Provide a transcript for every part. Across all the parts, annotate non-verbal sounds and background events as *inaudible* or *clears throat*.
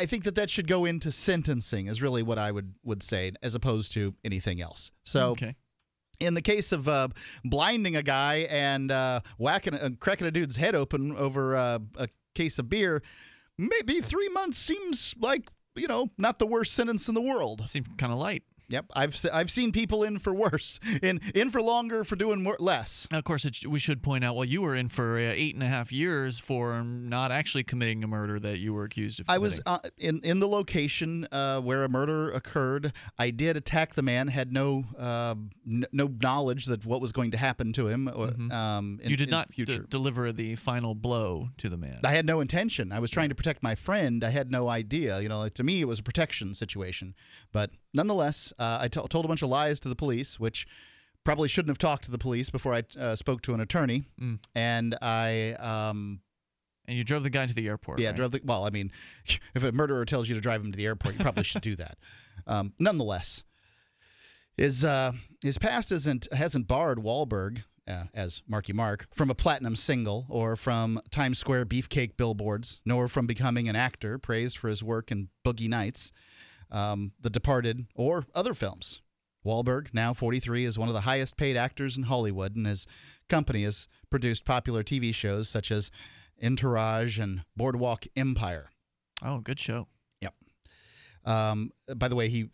I think that that should go into sentencing is really what I would would say, as opposed to anything else. So. Okay. In the case of uh, blinding a guy and uh, whacking, uh, cracking a dude's head open over uh, a case of beer, maybe three months seems like you know not the worst sentence in the world. Seems kind of light. Yep, I've se- I've seen people in for *laughs* worse, in in for longer for doing more less. Of course, it, we should point out. Well, you were in for uh, eight and a half years for not actually committing a murder that you were accused of. I was uh, in in the location uh, where a murder occurred. I did attack the man. Had no uh, n- no knowledge that what was going to happen to him. Or, Mhm. um, in, you did not d- deliver the final blow to the man. I had no intention. I was trying to protect my friend. I had no idea. You know, to me, it was a protection situation. But nonetheless, uh, I told a bunch of lies to the police, which probably shouldn't have talked to the police before I uh, spoke to an attorney. Mm. And I, um, and you drove the guy to the airport. yeah, right? drove the. Well, I mean, *laughs* if a murderer tells you to drive him to the airport, you probably should do that. *laughs* Um, nonetheless, his uh, his past isn't hasn't barred Wahlberg. Uh, as Marky Mark, from a platinum single or from Times Square beefcake billboards, nor from becoming an actor praised for his work in Boogie Nights, um, The Departed, or other films. Wahlberg, now 43, is one of the highest paid actors in Hollywood, and his company has produced popular TV shows such as Entourage and Boardwalk Empire. Oh, good show. Um, by the way, he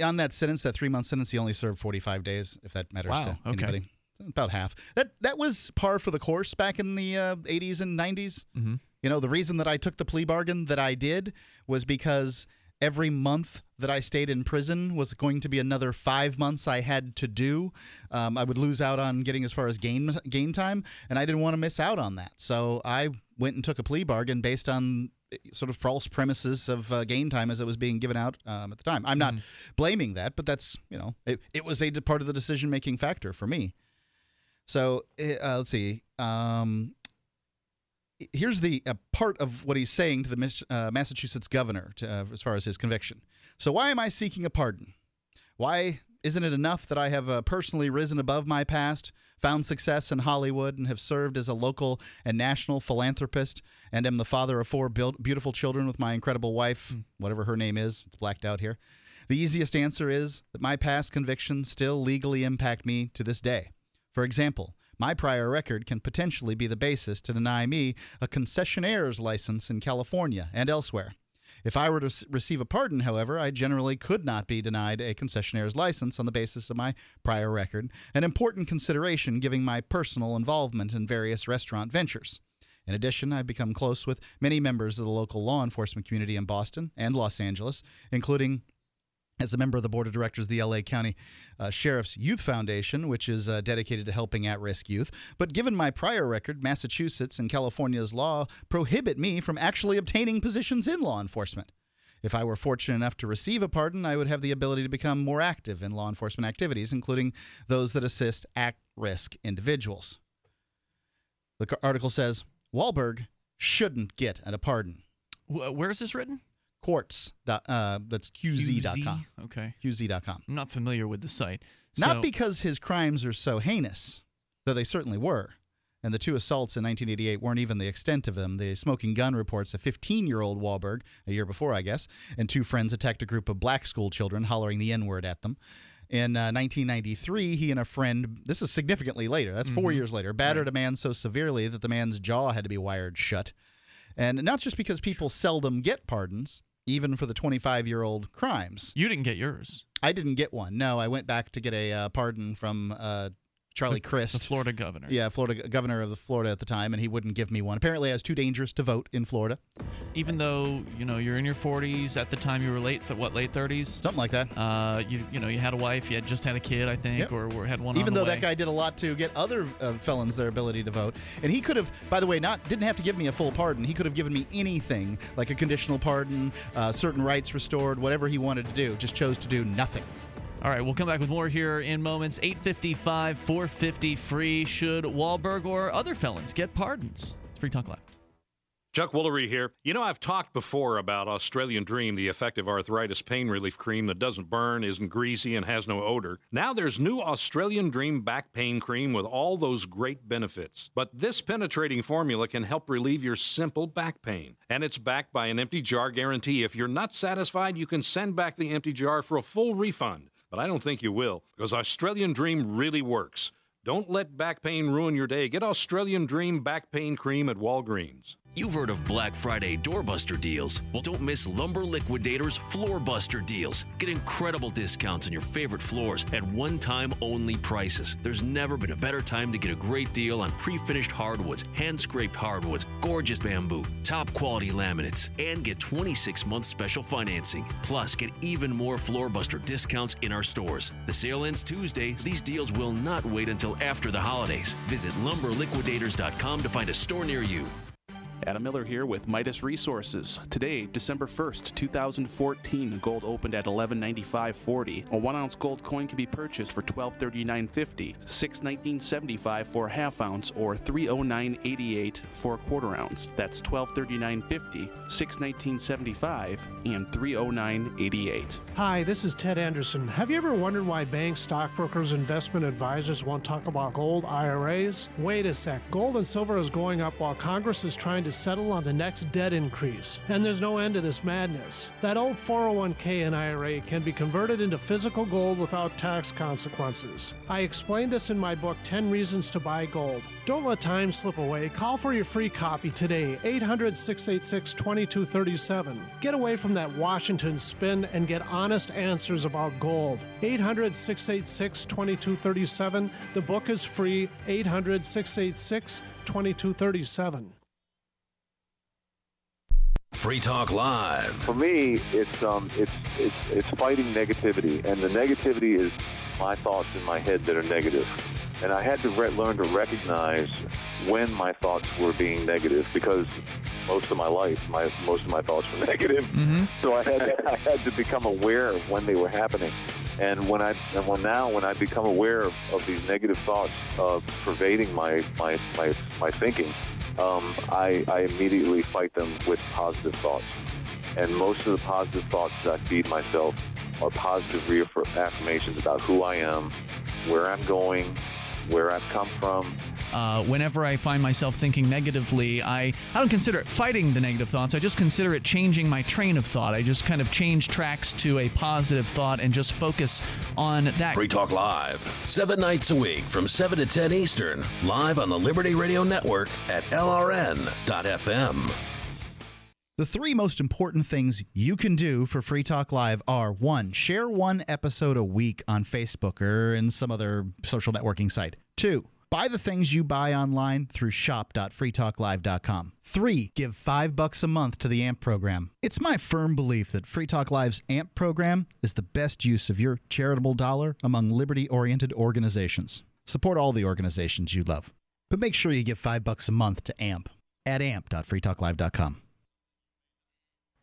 on that sentence, that three month sentence, he only served 45 days, if that matters Wow, to okay. anybody. About half. That that was par for the course back in the uh, 80s and 90s. Mhm. You know, the reason that I took the plea bargain that I did was because every month that I stayed in prison was going to be another five months I had to do. Um, I would lose out on getting as far as gain gain time, and I didn't want to miss out on that. So I went and took a plea bargain based on eh, sort of false premises of uh, gain time as it was being given out um, at the time. I'm not blaming that, but that's you know it, it was a part of the decision making factor for me. So eh, uh, let's see. Um, here's the uh, part of what he's saying to the uh, Massachusetts governor to, uh, as far as his conviction. So why am I seeking a pardon? Why isn't it enough that I have uh, personally risen above my past, found success in Hollywood, and have served as a local and national philanthropist, and am the father of four beautiful children with my incredible wife, whatever her name is? It's blacked out here. The easiest answer is that my past convictions still legally impact me to this day. For example, my prior record can potentially be the basis to deny me a concessionaire's license in California and elsewhere. If I were to receive a pardon, however, I generally could not be denied a concessionaire's license on the basis of my prior record, an important consideration given my personal involvement in various restaurant ventures. In addition, I've become close with many members of the local law enforcement community in Boston and Los Angeles, including as a member of the board of directors of the LA County uh, Sheriff's Youth Foundation, which is uh, dedicated to helping at risk youth. But given my prior record, Massachusetts and California's law prohibit me from actually obtaining positions in law enforcement. If I were fortunate enough to receive a pardon, I would have the ability to become more active in law enforcement activities, including those that assist at risk individuals. The article says Wahlberg shouldn't get a pardon. Where is this written? Quartz. dot- Uh, that's QZ.com. QZ? Okay. QZ.com. I'm not familiar with the site. Not because his crimes are so heinous, though they certainly were. And the two assaults in 1988 weren't even the extent of them. The smoking gun reports a 15 year old Wahlberg, a year before, I guess, and two friends attacked a group of black school children, hollering the N word at them. In uh, 1993, he and a friend, this is significantly later, that's 4 Mhm. years later, battered a man so severely that the man's jaw had to be wired shut. And not just because people seldom get pardons, even for the 25 year old crimes. You didn't get yours. I didn't get one. No, I went back to get a uh, pardon from uh, Charlie The Crist. Florida governor. Yeah, Florida governor of the Florida at the time, and he wouldn't give me one. Apparently, I was too dangerous to vote in Florida. Even though you know you're in your 40s at the time you were late, what late 30s? Something like that. Uh, you you know you had a wife, you had just had a kid, I think, Yep. or, or had one. on Even the though way. that guy did a lot to get other uh, felons their ability to vote, and he could have, by the way, not didn't have to give me a full pardon. He could have given me anything, like a conditional pardon, uh, certain rights restored, whatever he wanted to do. Just chose to do nothing. All right, we'll come back with more here in moments. 855 450 free. Should Wahlberg or other felons get pardons? It's Free Talk Live. Chuck Woolery here. You know, I've talked before about Australian Dream, the effective arthritis pain relief cream that doesn't burn, isn't greasy, and has no odor. Now there's new Australian Dream back pain cream with all those great benefits. But this penetrating formula can help relieve your simple back pain. And it's backed by an empty jar guarantee. If you're not satisfied, you can send back the empty jar for a full refund. But I don't think you will, because Australian Dream really works. Don't let back pain ruin your day. Get Australian Dream back pain cream at Walgreens. You've heard of Black Friday doorbuster deals. Well, don't miss Lumber Liquidators floorbuster deals. Get incredible discounts on your favorite floors at one time only prices. There's never been a better time to get a great deal on pre finished hardwoods, hand scraped hardwoods, gorgeous bamboo, top quality laminates, and get 26 month special financing. Plus, get even more floorbuster discounts in our stores. The sale ends Tuesday. These deals will not wait until after the holidays. Visit lumberliquidators.com to find a store near you. Adam Miller here with Midas Resources. Today, December 1st, 2014, gold opened at 1195.40. A 1 ounce gold coin can be purchased for 1239.50, 619.75 for a half ounce, or 309.88 for a quarter ounce. That's 1239.50, 619.75, and 309.88. Hi, this is Ted Anderson. Have you ever wondered why banks, stockbrokers, investment advisors won't talk about gold IRAs? Wait a sec. Gold and silver is going up while Congress is trying to settle on the next debt increase. And there's no end to this madness. That old 401k and IRA can be converted into physical gold without tax consequences. I explained this in my book, 10 Reasons to Buy Gold. Don't let time slip away. Call for your free copy today, 800 686 2237. Get away from that Washington spin and get honest answers about gold. 800 686 2237. The book is free, 800 686 2237. Free Talk Live. For me, it's um, it's it's it's fighting negativity, and the negativity is my thoughts in my head that are negative. And I had to re- learn to recognize when my thoughts were being negative because most of my life, my most of my thoughts were *laughs* negative. So I had to, I had to become aware of when they were happening. And when I and when now when I become aware of, of these negative thoughts uh, pervading my my my, my thinking, um, I, I immediately fight them with positive thoughts. And most of the positive thoughts that I feed myself are positive reaffir- affirmations about who I am, where I'm going, where I've come from, Uh, whenever I find myself thinking negatively, I, I don't consider it fighting the negative thoughts. I just consider it changing my train of thought. I just kind of change tracks to a positive thought and just focus on that. Free Talk Live. Seven nights a week from 7 to 10 Eastern. Live on the Liberty Radio Network at LRN.FM. The three most important things you can do for Free Talk Live are one, share one episode a week on Facebook or in some other social networking site. Two, buy the things you buy online through shop.freetalklive.com. Three, give five bucks a month to the AMP program. It's my firm belief that Free Talk Live's AMP program is the best use of your charitable dollar among liberty oriented organizations. Support all the organizations you love. But make sure you give five bucks a month to AMP at amp.freetalklive.com.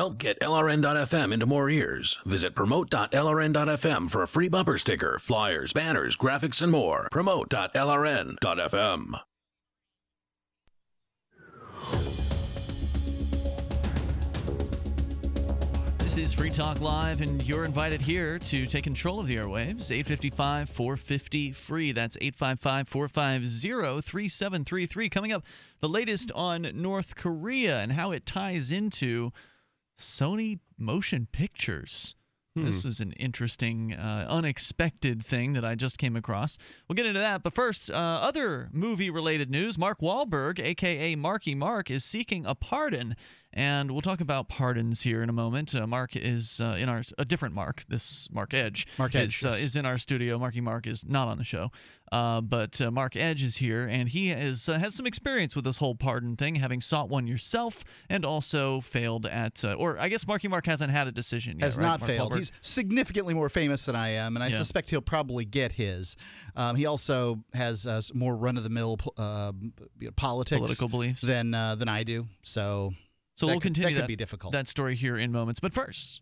Help get LRN.FM into more ears. Visit promote.lrn.fm for a free bumper sticker, flyers, banners, graphics, and more. Promote.lrn.fm. This is Free Talk Live, and you're invited here to take control of the airwaves. 855 450 free. That's 855 450 3733. Coming up, the latest on North Korea and how it ties into Sony Motion Pictures. This was an interesting, uh, unexpected thing that I just came across. We'll get into that. But first, uh, other movie related news Mark Wahlberg, aka Marky Mark, is seeking a pardon And we'll talk about pardons here in a moment. Uh, Mark is uh, in our a different Mark. This Mark Edge. Mark is, Edge, uh, is in our studio. Marky Mark is not on the show, uh, but uh, Mark Edge is here, and he is uh, has some experience with this whole pardon thing, having sought one yourself, and also failed at, uh, or I guess Marky Mark hasn't had a decision yet. has right, not Mark Wahlberg? failed. He's significantly more famous than I am, and I Yeah. suspect he'll probably get his. Um, he also has uh, more run-of-the-mill uh, politics, Political beliefs. than uh, than I do. So, so that we'll could- continue that could be difficult. that story here in moments. But first,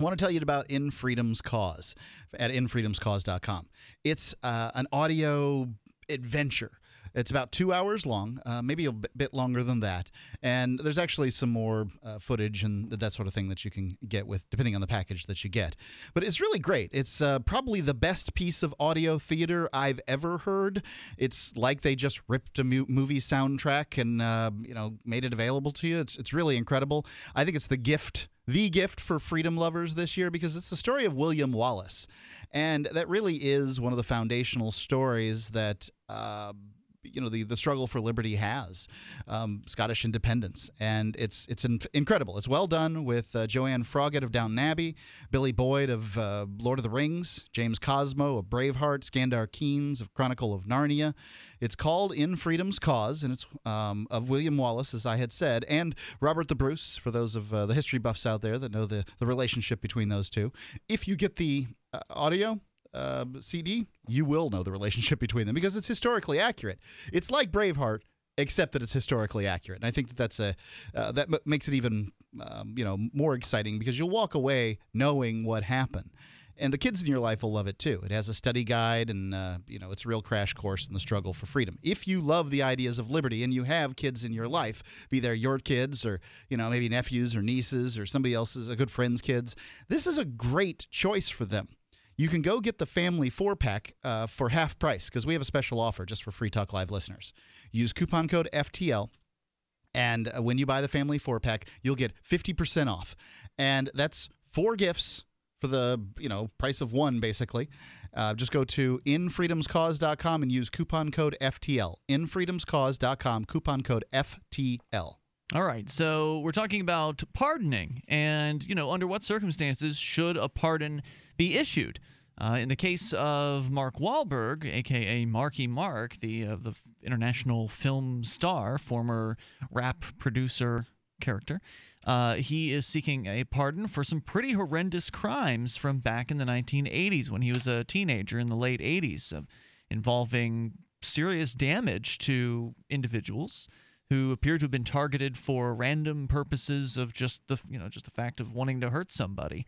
I want to tell you about In Freedom's Cause at infreedomscause.com. It's uh, an audio adventure. It's about two hours long, uh, maybe a bit longer than that. And there's actually some more uh, footage and that sort of thing that you can get with, depending on the package that you get. But it's really great. It's uh, probably the best piece of audio theater I've ever heard. It's like they just ripped a mu- movie soundtrack and uh, you know made it available to you. It's it's really incredible. I think it's the gift the gift for freedom lovers this year because it's the story of William Wallace. And that really is one of the foundational stories that. Uh, you know the, the struggle for liberty has um, Scottish independence, and it's it's in, incredible. It's well done with uh, Joanne Froggatt of Downton Abbey, Billy Boyd of uh, Lord of the Rings, James Cosmo of Braveheart, Skandar Keynes of Chronicle of Narnia. It's called In Freedom's Cause, and it's um, of William Wallace, as I had said, and Robert the Bruce. For those of uh, the history buffs out there that know the the relationship between those two, if you get the uh, audio uh, CD, you will know the relationship *laughs* between them because it's historically accurate. It's like Braveheart, except that it's historically accurate. And I think that that's a uh, that m- makes it even um, you know more exciting because you'll walk away knowing what happened. And the kids in your life will love it too. It has a study guide, and uh, you know it's a real crash course in the struggle for freedom. If you love the ideas of liberty, and you have kids in your life, be they your kids or you know maybe nephews or nieces or somebody else's, a good friend's kids, this is a great choice for them you can go get the family four pack uh, for half price because we have a special offer just for Free Talk Live listeners. Use coupon code FTL. And uh, when you buy the family four pack, you'll get 50% off. And that's four gifts for the you know price of one basically. Uh, just go to infreedomscause.com and use coupon code FTL. Infreedomscause.com, coupon code FTL. All right, so we're talking about pardoning, and you know, under what circumstances should a pardon be issued? Uh, in the case of Mark Wahlberg, aka Marky Mark, the uh, the international film star, former rap producer character, uh, he is seeking a pardon for some pretty horrendous crimes from back in the 1980s when he was a teenager in the late 80s, uh, involving serious damage to individuals who appear to have been targeted for random purposes of just the you know just the fact of wanting to hurt somebody.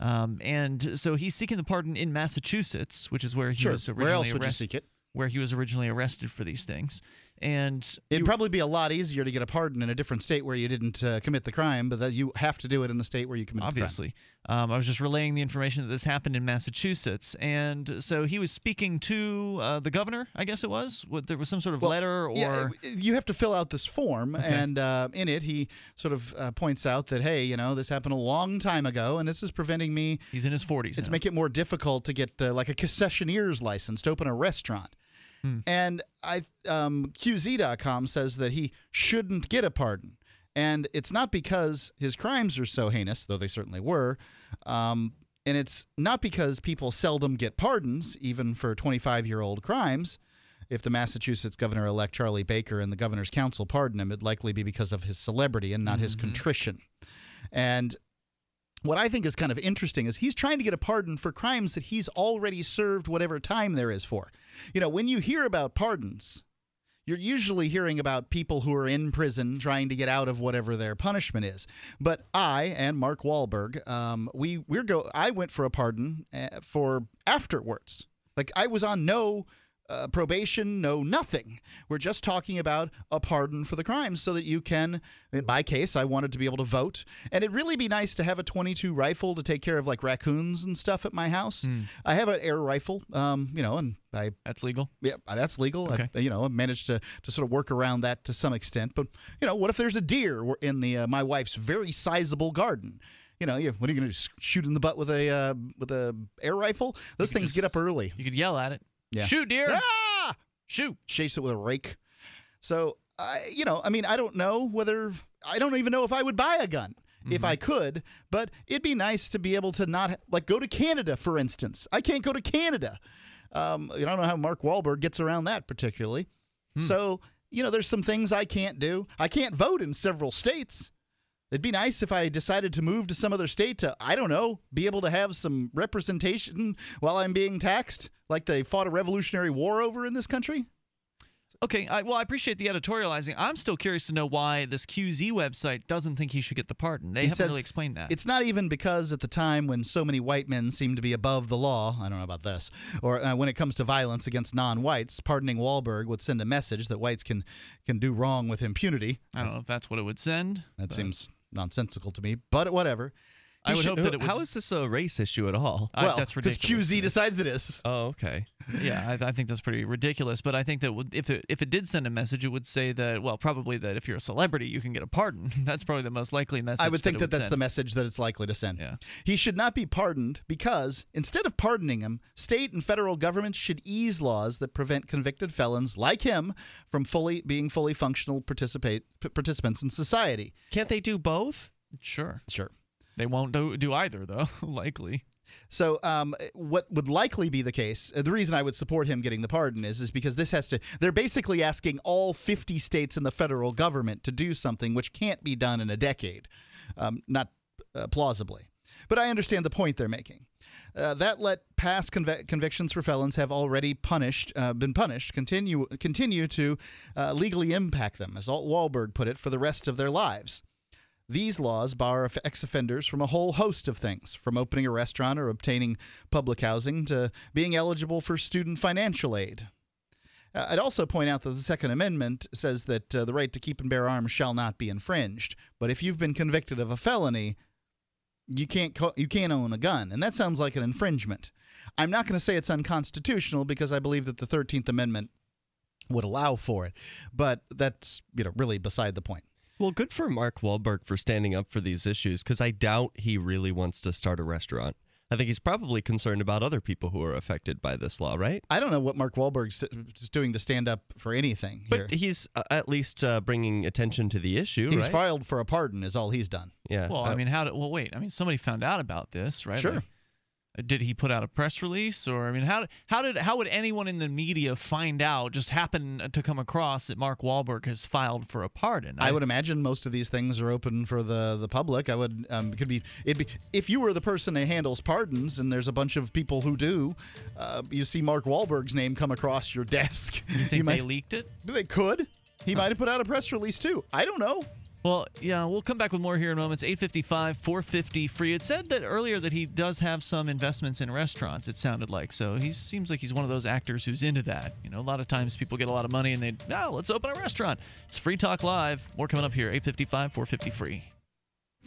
Um, and so he's seeking the pardon in Massachusetts, which is where he Sure. was Where originally else would you seek it? Where he was originally arrested for these things, and It'd probably be a lot easier to get a pardon in a different state where you didn't uh, commit the crime, but that you have to do it in the state where you committed obviously. Um, I was just relaying the information that this happened in Massachusetts, and so he was speaking to uh, the governor. I guess it was. What, there was some sort of letter or. Yeah, you have to fill out this form, Okay. and uh, in it he sort of uh, points out that hey, you know, this happened a long time ago, and this is preventing me. he's in his 40s. It's now. make it more difficult to get uh, like a concessionaire's license to open a restaurant. Hmm. And I um, QZ.com says that he shouldn't get a pardon. And it's not because his crimes are so heinous, though they certainly were. Um, and it's not because people seldom get pardons, even for 25 year old crimes. If the Massachusetts governor elect Charlie Baker and the governor's council pardon him, it'd likely be because of his celebrity and not his contrition. And what I think is kind of interesting is he's trying to get a pardon for crimes that he's already served whatever time there is for. You know, when you hear about pardons, you're usually hearing about people who are in prison trying to get out of whatever their punishment is. But I and Mark Wahlberg, um, we we're go. I went for a pardon uh, for afterwards. Like I was on no uh, probation, no nothing. We're just talking about a pardon for the crimes so that you can, in my case, I wanted to be able to vote. And it'd really be nice to have a 22 rifle to take care of like raccoons and stuff at my house. I have an air rifle, um, you know, and I. That's legal. Yeah, that's legal. Okay. I, you know, I managed to, to sort of work around that to some extent. But, you know, what if there's a deer in the uh, my wife's very sizable garden? You know, you, what are you going to? Shoot in the butt with a uh, with a air rifle? Those things get up early. You could yell at it. Yeah. Shoot, deer. Ah! Shoot. chase it with a rake. So I, you know, I mean, I don't know whether I don't even know if I would buy a gun if I could, but it'd be nice to be able to not like go to Canada, for instance. I can't go to Canada. Um, I don't know how Mark Wahlberg gets around that particularly. So you know, there's some things I can't do. I can't vote in several states. It'd be nice if I decided to move to some other state to, I don't know, be able to have some representation while I'm being taxed, like they fought a revolutionary war over in this country. Okay, I, well, I appreciate the editorializing. I'm still curious to know why this QZ website doesn't think he should get the pardon. They He haven't says really explained that. It's not even because at the time when so many white men seem to be above the law, I don't know about this, or uh, when it comes to violence against non-whites, pardoning Wahlberg would send a message that whites can can do wrong with impunity. I don't know if that's what it would send. That seems nonsensical to me, but whatever. I would should- hope that it would. How is this a race issue at all? I- well, that's because ridiculous. to QZ decides it is. Oh, okay. yeah, I, I think that's pretty ridiculous. But I think that if it, if it did send a message, it would say that well, probably that if you're a celebrity, you can get a pardon. *laughs* that's probably the most likely message. I would think it that, that's send. the message that it's likely to send. Yeah. He should not be pardoned because instead of pardoning him, state and federal governments should ease laws that prevent convicted felons like him from fully being fully functional participate participants in society. Can't they do both? Sure. Sure. They won't do, do either, though. *laughs* likely. So, um, what would likely be the case? uh, The reason I would support him getting the pardon is, is because this has to. They're basically asking all 50 states and the federal government to do something which can't be done in a decade, um, not uh, plausibly. But I understand the point they're making. Uh, that let past conv- convictions for felons have already punished, uh, been punished, continue continue to uh, legally impact them, as Alt Wahlberg put it, for the rest of their lives. These laws bar ex offenders from a whole host of things, from opening a restaurant or obtaining public housing to being eligible for student financial aid. Uh, I'd also point out that the Second Amendment says that uh, the right to keep and bear arms shall not be infringed. But if you've been convicted of a felony, you can't you can't own a gun, and that sounds like an infringement. I'm not going to say it's unconstitutional because I believe that the 13th Amendment would allow for it, but that's you know really beside the point. Well, good for Mark Wahlberg for standing up for these issues because I doubt he really wants to start a restaurant. I think he's probably concerned about other people who are affected by this law, right? I don't know what Mark Wahlberg's is doing to stand up for anything here. But he's uh, at least uh, bringing attention to the issue, He's right? filed for a pardon, is all he's done. yeah. Well, uh, I mean, how did? Well, wait. I mean, somebody found out about this, right? Sure. Like, uh, did he put out a press release, or I mean, how how did how would anyone in the media find out? Just happen to come across that Mark Wahlberg has filed for a pardon? I would imagine most of these things are open for the the public. I would um, it could be it be if you were the person that handles pardons, and there's a bunch of people who do. Uh, you see Mark Wahlberg's name come across your desk. You think *laughs* might, they leaked it? They could. He might have put out a press release too. I don't know. Well, yeah, we'll come back with more here in moments. 855 450 free. It said that earlier that he does have some investments in restaurants, it sounded like. So he seems like he's one of those actors who's into that. You know, a lot of times people get a lot of money and they, oh, let's open a restaurant. It's Free Talk Live. More coming up here, 855 450 free.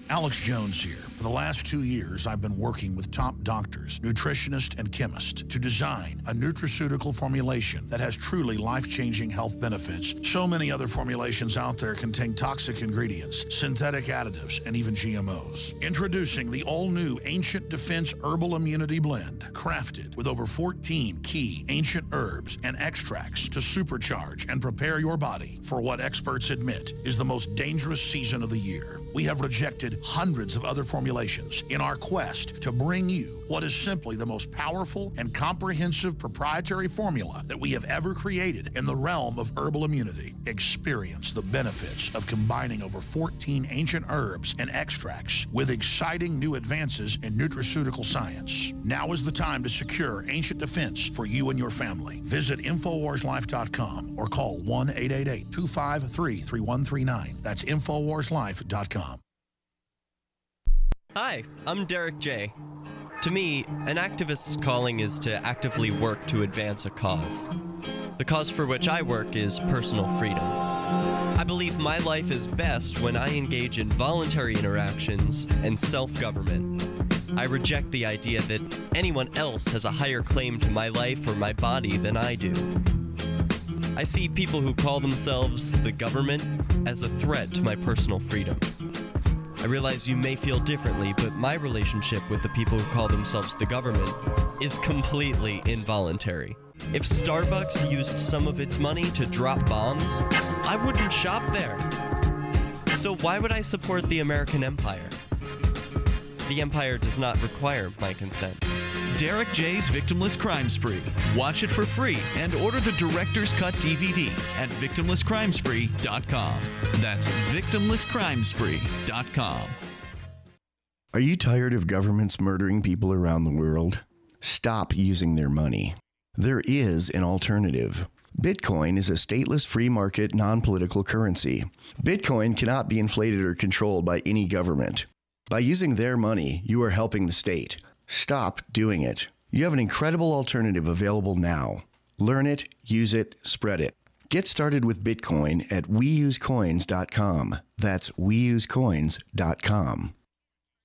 Alex Jones here. For the last two years, I've been working with top doctors, nutritionists, and chemists to design a nutraceutical formulation that has truly life-changing health benefits. So many other formulations out there contain toxic ingredients, synthetic additives, and even GMOs. Introducing the all-new Ancient Defense Herbal Immunity Blend, crafted with over 14 key ancient herbs and extracts to supercharge and prepare your body for what experts admit is the most dangerous season of the year. We have rejected hundreds of other formulations in our quest to bring you what is simply the most powerful and comprehensive proprietary formula that we have ever created in the realm of herbal immunity. Experience the benefits of combining over 14 ancient herbs and extracts with exciting new advances in nutraceutical science. Now is the time to secure ancient defense for you and your family. Visit InfoWarsLife.com or call 1 888 253 3139. That's InfoWarsLife.com. Hi, I'm Derek J. To me, an activist's calling is to actively work to advance a cause. The cause for which I work is personal freedom. I believe my life is best when I engage in voluntary interactions and self government. I reject the idea that anyone else has a higher claim to my life or my body than I do. I see people who call themselves the government as a threat to my personal freedom. I realize you may feel differently, but my relationship with the people who call themselves the government is completely involuntary. If Starbucks used some of its money to drop bombs, I wouldn't shop there. So why would I support the American empire? The empire does not require my consent. Derek J's Victimless Crime Spree. Watch it for free and order the Director's Cut DVD at victimlesscrimespree.com. That's victimlesscrimespree.com. Are you tired of governments murdering people around the world? Stop using their money. There is an alternative. Bitcoin is a stateless free market non political currency. Bitcoin cannot be inflated or controlled by any government. By using their money, you are helping the state. Stop doing it. You have an incredible alternative available now. Learn it, use it, spread it. Get started with Bitcoin at weusecoins.com. That's weusecoins.com.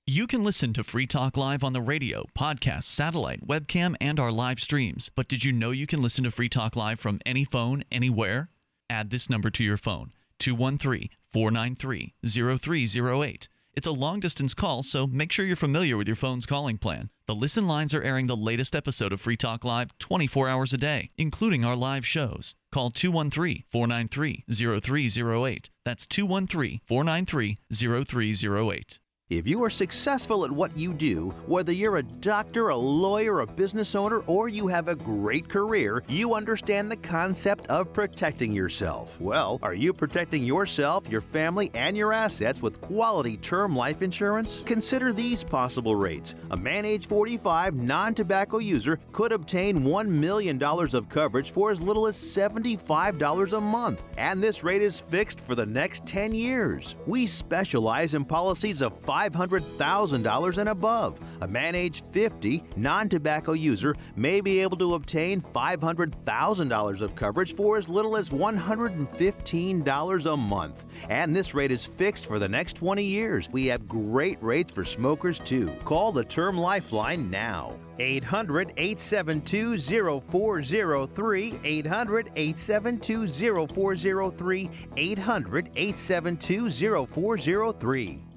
You can listen to Free Talk Live on the radio, podcast, satellite, webcam, and our live streams. But did you know you can listen to Free Talk Live from any phone, anywhere? Add this number to your phone 213 493 0308. It's a long distance call, so make sure you're familiar with your phone's calling plan. The listen lines are airing the latest episode of Free Talk Live 24 hours a day, including our live shows. Call 213 493 0308. That's 213 493 0308. If you are successful at what you do, whether you're a doctor, a lawyer, a business owner, or you have a great career, you understand the concept of protecting yourself. Well, are you protecting yourself, your family, and your assets with quality term life insurance? Consider these possible rates. A man age 45 non tobacco user could obtain $1 million of coverage for as little as $75 a month, and this rate is fixed for the next 10 years. We specialize in policies of $500,000 and above. A man age 50, non tobacco user may be able to obtain $500,000 of coverage for as little as $115 a month. And this rate is fixed for the next 20 years. We have great rates for smokers too. Call the Term Lifeline now. 800 872 0403. 800 872 0403. 800 872 0403.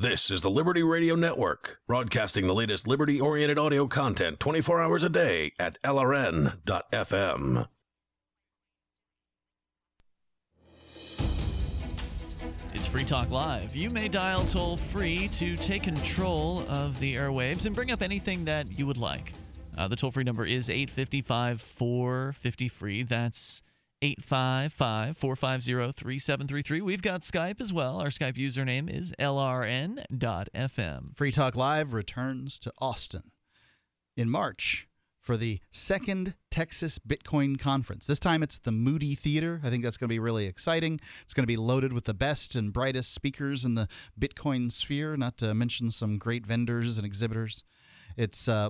This is the Liberty Radio Network, broadcasting the latest liberty oriented audio content 24 hours a day at LRN.FM. It's Free Talk Live. You may dial toll free to take control of the airwaves and bring up anything that you would like. Uh, the toll free number is 855 450 free. That's 855 450 3733. We've got Skype as well. Our Skype username is lrn.fm. Free Talk Live returns to Austin in March for the second Texas Bitcoin Conference. This time it's the Moody Theater. I think that's going to be really exciting. It's going to be loaded with the best and brightest speakers in the Bitcoin sphere, not to mention some great vendors and exhibitors. It's, uh,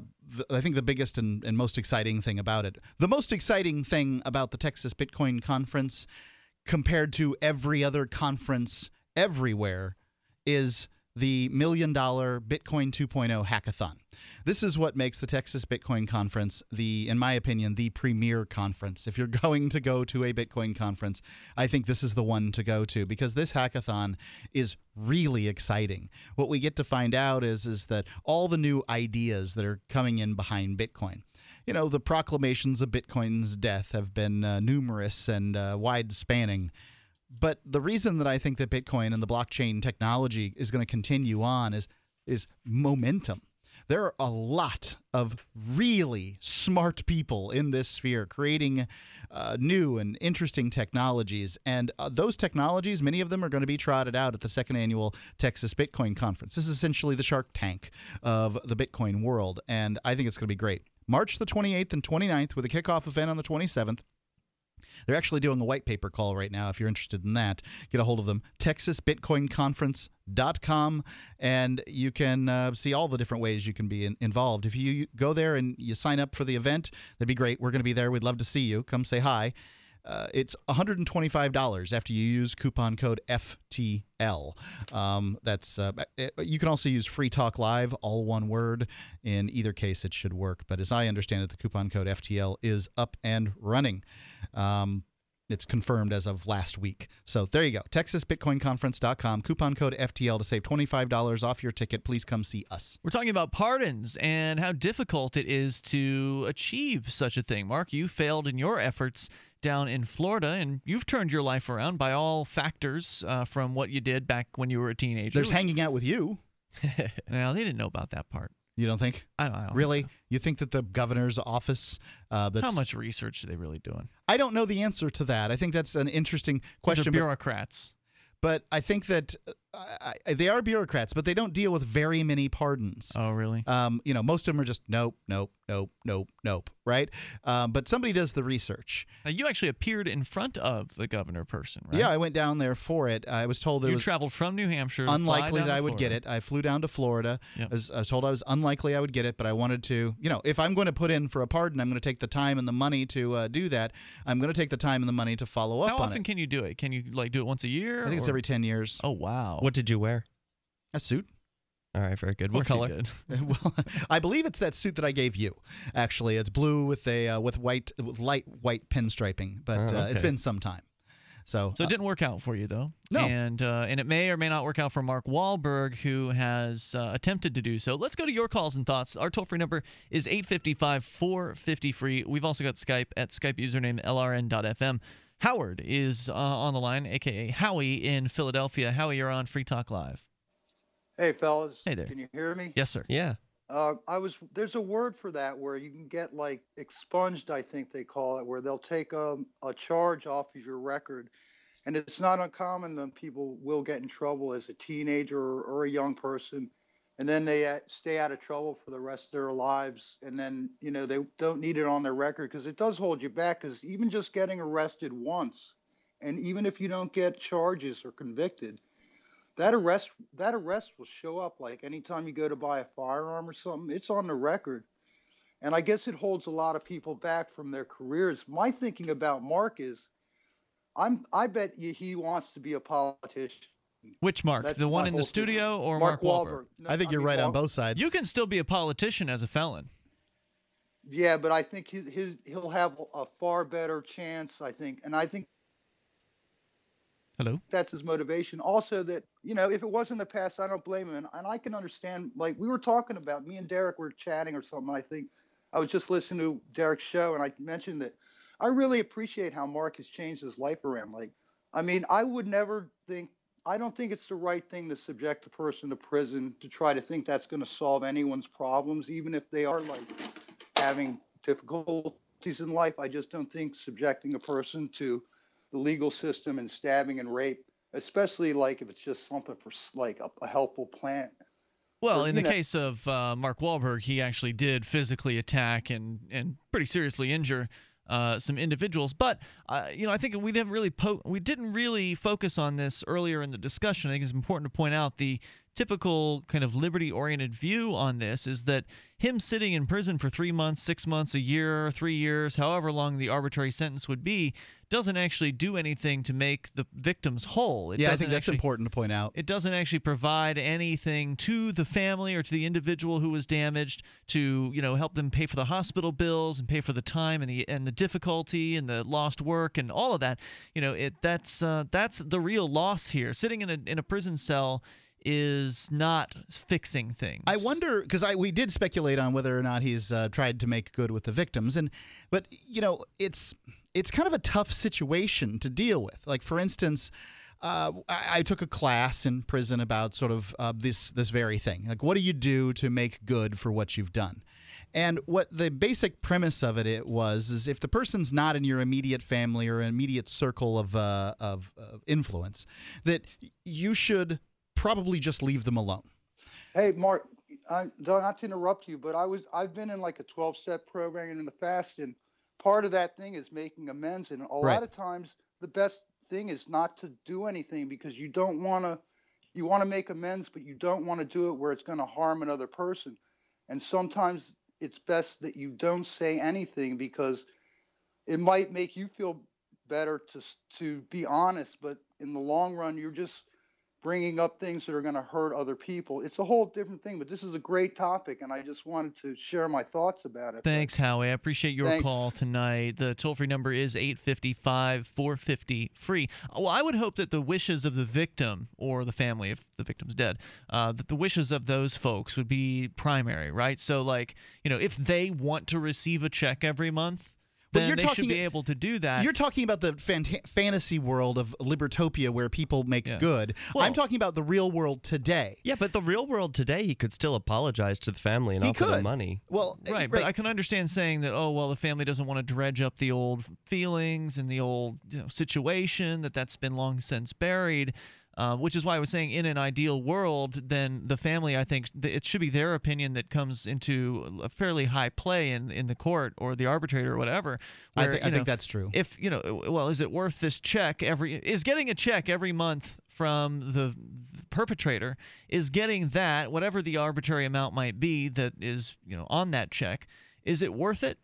I think, the biggest and, and most exciting thing about it. The most exciting thing about the Texas Bitcoin Conference, compared to every other conference everywhere, is the million dollar Bitcoin 2.0 hackathon. This is what makes the Texas Bitcoin Conference the, in my opinion, the premier conference. If you're *laughs* going to go to a Bitcoin conference, I think this is the one to go to because this hackathon is really exciting. What we get to find out is is that all the new ideas that are coming in behind Bitcoin you know, the proclamations of Bitcoin's death have been uh, numerous and uh, wide spanning. But the reason that I think that Bitcoin and the blockchain technology is going to continue on is is momentum. There are a lot of really smart people in this sphere creating uh, new and interesting technologies. And uh, those technologies, many of them are going to be trotted out at the second annual Texas Bitcoin Conference. This is essentially the Shark Tank of the Bitcoin world. And I think it's going to be great. March the 28th and 29th with a kickoff event on the 27th. They're actually doing a white paper call right now. If you're interested in that, get a hold of them. TexasBitcoinConference.com, and you can uh, see all the different ways you can be in- involved. If you go there and you sign up for the event, that'd be great. We're going to be there. We'd love to see you. Come say hi. Uh, it's $125 after you use coupon code FTL. Um, that's uh, you can also use Free Talk Live, all one word. In either case, it should work. But as I understand it, the coupon code FTL is up and running. Um, it's confirmed as of last week. So there you go. TexasBitcoinConference.com. Coupon code FTL to save $25 off your ticket. Please come see us. We're talking about pardons and how difficult it is to achieve such a thing. Mark, you failed in your efforts down in Florida, and you've turned your life around by all factors uh, from what you did back when you were a teenager. There's hanging out with you. *laughs* now, they didn't know about that part. You don't think? I don't, I don't really. think You think that the governor's office? Uh, that's, How much research are they really doing? I don't know the answer to that. I think that's an interesting question. but- bureaucrats. but I think that uh, I, they are bureaucrats, but they don't deal with very many pardons. Oh, really? Um, you know, most of them are just nope, nope, nope, nope, nope, right? Um, but somebody does the research. Now, you actually appeared in front of the governor person, right? Yeah, I went down there for it. I was told that you it was traveled from New Hampshire. unlikely that I would get it. I flew down to Florida. Yep. I, was, I was told I was unlikely I would get it, but I wanted to, you know, if I'm going to put in for a pardon, I'm going to take the time and the money to uh, do that. I'm going to take the time and the money to follow up How on often it. can you do it? Can you like do it once a year? I think it's every 10 years. Oh wow! What did you wear? A suit. All right, very good. What color? *laughs* well, I believe it's that suit that I gave you. Actually, it's blue with a uh, with white with light white pinstriping, but Oh, uh, it's okay. been some time. So, So uh, it didn't work out for you though. No. And uh, and it may or may not work out for Mark Wahlberg, who has uh, attempted to do so. Let's go to your calls and thoughts. Our toll free number is 855 450 free. We've also got Skype at Skype username lrn.fm. Howard is uh, on the line, aka Howie in Philadelphia. Howie, you're on Free Talk Live. Hey, fellas. Hey there. Can you hear me? Yes, sir. Yeah. Uh, I was. There's a word for that where you can get like expunged. I think they call it, where they'll take um, a charge off of your record, and it's not uncommon that people will get in trouble as a teenager or, or a young person, and then they uh, stay out of trouble for the rest of their lives, and then you know they don't need it on their record because it does hold you back. Because even just getting arrested once, and even if you don't get charges or convicted, that arrest that arrest will show up like anytime you go to buy a firearm or something it's on the record and i guess it holds a lot of people back from their careers my thinking about mark is i'm i bet you he wants to be a politician Which Mark? That's the one in the studio thinking. or Mark, Mark Wahlberg? Wahlberg. No, I think you're right on both sides. You can still be a politician as a felon. yeah but i think his, his he'll have a far better chance i think and i think Hello. that's his motivation. Also, that you know, if it was in the past, I don't blame him, and, and I can understand. Like we were talking about, me and Derek were chatting or something. I think I was just listening to Derek's show, and I mentioned that I really appreciate how Mark has changed his life around. Like, I mean, I would never think. I don't think it's the right thing to subject a person to prison to try to think that's going to solve anyone's problems, even if they are like having difficulties in life. I just don't think subjecting a person to the legal system and stabbing and rape, especially like if it's just something for like a, a helpful plant. Well, Or, in the know- case of uh, Mark Wahlberg, he actually did physically attack and and pretty seriously injure uh, some individuals. But uh, you know, I think we didn't really po- we didn't really focus on this earlier in the discussion. I think it's important to point out the typical kind of liberty-oriented view on this is that him sitting in prison for three months, six months, a year, three years, however long the arbitrary sentence would be, doesn't actually do anything to make the victims whole. It yeah, I think that's actually- important to point out. it doesn't actually provide anything to the family or to the individual who was damaged to you know help them pay for the hospital bills and pay for the time and the and the difficulty and the lost work and all of that you know it that's uh, that's the real loss here sitting in a in a prison cell is not fixing things I wonder because I we did speculate on whether or not he's uh, tried to make good with the victims, and but you know it's it's kind of a tough situation to deal with. Like for instance. Uh, I, I took a class in prison about sort of uh, this this very thing. Like, what do you do to make good for what you've done? And what the basic premise of it, it was is if the person's not in your immediate family or immediate circle of uh, of, of influence, that you should probably just leave them alone. Hey, Mark, I, not to interrupt you, but I was I've been in like a 12-step program and in the fast, and part of that thing is making amends. And a Right. lot of times, the best thing is not to do anything because you don't want to. You want to make amends, but you don't want to do it where it's going to harm another person. And sometimes it's best that you don't say anything because it might make you feel better to to be honest, but in the long run, you're just bringing up things that are going to hurt other people. It's a whole different thing, but this is a great topic, and I just wanted to share my thoughts about it. Thanks, Howie. I appreciate your Thanks. call tonight. The toll free number is 855 450 free. Well, I would hope that the wishes of the victim or the family, if the victim's dead, uh, that the wishes of those folks would be primary, right? So, like, you know, if they want to receive a check every month, then you're they talking- should be able to do that. You're talking about the fant- fantasy world of Libertopia where people make good. I'm talking about the real world today. Yeah, but the real world today, he could still apologize to the family and He offer them money. Well, Right, eh, but I can understand saying that. Oh well, the family doesn't want to dredge up the old feelings and the old you know, situation that that's been long since buried. Uh, which is why I was saying, in an ideal world, then the family, I think, it should be their opinion that comes into a fairly high play in in the court or the arbitrator or whatever. I where, I you think that's true. If you know, well, is it worth this check every? Is getting a check every month from the perpetrator? Is getting that whatever the arbitrary amount might be that is you know on that check? Is it worth it?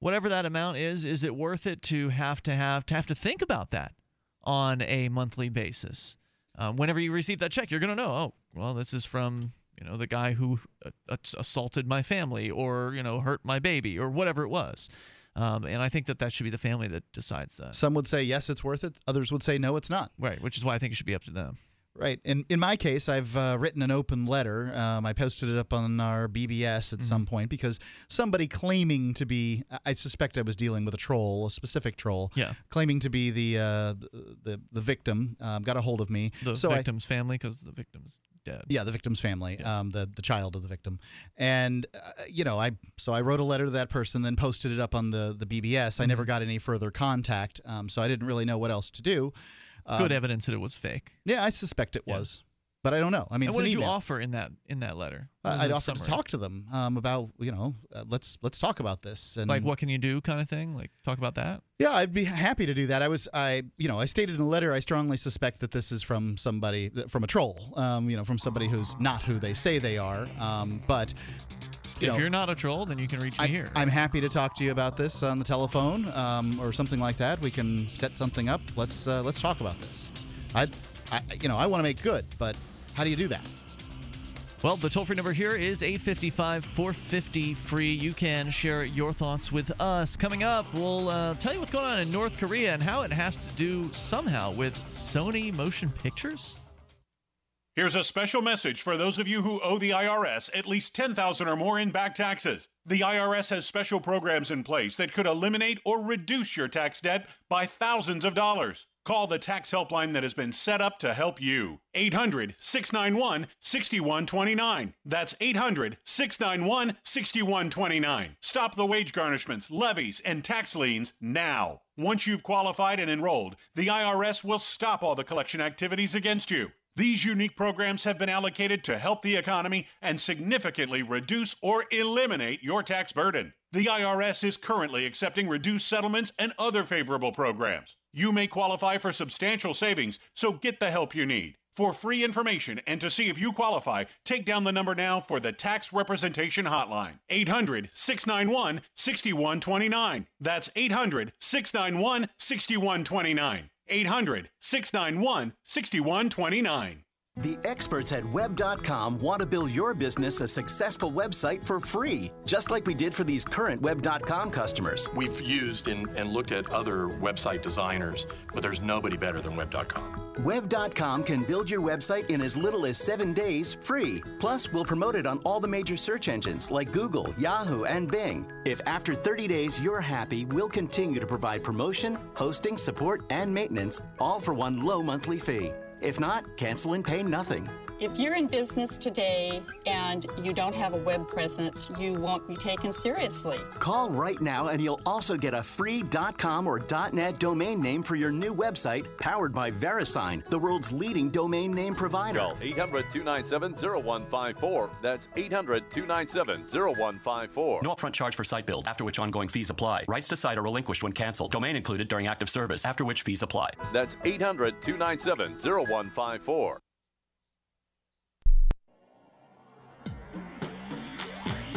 Whatever that amount is, is it worth it to have to have to have to think about that on a monthly basis? Um, whenever you receive that check, you're going to know. Oh, well, this is from you know the guy who uh, assaulted my family or you know hurt my baby or whatever it was. Um, and I think that that should be the family that decides that. Some would say yes, it's worth it. Others would say no, it's not. Right, which is why I think it should be up to them. Right. In in my case, I've uh, written an open letter. Um, I posted it up on our BBS at some point because somebody claiming to be, I suspect I was dealing with a troll, a specific troll, Yeah. claiming to be the uh, the the victim, um, got a hold of me. The so I- victim's family, because the victim's dead. yeah, the victim's family, um, the the child of the victim, and uh, you know, I so I wrote a letter to that person, then posted it up on the the BBS. I Mm-hmm. never got any further contact, um, so I didn't really know what else to do. Good Um, evidence that it was fake. Yeah, I suspect it was, but I don't know. I mean, and what did you offer in that in that letter? Uh, I'd offer to talk to them um, about you know uh, let's let's talk about this and like what can you do, kind of thing. Like talk about that. yeah I'd be happy to do that I was I you know I stated in the letter I strongly suspect that this is from somebody from a troll um, you know from somebody who's not who they say they are um, but you if know, you're not a troll, then you can reach me I, here. I'm happy to talk to you about this on the telephone um, or something like that. We can set something up. Let's uh, let's talk about this. I, I you know I want to make good, but how do you do that? Well, the toll free number here is 855 450 free. You can share your thoughts with us. Coming up, we'll uh, tell you what's going on in North Korea and how it has to do somehow with Sony Motion Pictures. Here's a special message for those of you who owe the IRS at least 10,000 or more in back taxes. The IRS has special programs in place that could eliminate or reduce your tax debt by thousands of dollars. Call the tax helpline that has been set up to help you. 800 691 6129. That's 800 691 6129. Stop the wage garnishments, levies, and tax liens now. Once you've qualified and enrolled, the IRS will stop all the collection activities against you. These unique programs have been allocated to help the economy and significantly reduce or eliminate your tax burden. The IRS is currently accepting reduced settlements and other favorable programs. You may qualify for substantial savings, so get the help you need. For free information and to see if you qualify, take down the number now for the Tax Representation Hotline 800 691 6129. That's 800 691 6129. 800 691 6129. The experts at Web.com want to build your business a successful website for free, just like we did for these current Web.com customers. We've used and, and looked at other website designers, but there's nobody better than Web.com. Web.com can build your website in as little as seven days free. Plus, we'll promote it on all the major search engines like Google, Yahoo, and Bing. If after 30 days you're happy, we'll continue to provide promotion, hosting, support, and maintenance, all for one low monthly fee. If not, cancel and pay nothing. If you're in business today and you don't have a web presence, you won't be taken seriously. Call right now and you'll also get a free .com or .net domain name for your new website powered by VeriSign, the world's leading domain name provider. Call 800 297 0154. That's 800 297 0154. No upfront charge for site build, after which ongoing fees apply. Rights to site are relinquished when canceled. Domain included during active service, after which fees apply. That's 800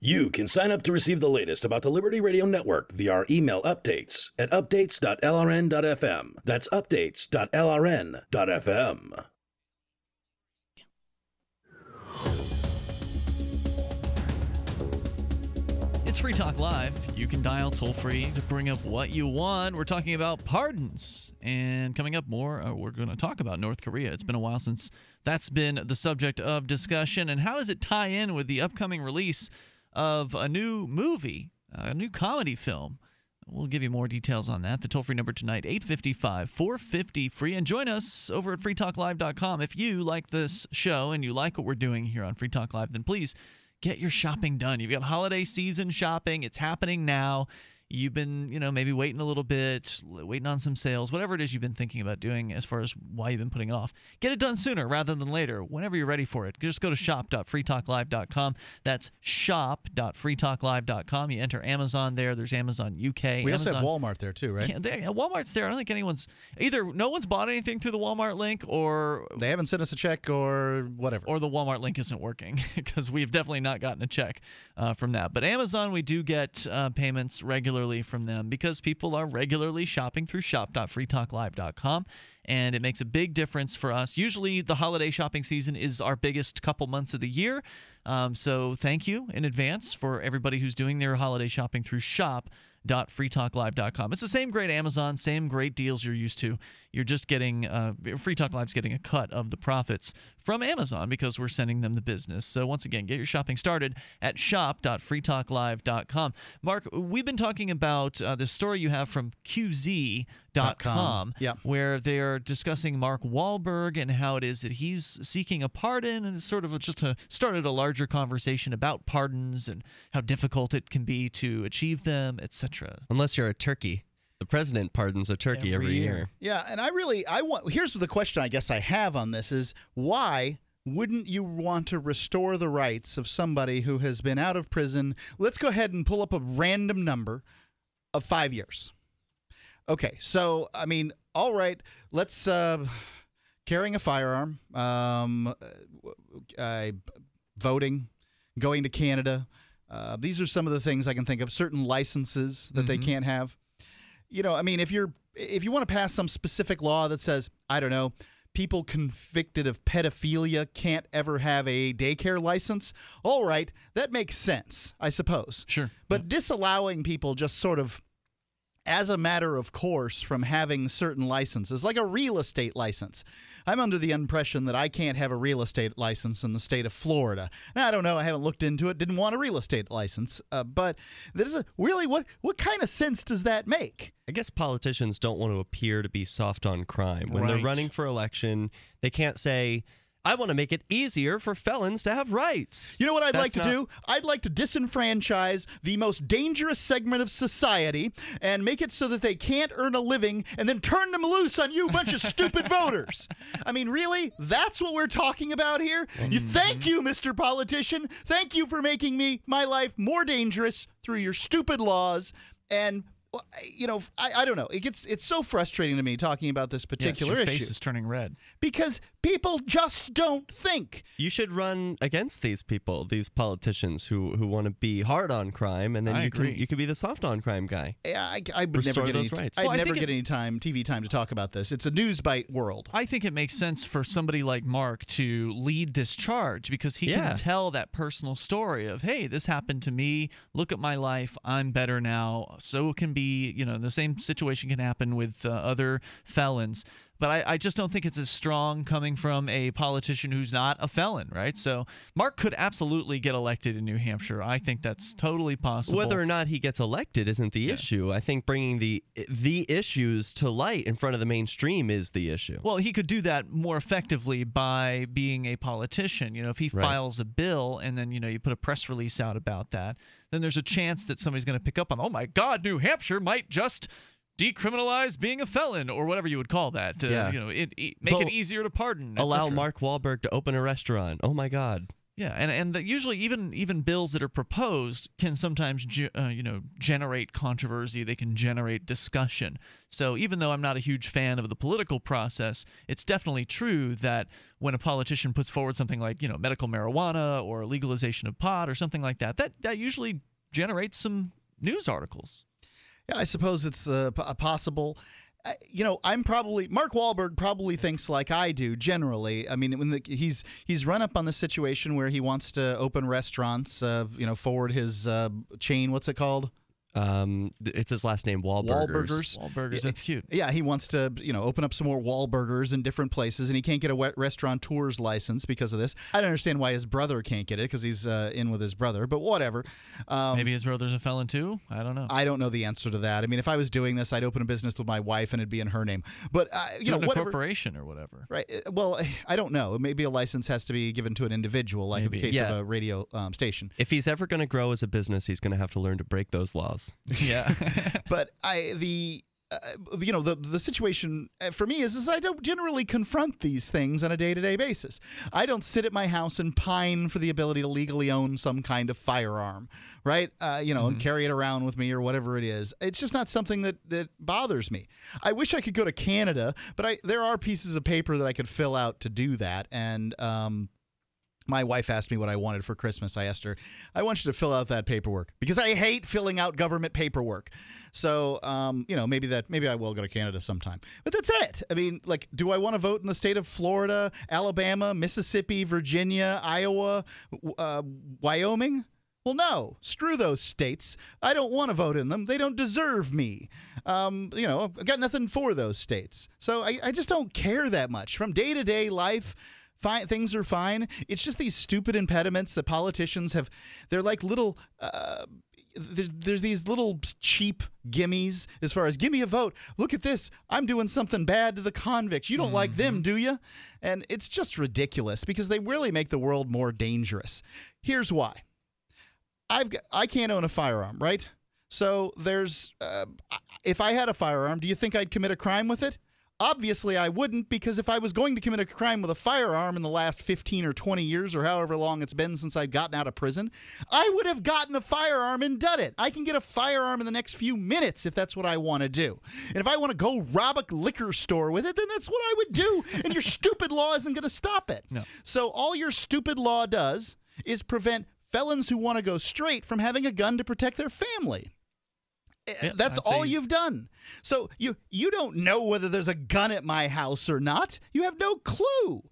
You can sign up to receive the latest about the Liberty Radio Network via our email updates at updates.lrn.fm. That's updates.lrn.fm. It's Free Talk Live. You can dial toll free to bring up what you want. We're talking about pardons. And coming up more, uh, we're going to talk about North Korea. It's been a while since that's been the subject of discussion. And how does it tie in with the upcoming release of a new movie, a new comedy film? We'll give you more details on that. The toll free number tonight, 855 450 free. And join us over at freetalklive.com. If you like this show and you like what we're doing here on Free Talk Live, then please get your shopping done. You've got holiday season shopping, it's happening now. You've been, you know, maybe waiting a little bit, waiting on some sales, whatever it is you've been thinking about doing as far as why you've been putting it off. Get it done sooner rather than later, whenever you're ready for it. Just go to shop.freetalklive.com. That's shop.freetalklive.com. You enter Amazon there. There's Amazon UK. We also have Walmart there too, right? They- Walmart's there. I don't think anyone's either. No one's bought anything through the Walmart link, or They haven't sent us a check or whatever. or the Walmart link isn't working *laughs* because we've definitely not gotten a check uh, from that. But Amazon, we do get uh, payments regularly from them because people are regularly shopping through shop.freetalklive.com. And it makes a big difference for us. Usually, the holiday shopping season is our biggest couple months of the year. Um, so, thank you in advance for everybody who's doing their holiday shopping through shop freetalklive.com. It's the same great Amazon, same great deals you're used to. You're just getting uh, Free Talk Live's getting a cut of the profits from Amazon because we're sending them the business. So once again, get your shopping started at shop.freetalklive.com. Mark, we've been talking about uh, this story you have from QZ.com, Yeah. where they're discussing Mark Wahlberg and how it is that he's seeking a pardon, and it's sort of just a, started a larger conversation about pardons and how difficult it can be to achieve them, etc. Unless you're a turkey. The president pardons a turkey every, year. Yeah, and I really I want here's the question I guess I have on this is why wouldn't you want to restore the rights of somebody who has been out of prison? Let's go ahead and pull up a random number of 5 years. Okay, so I mean, all right, let's uh carrying a firearm, um uh, voting, going to Canada. Uh, these are some of the things I can think of. Certain licenses that they Mhm. can't have you know, I mean, if you're if you want to pass some specific law that says, I don't know, people convicted of pedophilia can't ever have a daycare license, all right, that makes sense, I suppose. Sure. But disallowing people just sort of as a matter of course from having certain licenses, like a real estate license. I'm under the impression that I can't have a real estate license in the state of Florida. Now, I don't know. I haven't looked into it. Didn't want a real estate license. Uh, but this is a, really what what kind of sense does that make? I guess politicians don't want to appear to be soft on crime. When they're running for election, they can't say, I want to make it easier for felons to have rights. You know what I'd like to not- do? I'd like to disenfranchise the most dangerous segment of society and make it so that they can't earn a living and then turn them loose on you bunch of stupid *laughs* voters. I mean, really? That's what we're talking about here? You mm-hmm. thank you, Mr. Politician. Thank you for making me my life more dangerous through your stupid laws and well, you know, I, I don't know. It gets it's so frustrating to me talking about this particular Yes, particular your issue face is turning red. because people just don't think. You should run against these people, these politicians who, who want to be hard on crime, and then I you agree. can you can be the soft on crime guy. Yeah, I, I would Restore never get any. rights. I'd Well, never think get it- any time, TV time, to talk about this. It's a news bite world. I think it makes sense for somebody like Mark to lead this charge because he Yeah. can tell that personal story of, hey, this happened to me. Look at my life. I'm better now. So can be, you know, the same situation can happen with uh, other felons. But I, I just don't think it's as strong coming from a politician who's not a felon, right? So Mark could absolutely get elected in New Hampshire. I think that's totally possible. Whether or not he gets elected isn't the issue. I think bringing the the issues to light in front of the mainstream is the issue. Well, he could do that more effectively by being a politician. You know, if he Right. files a bill and then, you know, you put a press release out about that, then there's a chance that somebody's going to pick up on, oh my God, New Hampshire might just decriminalize being a felon or whatever you would call that. Uh, Yeah. You know, it, it- make it easier to pardon. Allow. Mark Wahlberg to open a restaurant. Oh my God. Yeah, and and the, usually even even bills that are proposed can sometimes ge- uh, you know generate controversy. They can generate discussion. So even though I'm not a huge fan of the political process, it's definitely true that when a politician puts forward something like you know medical marijuana or legalization of pot or something like that, that that usually generates some news articles. Yeah, I suppose it's uh, p- possible. You know, I'm probably Mark Wahlberg probably thinks like I do generally. I mean, when the, he's he's run up on the situation where he wants to open restaurants, uh, you know, forward his uh, chain. What's it called? Um, it's his last name, Wahlburgers. Wahlburgers. Wahlburgers, that's cute. Yeah, he wants to, you know, open up some more Wahlburgers in different places, and he can't get a wet restaurateur's license because of this. I don't understand why his brother can't get it because he's uh, in with his brother, but whatever. Um, Maybe his brother's a felon too. I don't know. I don't know the answer to that. I mean, if I was doing this, I'd open a business with my wife and it'd be in her name. But uh, you Do know, it in a whatever. corporation or whatever. Right. uh, Well, I don't know. Maybe a license has to be given to an individual, like in the case Yeah. of a radio um, station. If he's ever going to grow as a business, he's going to have to learn to break those laws. *laughs* Yeah. *laughs* but I the. Uh, you know the the situation uh, for me is is I don't generally confront these things on a day to day basis. I don't sit at my house and pine for the ability to legally own some kind of firearm, right? Uh, you know, and carry it around with me or whatever it is. It's just not something that that bothers me. I wish I could go to Canada, but I there are pieces of paper that I could fill out to do that, and um, my wife asked me what I wanted for Christmas. I asked her, I want you to fill out that paperwork because I hate filling out government paperwork. So, um, you know, maybe that, maybe I will go to Canada sometime. But that's it. I mean, like, do I want to vote in the state of Florida, Alabama, Mississippi, Virginia, Iowa, uh, Wyoming? Well, no. Screw those states. I don't want to vote in them. They don't deserve me. Um, you know, I've got nothing for those states. So I, I just don't care that much. From day to day life, fine, things are fine. It's just these stupid impediments that politicians have. They're like little. Uh, there's, there's these little cheap gimmies as far as give me a vote. Look at this. I'm doing something bad to the convicts. You don't like them, do you? And it's just ridiculous because they really make the world more dangerous. Here's why. I've got, I can't own a firearm, right? So there's uh, if I had a firearm, do you think I'd commit a crime with it? Obviously, I wouldn't because if I was going to commit a crime with a firearm in the last 15 or 20 years or however long it's been since I've gotten out of prison, I would have gotten a firearm and done it. I can get a firearm in the next few minutes if that's what I want to do. And if I want to go rob a liquor store with it, then that's what I would do. and your stupid law isn't going to stop it. No. So all your stupid law does is prevent felons who want to go straight from having a gun to protect their family. Eh, That's I'd all say- you've done. So you you don't know whether there's a gun at my house or not. You have no clue.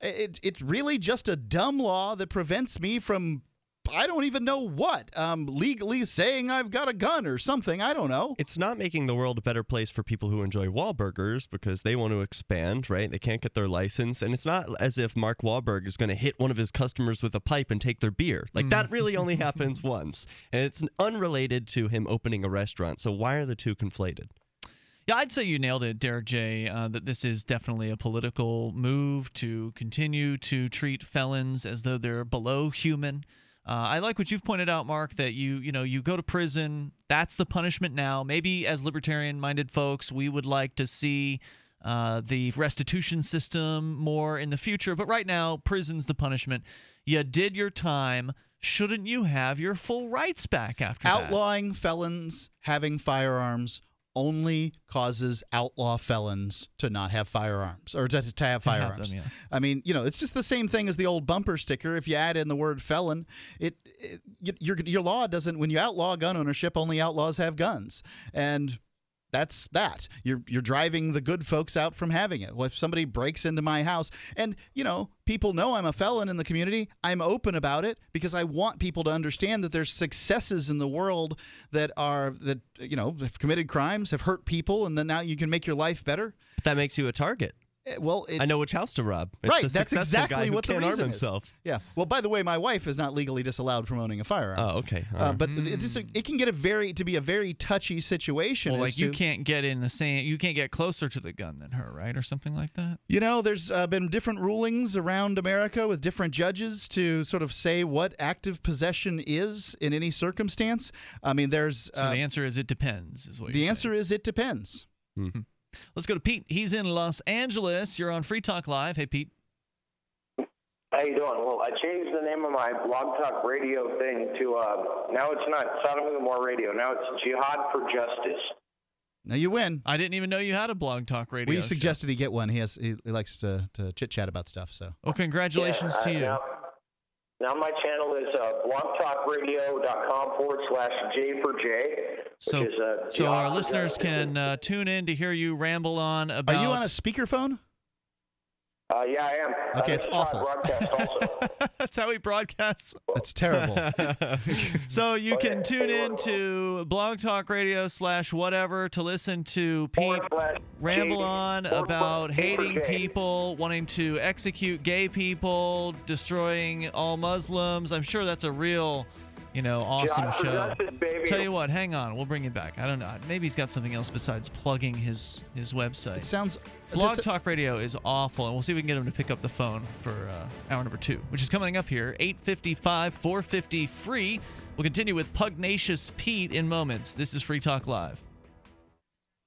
It, it's really just a dumb law that prevents me from I don't even know what. Um, legally saying I've got a gun or something. I don't know. It's not making the world a better place for people who enjoy Wahlburgers because they want to expand, right? They can't get their license. And it's not as if Mark Wahlberg is going to hit one of his customers with a pipe and take their beer. Like, that really only *laughs* happens once. And it's unrelated to him opening a restaurant. So, why are the two conflated? Yeah, I'd say you nailed it, Derek J. Uh, that this is definitely a political move to continue to treat felons as though they're below human. Uh, I like what you've pointed out, Mark, that you you know you go to prison. That's the punishment now. Maybe as libertarian-minded folks, we would like to see uh, the restitution system more in the future. But right now, prison's the punishment. You did your time. Shouldn't you have your full rights back after that? Outlawing felons having firearms only causes outlaw felons to not have firearms or to, to have To have firearms. them, yeah. I mean, you know, it's just the same thing as the old bumper sticker. If you add in the word felon, it, it your your law doesn't. When you outlaw gun ownership, only outlaws have guns, and that's that. You're you're driving the good folks out from having it. Well, if somebody breaks into my house, and you know, people know I'm a felon in the community, I'm open about it because I want people to understand that there's successes in the world that are that you know have committed crimes, have hurt people, and then now you can make your life better. But that makes you a target. Eh, Well, it, I know which house to rob. It's right, the that's exactly guy who what the can't reason arm is. himself. Yeah. Well, by the way, my wife is not legally disallowed from owning a firearm. Oh, okay. All Uh, right. but it, this, it can get a very to be a very touchy situation. Well, as like you can't get in the same. You can't get closer to the gun than her, right, or something like that. You know, there's uh, been different rulings around America with different judges to sort of say what active possession is in any circumstance. I mean, there's So uh, the answer is it depends. Is what the you're answer is it depends. Let's go to Pete. He's in Los Angeles. You're on Free Talk Live. Hey, Pete. How you doing? Well, I changed the name of my blog talk radio thing to uh, now it's not Sodom and Gomorrah Radio. Now it's Jihad for Justice. Now you win. I didn't even know you had a blog talk radio. We show. suggested he get one. He has he, he likes to, to chit chat about stuff. So Well, congratulations Yeah, to you. Now, now my channel is uh, blogtalkradio.com forward slash J for J. So, is, uh, so our listeners can uh, tune in to hear you ramble on about. Are you on a speakerphone? Uh, yeah, I am. Okay, uh, it's this is how I awful. *laughs* also. That's how he broadcasts. That's terrible. *laughs* so you can tune in to Blog Talk Radio slash whatever to listen to Pete ramble on about hating people, wanting to execute gay people, destroying all Muslims. I'm sure that's a real, you know, awesome Jihad show. Justice. Tell you what, hang on, we'll bring you back. I don't know. Maybe he's got something else besides plugging his his website. It sounds. Blog Talk Radio is awful, and we'll see if we can get him to pick up the phone for uh, hour number two, which is coming up here, 855, 450 free. We'll continue with Pugnacious Pete in moments. This is Free Talk Live.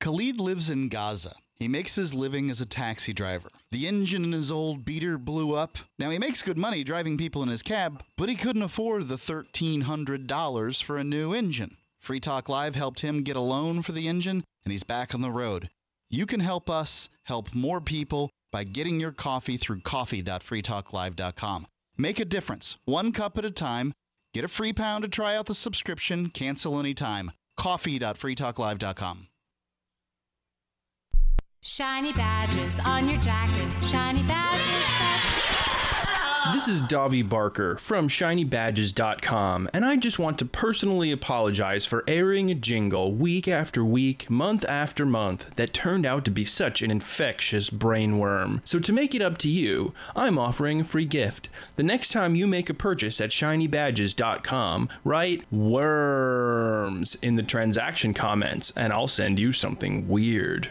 Khalid lives in Gaza. He makes his living as a taxi driver. The engine in his old beater blew up. Now, he makes good money driving people in his cab, but he couldn't afford the $1,300 for a new engine. Free Talk Live helped him get a loan for the engine, and he's back on the road. You can help us help more people by getting your coffee through coffee.freetalklive.com. Make a difference, one cup at a time. Get a free pound to try out the subscription, cancel anytime. Coffee.freetalklive.com. Shiny badges on your jacket. Shiny badges. This is Davi Barker from ShinyBadges.com, and I just want to personally apologize for airing a jingle week after week, month after month, that turned out to be such an infectious brainworm. So, to make it up to you, I'm offering a free gift. The next time you make a purchase at ShinyBadges.com, write worms in the transaction comments, and I'll send you something weird.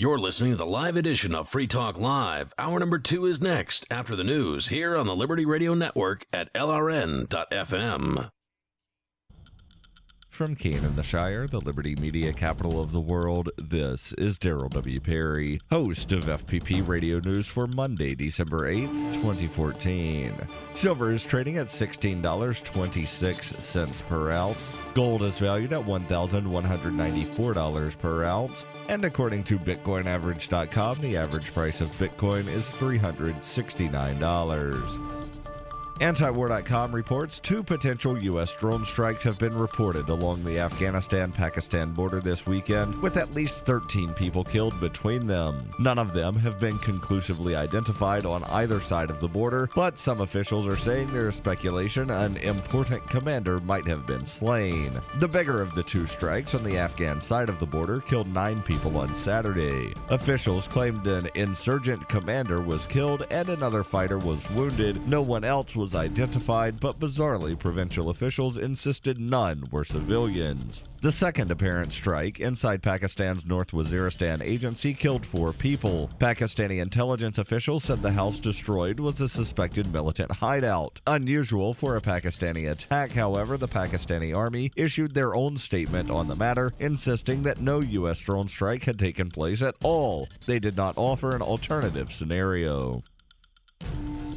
You're listening to the live edition of Free Talk Live. Hour number two is next after the news here on the Liberty Radio Network at LRN.FM. From Keene in the Shire, the Liberty Media capital of the world, this is Daryl W. Perry, host of FPP Radio News for Monday, December 8th, 2014. Silver is trading at $16.26 per ounce. Gold is valued at $1,194 per ounce. And according to BitcoinAverage.com, the average price of Bitcoin is $369. Antiwar.com reports two potential U.S. drone strikes have been reported along the Afghanistan Pakistan border this weekend, with at least 13 people killed between them. None of them have been conclusively identified on either side of the border, but some officials are saying there is speculation an important commander might have been slain. The bigger of the two strikes on the Afghan side of the border killed nine people on Saturday. Officials claimed an insurgent commander was killed and another fighter was wounded. No one else was identified, but bizarrely, provincial officials insisted none were civilians. The second apparent strike inside Pakistan's North Waziristan agency killed four people. Pakistani intelligence officials said the house destroyed was a suspected militant hideout. Unusual for a Pakistani attack, however, the Pakistani army issued their own statement on the matter, insisting that no U.S. drone strike had taken place at all. They did not offer an alternative scenario.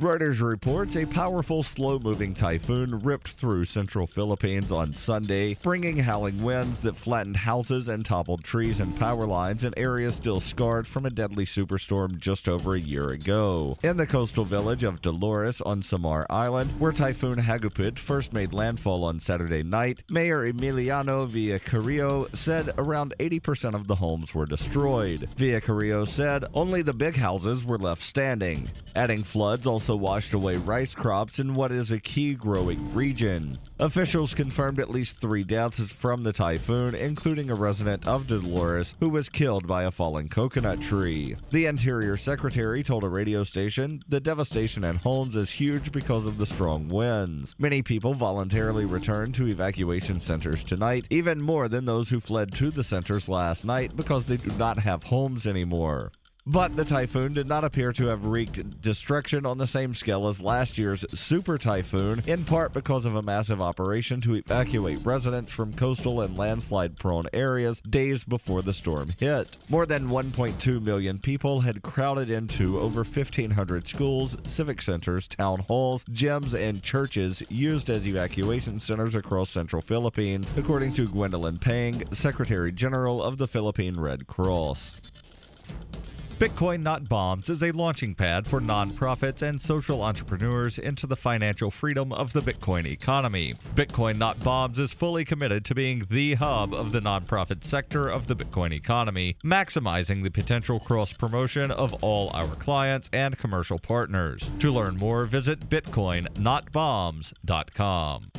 Reuters reports a powerful, slow moving typhoon ripped through central Philippines on Sunday, bringing howling winds that flattened houses and toppled trees and power lines in areas still scarred from a deadly superstorm just over a year ago. In the coastal village of Dolores on Samar Island, where Typhoon Hagupit first made landfall on Saturday night, Mayor Emiliano Villacarrillo said around 80% of the homes were destroyed. Villacarrillo said only the big houses were left standing, adding floods also washed away rice crops in what is a key growing region. Officials confirmed at least three deaths from the typhoon, including a resident of Dolores who was killed by a falling coconut tree. The Interior Secretary told a radio station the devastation at homes is huge because of the strong winds. Many people voluntarily returned to evacuation centers tonight, even more than those who fled to the centers last night because they do not have homes anymore. But the typhoon did not appear to have wreaked destruction on the same scale as last year's super typhoon, in part because of a massive operation to evacuate residents from coastal and landslide prone areas days before the storm hit. More than 1.2 million people had crowded into over 1,500 schools, civic centers, town halls, gyms, and churches used as evacuation centers across central Philippines, according to Gwendolyn Pang, Secretary General of the Philippine Red Cross. Bitcoin Not Bombs is a launching pad for nonprofits and social entrepreneurs into the financial freedom of the Bitcoin economy. Bitcoin Not Bombs is fully committed to being the hub of the nonprofit sector of the Bitcoin economy, maximizing the potential cross promotion of all our clients and commercial partners. To learn more, visit bitcoinnotbombs.com.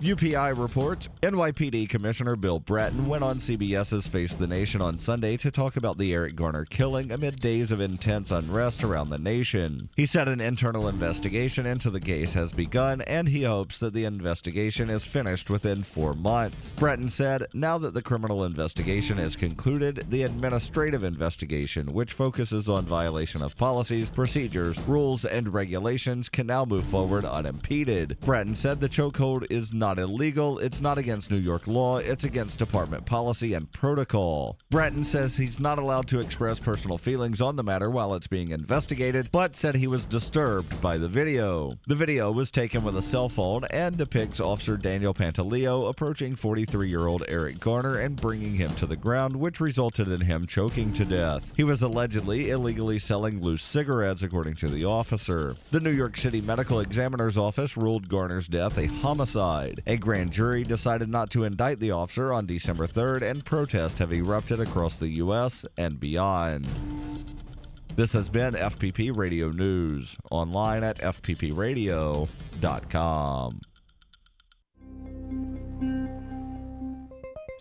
UPI reports NYPD Commissioner Bill Bratton went on CBS's Face the Nation on Sunday to talk about the Eric Garner killing amid days of intense unrest around the nation. He said an internal investigation into the case has begun and he hopes that the investigation is finished within four months. Bratton said, Now that the criminal investigation is concluded, the administrative investigation, which focuses on violation of policies, procedures, rules, and regulations, can now move forward unimpeded. Bratton said the chokehold is not not illegal, it's not against New York law, it's against department policy and protocol. Bratton says he's not allowed to express personal feelings on the matter while it's being investigated, but said he was disturbed by the video. The video was taken with a cell phone and depicts Officer Daniel Pantaleo approaching 43 year old Eric Garner and bringing him to the ground, which resulted in him choking to death. He was allegedly illegally selling loose cigarettes, according to the officer. The New York City Medical Examiner's Office ruled Garner's death a homicide. A grand jury decided not to indict the officer on December 3rd, and protests have erupted across the U.S. and beyond. This has been FPP Radio News, online at fppradio.com.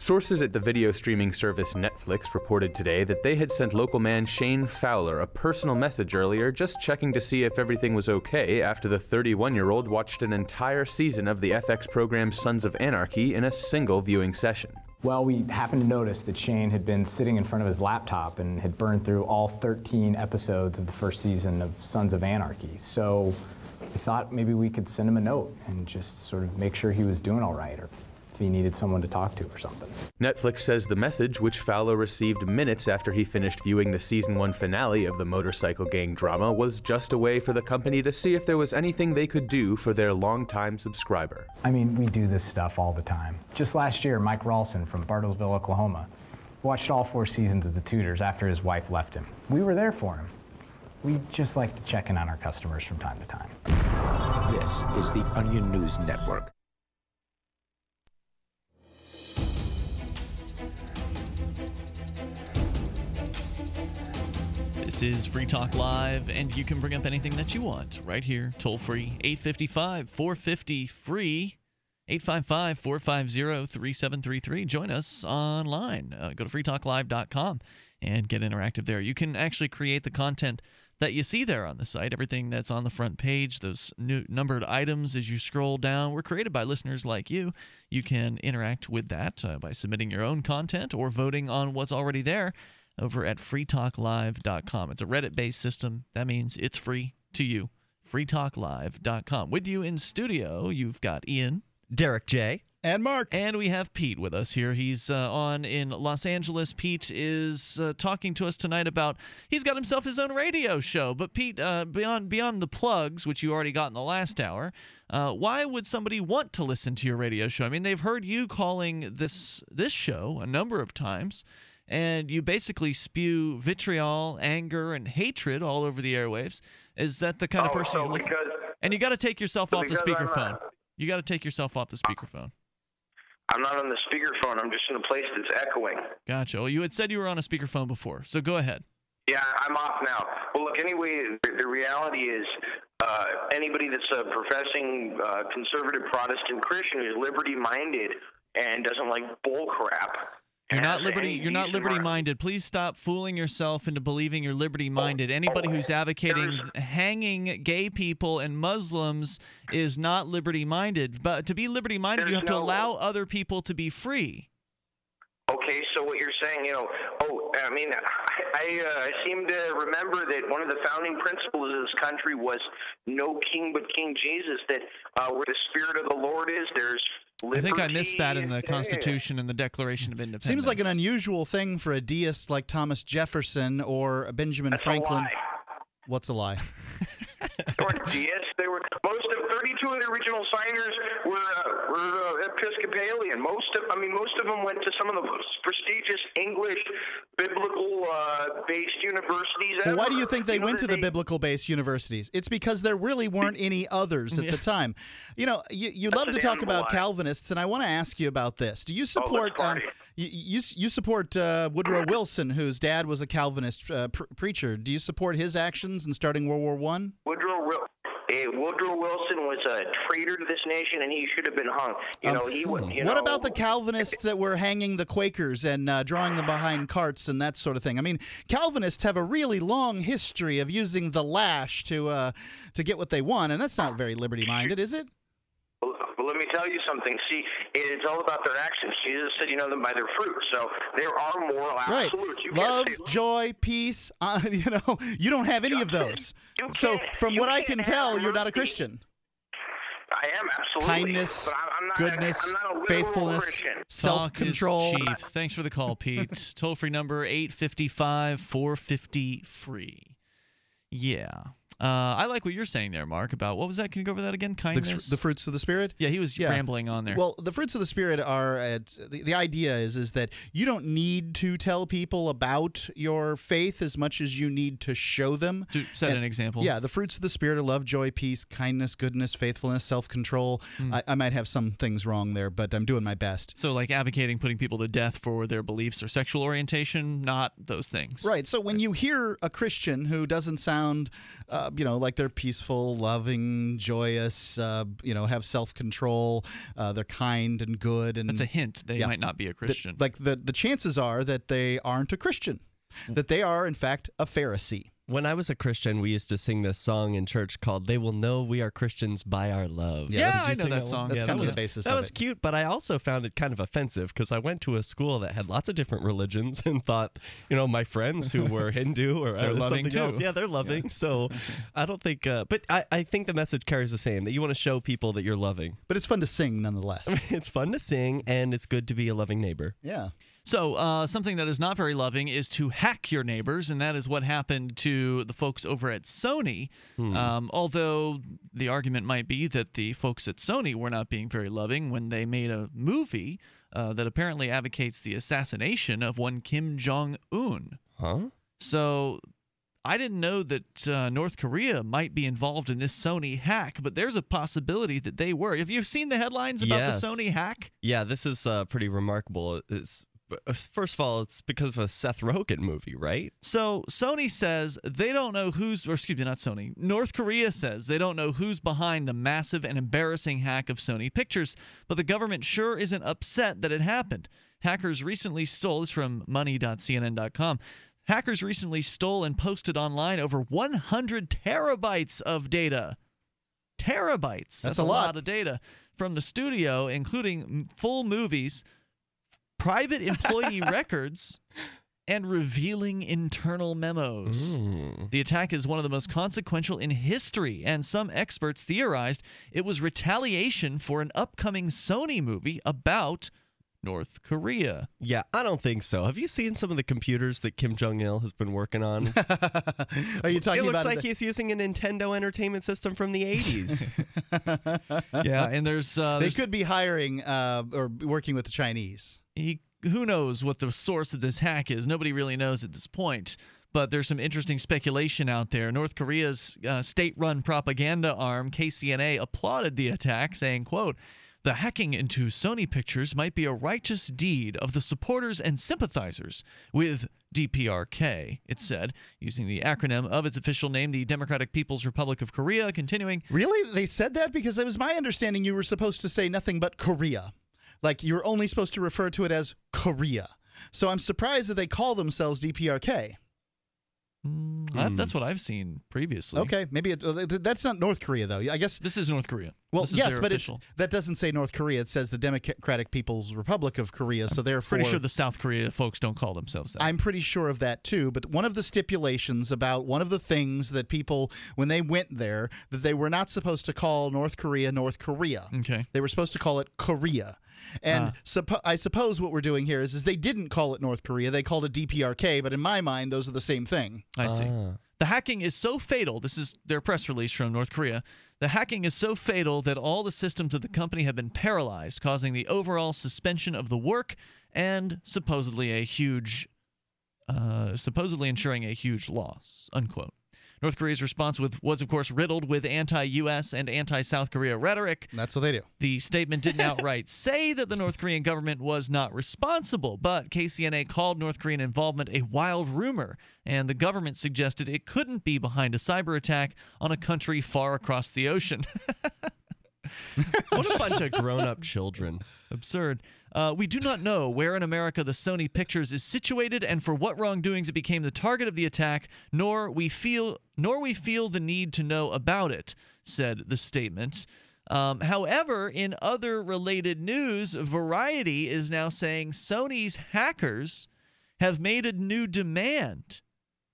Sources at the video streaming service Netflix reported today that they had sent local man Shane Fowler a personal message earlier just checking to see if everything was okay after the 31 year old watched an entire season of the FX program Sons of Anarchy in a single viewing session. Well, we happened to notice that Shane had been sitting in front of his laptop and had burned through all 13 episodes of the first season of Sons of Anarchy. So we thought maybe we could send him a note and just sort of make sure he was doing all right or if he needed someone to talk to or something. Netflix says the message, which Fowler received minutes after he finished viewing the season one finale of the motorcycle gang drama, was just a way for the company to see if there was anything they could do for their longtime subscriber. I mean, we do this stuff all the time. Just last year, Mike Ralston from Bartlesville, Oklahoma, watched all four seasons of The Tudors after his wife left him. We were there for him. We just like to check in on our customers from time to time. This is the Onion News Network. This is Free Talk Live, and you can bring up anything that you want right here, toll free, 855 450 free. 855 450 3733. Join us online. Uh, go to freetalklive.com and get interactive there. You can actually create the content that you see there on the site. Everything that's on the front page, those new numbered items as you scroll down, were created by listeners like you. You can interact with that uh, by submitting your own content or voting on what's already there over at freetalklive.com. It's a Reddit based system. That means it's free to you. freetalklive.com. With you in studio, you've got Ian, Derek J. And Mark. And we have Pete with us here. He's uh, on in Los Angeles. Pete is uh, talking to us tonight about he's got himself his own radio show. But Pete, uh, beyond beyond the plugs, which you already got in the last hour, uh, why would somebody want to listen to your radio show? I mean, they've heard you calling this this show a number of times, and you basically spew vitriol, anger, and hatred all over the airwaves. Is that the kind of Oh, person so you're looking? because- And you got to take yourself so off the speakerphone. You got to take yourself off the speakerphone. I'm not on the speakerphone. I'm just in a place that's echoing. Gotcha. Well, you had said you were on a speakerphone before, so go ahead. Yeah, I'm off now. Well, look, anyway, the, the reality is uh, anybody that's a professing uh, conservative Protestant Christian who's liberty minded and doesn't like bull crap. You're not liberty. You're not liberty-minded. Please stop fooling yourself into believing you're liberty minded. Anybody who's advocating hanging gay people and Muslims is not liberty minded. But to be liberty minded, you have to allow other people to be free. Okay, so what you're saying, you know, oh, I mean, I, uh, I seem to remember that one of the founding principles of this country was no king but King Jesus, that uh, where the Spirit of the Lord is, there's I think I missed that in the Constitution and the Declaration of Independence. Seems like an unusual thing for a deist like Thomas Jefferson or Benjamin That's a Franklin. lie. What's a lie? *laughs* They. They were most of 32 of the original signers were uh, were uh, Episcopalian. Most of, I mean, most of them went to some of the most prestigious English biblical uh, based universities. Well, why do you think they know went to that the biblical based universities? It's because there really weren't any others at the time. You know, you, you That's love to talk about lie. Calvinists, and I want to ask you about this. Do you let's support um, you, you you support uh, Woodrow Wilson, whose dad was a Calvinist uh, pr- preacher? Do you support his actions in starting World War One? Woodrow Eh, Woodrow Wilson was a traitor to this nation, and he should have been hung. You know, he Um, what know, about the Calvinists that were hanging the Quakers and uh, drawing them behind carts and that sort of thing? I mean, Calvinists have a really long history of using the lash to uh, to get what they want, and that's not very liberty minded, is it? Well, let me tell you something. See, it's all about their actions. Jesus said, "You know them by their fruit." So there are moral Right. absolutes. You Love, can't say, joy, peace. *laughs* Uh, you know, you don't have any of those. So, from what I can tell, you're not a Christian. I am absolutely. Kindness, but I'm, I'm not goodness, a, I'm not a faithfulness, self-control. Talk. Thanks for the call, Pete. *laughs* Toll free number 855 450 free. Yeah. Uh, I like what you're saying there, Mark, about what was that? Can you go over that again? The, Kindness? the fruits of the spirit. yeah, he was Yeah. rambling on there. Well, the fruits of the spirit are at, the, the idea is is that you don't need to tell people about your faith as much as you need to show them. To set And- an example. Yeah, the fruits of the spirit are love, joy, peace, kindness, goodness, faithfulness, self-control. Hmm. I, I might have some things wrong there, but I'm doing my best. So, like advocating putting people to death for their beliefs or sexual orientation, not those things. Right. So when you hear a Christian who doesn't sound, uh, you know, like they're peaceful, loving, joyous, uh, you know, have self-control, uh, they're kind and good, and That's a hint. They Yeah. might not be a the- Christian. like the the chances are that they aren't a Christian, that they are in fact a Pharisee. When I was a Christian, we used to sing this song in church called "They Will Know We Are Christians by Our Love." Yeah, Did that's- you I know sing that song. That's Yeah, kind that of was, the basis That of was it. cute, but I also found it kind of offensive because I went to a school that had lots of different religions *laughs* and thought, you know, my friends who were *laughs* Hindu or They're loving something else, too. yeah, they're loving. So *laughs* I don't think, uh, but I, I think the message carries the same that you want to show people that you're loving. But it's fun to sing nonetheless. it's fun to sing and it's good to be a loving neighbor. Yeah. So, uh, something that is not very loving is to hack your neighbors, and that is what happened to the folks over at Sony. Hmm. Um, although the argument might be that the folks at Sony were not being very loving when they made a movie uh, that apparently advocates the assassination of one Kim Jong Un. Huh? So. I didn't know that uh, North Korea might be involved in this Sony hack, but there's a possibility that they were. Have you seen the headlines about Yes. the Sony hack? Yeah, this is uh, pretty remarkable. It's Uh, first of all, it's because of a Seth Rogen movie, right? So Sony says they don't know who's, or excuse me, not Sony. North Korea says they don't know who's behind the massive and embarrassing hack of Sony Pictures, but the government sure isn't upset that it happened. Hackers recently stole this from money.cnn.com. Hackers recently stole and posted online over 100 terabytes of data. Terabytes. That's That's, a a lot. lot of data from the studio, including full movies, private *laughs* employee records, and revealing internal memos. Hmm. The attack is one of the most consequential in history, and some experts theorized it was retaliation for an upcoming Sony movie about North Korea. Yeah, I don't think so. Have you seen some of the computers that Kim Jong Il has been working on? *laughs* Are you talking about it looks about like the- he's using a Nintendo Entertainment System from the 80s. *laughs* yeah, and there's uh, they could be hiring uh, or working with the Chinese. he, who knows what the source of this hack is? Nobody really knows at this point. But there's some interesting speculation out there. North Korea's uh, state-run propaganda arm, KCNA, applauded the attack, saying, "quote." The hacking into Sony Pictures might be a righteous deed of the supporters and sympathizers with DPRK, it said, using the acronym of its official name, the Democratic People's Republic of Korea, continuing. Really? They said that because it was my understanding you were supposed to say nothing but Korea. Like you're only supposed to refer to it as Korea. So I'm surprised that they call themselves DPRK. Uh, that's what I've seen previously. Okay, maybe it, that's not North Korea though. I guess This is North Korea. Well, This is yes, but that doesn't say North Korea. It says the Democratic People's Republic of Korea. So therefore, Pretty sure the South Korea folks don't call themselves that. I'm pretty sure of that too. But one of the stipulations about one of the things that people, when they went there, that they were not supposed to call North Korea North Korea. Okay. They were supposed to call it Korea. And Ah. suppo- I suppose what we're doing here is, is they didn't call it North Korea. They called it DPRK. But in my mind, those are the same thing. I see. The hacking is so fatal. This is their press release from North Korea. The hacking is so fatal that all the systems of the company have been paralyzed, causing the overall suspension of the work and supposedly a huge, uh, supposedly ensuring a huge loss. Unquote. North Korea's response with, was, of course, riddled with anti-U.S. and anti-South Korea rhetoric. That's what they do. The statement didn't outright *laughs* say that the North Korean government was not responsible, but KCNA called North Korean involvement a wild rumor, and the government suggested it couldn't be behind a cyber attack on a country far across the ocean. *laughs* *laughs* what a bunch of grown-up children. Absurd. Uh, we do not know where in America the Sony Pictures is situated and for what wrongdoings it became the target of the attack, nor we feel nor we feel the need to know about it, said the statement. Um, however, in other related news, Variety is now saying Sony's hackers have made a new demand,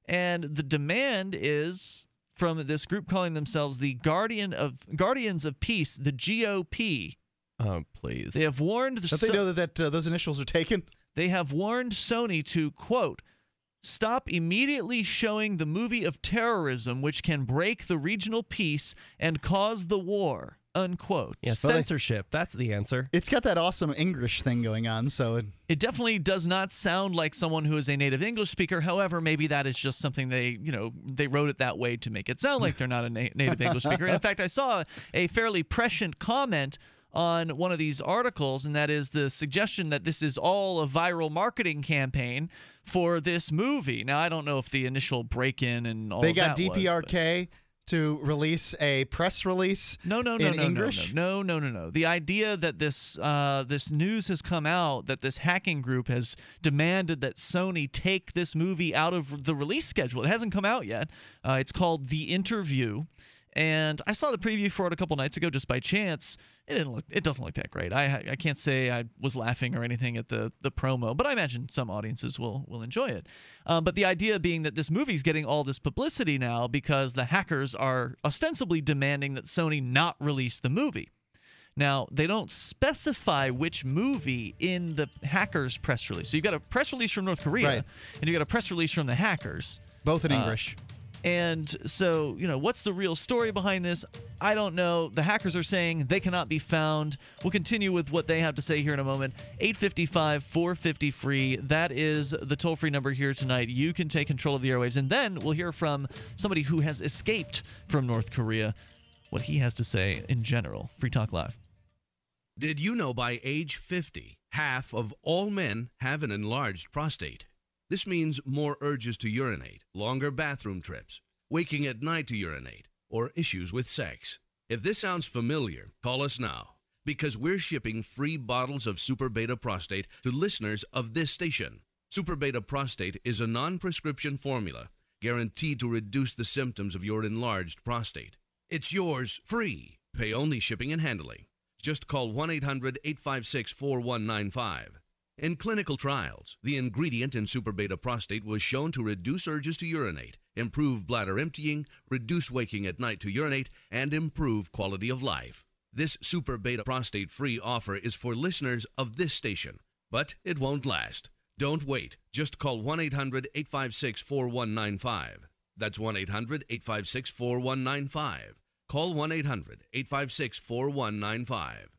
and the demand is from this group calling themselves the Guardian of Guardians of Peace, the GOP. Oh, please. They have warned the Don't they know that, that uh, those initials are taken? they have warned Sony to quote stop immediately showing the movie of terrorism which can break the regional peace and cause the war unquote Yeah, they- censorship. That's the answer. It's got that awesome English thing going on, so it, it definitely does not sound like someone who is a native english speaker however maybe that is just something they you know they wrote it that way to make it sound like they're not a na- native english speaker in *laughs* fact i saw a fairly prescient comment on one of these articles, and that is the suggestion that this is all a viral marketing campaign for this movie. Now, I don't know if the initial break in and all they got that was, DPRK to release a press release no, no, no, in no, English. No, no, no, no, no. The idea that this uh, this news has come out that this hacking group has demanded that Sony take this movie out of the release schedule. It hasn't come out yet. Uh, it's called The Interview. And I saw the preview for it a couple nights ago just by chance. It didn't look. It doesn't look that great. I I can't say I was laughing or anything at the the promo, but I imagine some audiences will will enjoy it. Um, but the idea being that this movie's getting all this publicity now because the hackers are ostensibly demanding that Sony not release the movie. Now, they don't specify which movie in the hackers press release. So you've got a press release from North Korea, Right. and you've got a press release from the hackers. Both in Uh, English. And so, you know, what's the real story behind this? I don't know. The hackers are saying they cannot be found. We'll continue with what they have to say here in a moment. 855 450 free. That is the toll free number here tonight. You can take control of the airwaves. And then we'll hear from somebody who has escaped from North Korea, what he has to say in general. Free Talk Live. Did you know by age 50, half of all men have an enlarged prostate? This means more urges to urinate, longer bathroom trips, waking at night to urinate, or issues with sex. If this sounds familiar, call us now because we're shipping free bottles of Super Beta Prostate to listeners of this station. Super Beta Prostate is a non prescription formula guaranteed to reduce the symptoms of your enlarged prostate. It's yours free. Pay only shipping and handling. Just call 1 800 856 4195. In clinical trials, the ingredient in Super Beta Prostate was shown to reduce urges to urinate, improve bladder emptying, reduce waking at night to urinate, and improve quality of life. This Super Beta Prostate free offer is for listeners of this station, but it won't last. Don't wait. Just call 1 800 856 4195. That's 1 800 856 4195. Call 1 800 856 4195.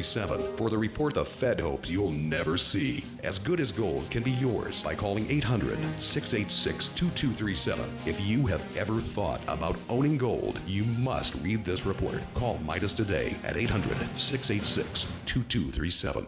2237 for the report the Fed hopes you'll never see. As Good as Gold can be yours by calling 800 686 2237. If you have ever thought about owning gold, you must read this report. Call Midas today at 800 686 2237.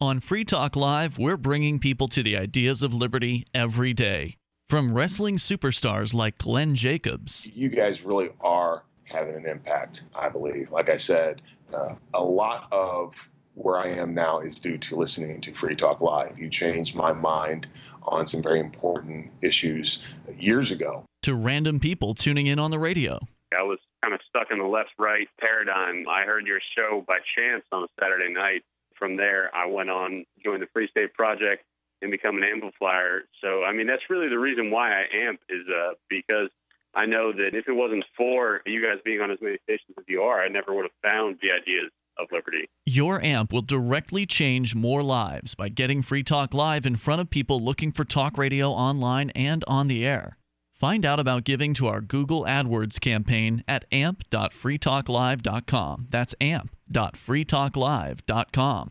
On Free Talk Live, we're bringing people to the ideas of liberty every day. From wrestling superstars like Glenn Jacobs you guys really are having an impact, I believe. Like I said, uh, a lot of where I am now is due to listening to Free Talk Live. You changed my mind on some very important issues years ago. to random people tuning in on the radio. I was kind of stuck in the left right paradigm. I heard your show by chance on a Saturday night. From there, I went on, joined the Free State Project, and become an amplifier. So, I mean, that's really the reason why I amp is uh, because I know that if it wasn't for you guys being on as many stations as you are, I never would have found the ideas of liberty. Your amp will directly change more lives by getting Free Talk Live in front of people looking for talk radio online and on the air. Find out about giving to our Google AdWords campaign at amp.freetalklive.com. That's amp.freetalklive.com.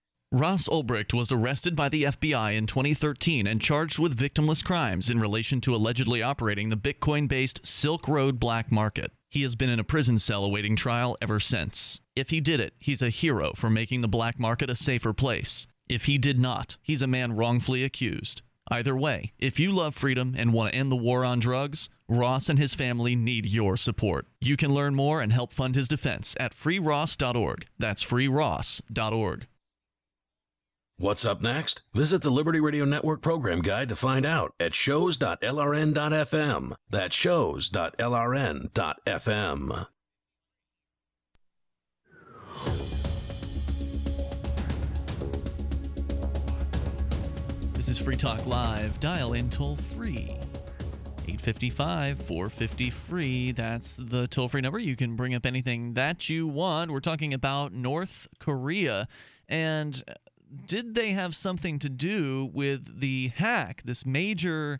Ross Ulbricht was arrested by the FBI in 2013 and charged with victimless crimes in relation to allegedly operating the Bitcoin based Silk Road black market. He has been in a prison cell awaiting trial ever since. If he did it, he's a hero for making the black market a safer place. If he did not, he's a man wrongfully accused. Either way, if you love freedom and want to end the war on drugs, Ross and his family need your support. You can learn more and help fund his defense at freeross.org. That's freeross.org. What's up next? Visit the Liberty Radio Network program guide to find out at shows.lrn.fm. That's shows.lrn.fm. This is Free Talk Live. Dial in toll free. 855 450 free. That's the toll free number. You can bring up anything that you want. We're talking about North Korea. And did they have something to do with the hack, this major,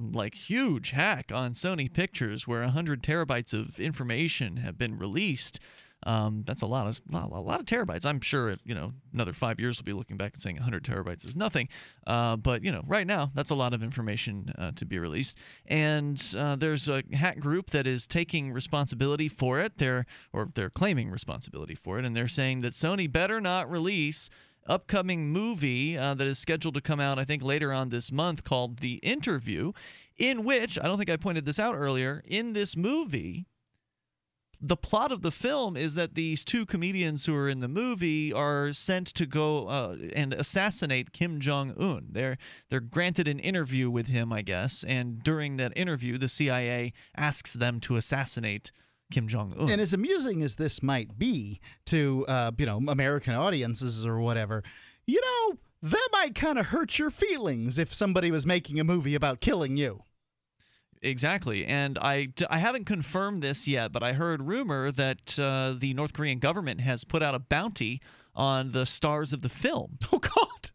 like huge hack on Sony Pictures, where 100 terabytes of information have been released? Um, that's a lot of a lot of terabytes. I'm sure you know another five years we'll be looking back and saying 100 terabytes is nothing. Uh, but you know right now that's a lot of information uh, to be released. And uh, there's a hack group that is taking responsibility for it. They're or they're claiming responsibility for it, and they're saying that Sony better not release upcoming movie uh, that is scheduled to come out, I think, later on this month called The Interview, in which, I don't think I pointed this out earlier, in this movie, the plot of the film is that these two comedians who are in the movie are sent to go uh, and assassinate Kim Jong Un. They're they're granted an interview with him, I guess, and during that interview, the CIA asks them to assassinate Kim Jong Un. And as amusing as this might be to uh, you know American audiences or whatever, you know that might kind of hurt your feelings if somebody was making a movie about killing you. Exactly, and I, I haven't confirmed this yet, but I heard rumor that uh, the North Korean government has put out a bounty on the stars of the film. *laughs* Oh God!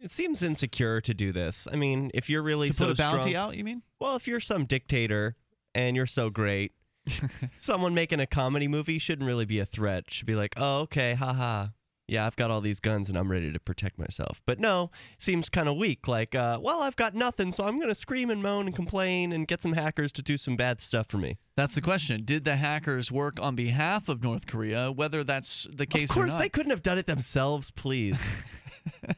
It seems insecure to do this. I mean, if you're really To so put a bounty strong- out, you mean? Well, if you're some dictator and you're so great, *laughs* someone making a comedy movie shouldn't really be a threat. Should be like, oh, okay, haha. Yeah, I've got all these guns and I'm ready to protect myself. But no, seems kind of weak. Like, uh, well, I've got nothing, so I'm going to scream and moan and complain and get some hackers to do some bad stuff for me. That's the question. Did the hackers work on behalf of North Korea? Whether that's the case Of course, they couldn't have done it themselves, please. *laughs*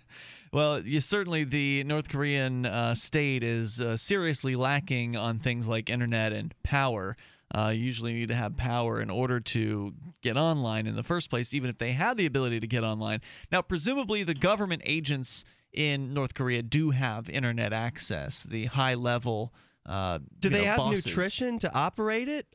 Well, you, certainly the North Korean uh, state is uh, seriously lacking on things like internet and power. Uh, usually need to have power in order to get online in the first place, even if they had the ability to get online. Now, presumably, the government agents in North Korea do have internet access, the high level. Uh, Do they know, have bosses. nutrition to operate it?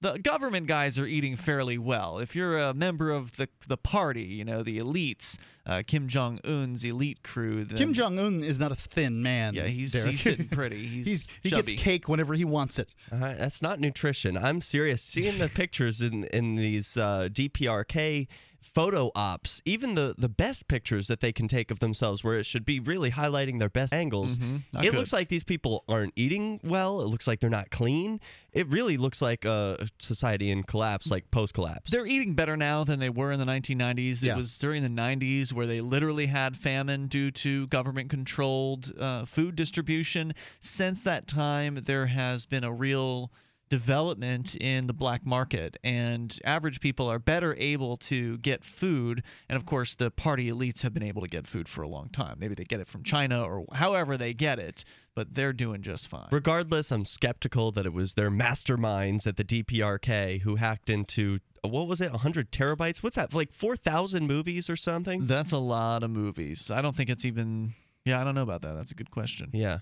The government guys are eating fairly well. If you're a member of the the party, you know the elites, uh, Kim Jong Un's elite crew. Then, Kim Jong Un is not a thin man. Yeah, he's Derek. he's sitting *laughs* pretty. He's, he gets cake whenever he wants it. Uh, that's not nutrition. I'm serious. Seeing the *laughs* pictures in in these uh, DPRK photo ops, even the the best pictures that they can take of themselves, where it should be really highlighting their best angles, Mhm, it good. looks like these people aren't eating well. It looks like they're not clean. It really looks like a society in collapse, like post collapse. They're eating better now than they were in the 1990s. Yeah. It was during the 90s where they literally had famine due to government controlled uh, food distribution. Since that time, there has been a real development in the black market, and average people are better able to get food. And of course, the party elites have been able to get food for a long time. Maybe they get it from China or however they get it, but they're doing just fine. Regardless, I'm skeptical that it was their masterminds at the DPRK who hacked into what was it, 100 terabytes? What's that? Like 4,000 movies or something? That's a lot of movies. I don't think it's even. Yeah, I don't know about that. That's a good question. Yeah.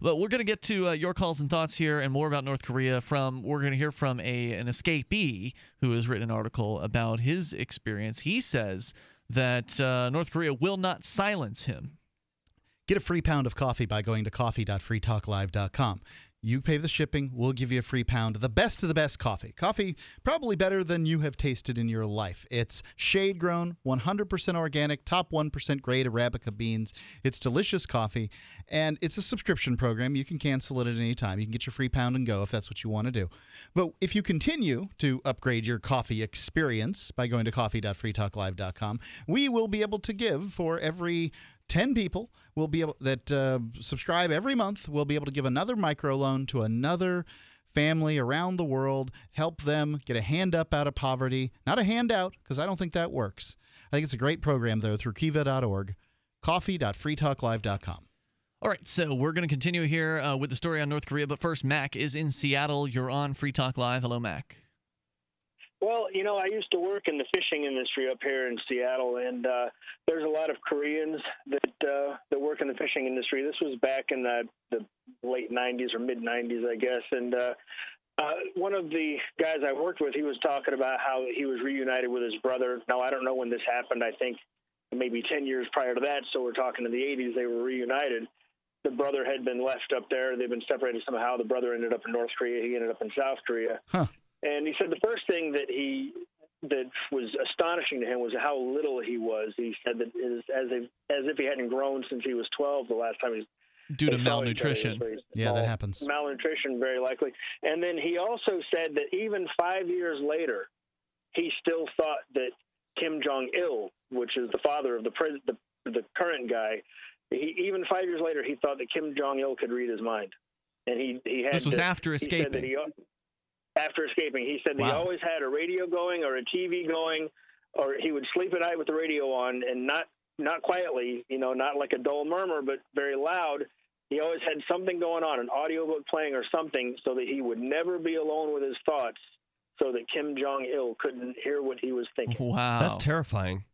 But we're going to get to uh, your calls and thoughts here and more about North Korea from we're going to hear from a an escapee who has written an article about his experience. He says that uh, North Korea will not silence him. Get a free pound of coffee by going to coffee.freetalklive.com. You pay the shipping, we'll give you a free pound. The best of the best coffee. Coffee probably better than you have tasted in your life. It's shade grown, 100% organic, top 1% grade Arabica beans. It's delicious coffee, and it's a subscription program. You can cancel it at any time. You can get your free pound and go if that's what you want to do. But if you continue to upgrade your coffee experience by going to coffee.freetalklive.com, we will be able to give for every 10 people will be able that uh, subscribe every month will be able to give another microloan to another family around the world help them get a hand up out of poverty not a handout because i don't think that works i think it's a great program though through kiva.org coffee.freetalklive.com All right, so we're going to continue here uh, with the story on North Korea, but first, Mac is in Seattle. You're on Free Talk Live. Hello, Mac. Well, you know, I used to work in the fishing industry up here in Seattle, and uh, there's a lot of Koreans that uh, that work in the fishing industry. This was back in the, the late '90s or mid '90s, I guess. And uh, uh, one of the guys I worked with, he was talking about how he was reunited with his brother. Now, I don't know when this happened. I think maybe 10 years prior to that. So we're talking in the 80s. They were reunited. The brother had been left up there. They've been separated somehow. The brother ended up in North Korea. He ended up in South Korea. And he said the first thing that he that was astonishing to him was how little he was. He said that is as if as if he hadn't grown since he was 12 the last time he Due to they saw each other. He was malnutrition. Yeah, that happens. Malnutrition, very likely. And then he also said that even five years later, he still thought that Kim Jong Il, which is the father of the pres- the, the current guy, he, even five years later, he thought that Kim Jong Il could read his mind, and he he had This was to- after he escaping. he- after escaping, he said that he always had a radio going or a TV going, or he would sleep at night with the radio on and not not quietly, you know, not like a dull murmur, but very loud. He always had something going on, an audiobook playing or something, so that he would never be alone with his thoughts, so that Kim Jong Il couldn't hear what he was thinking. Wow. That's terrifying.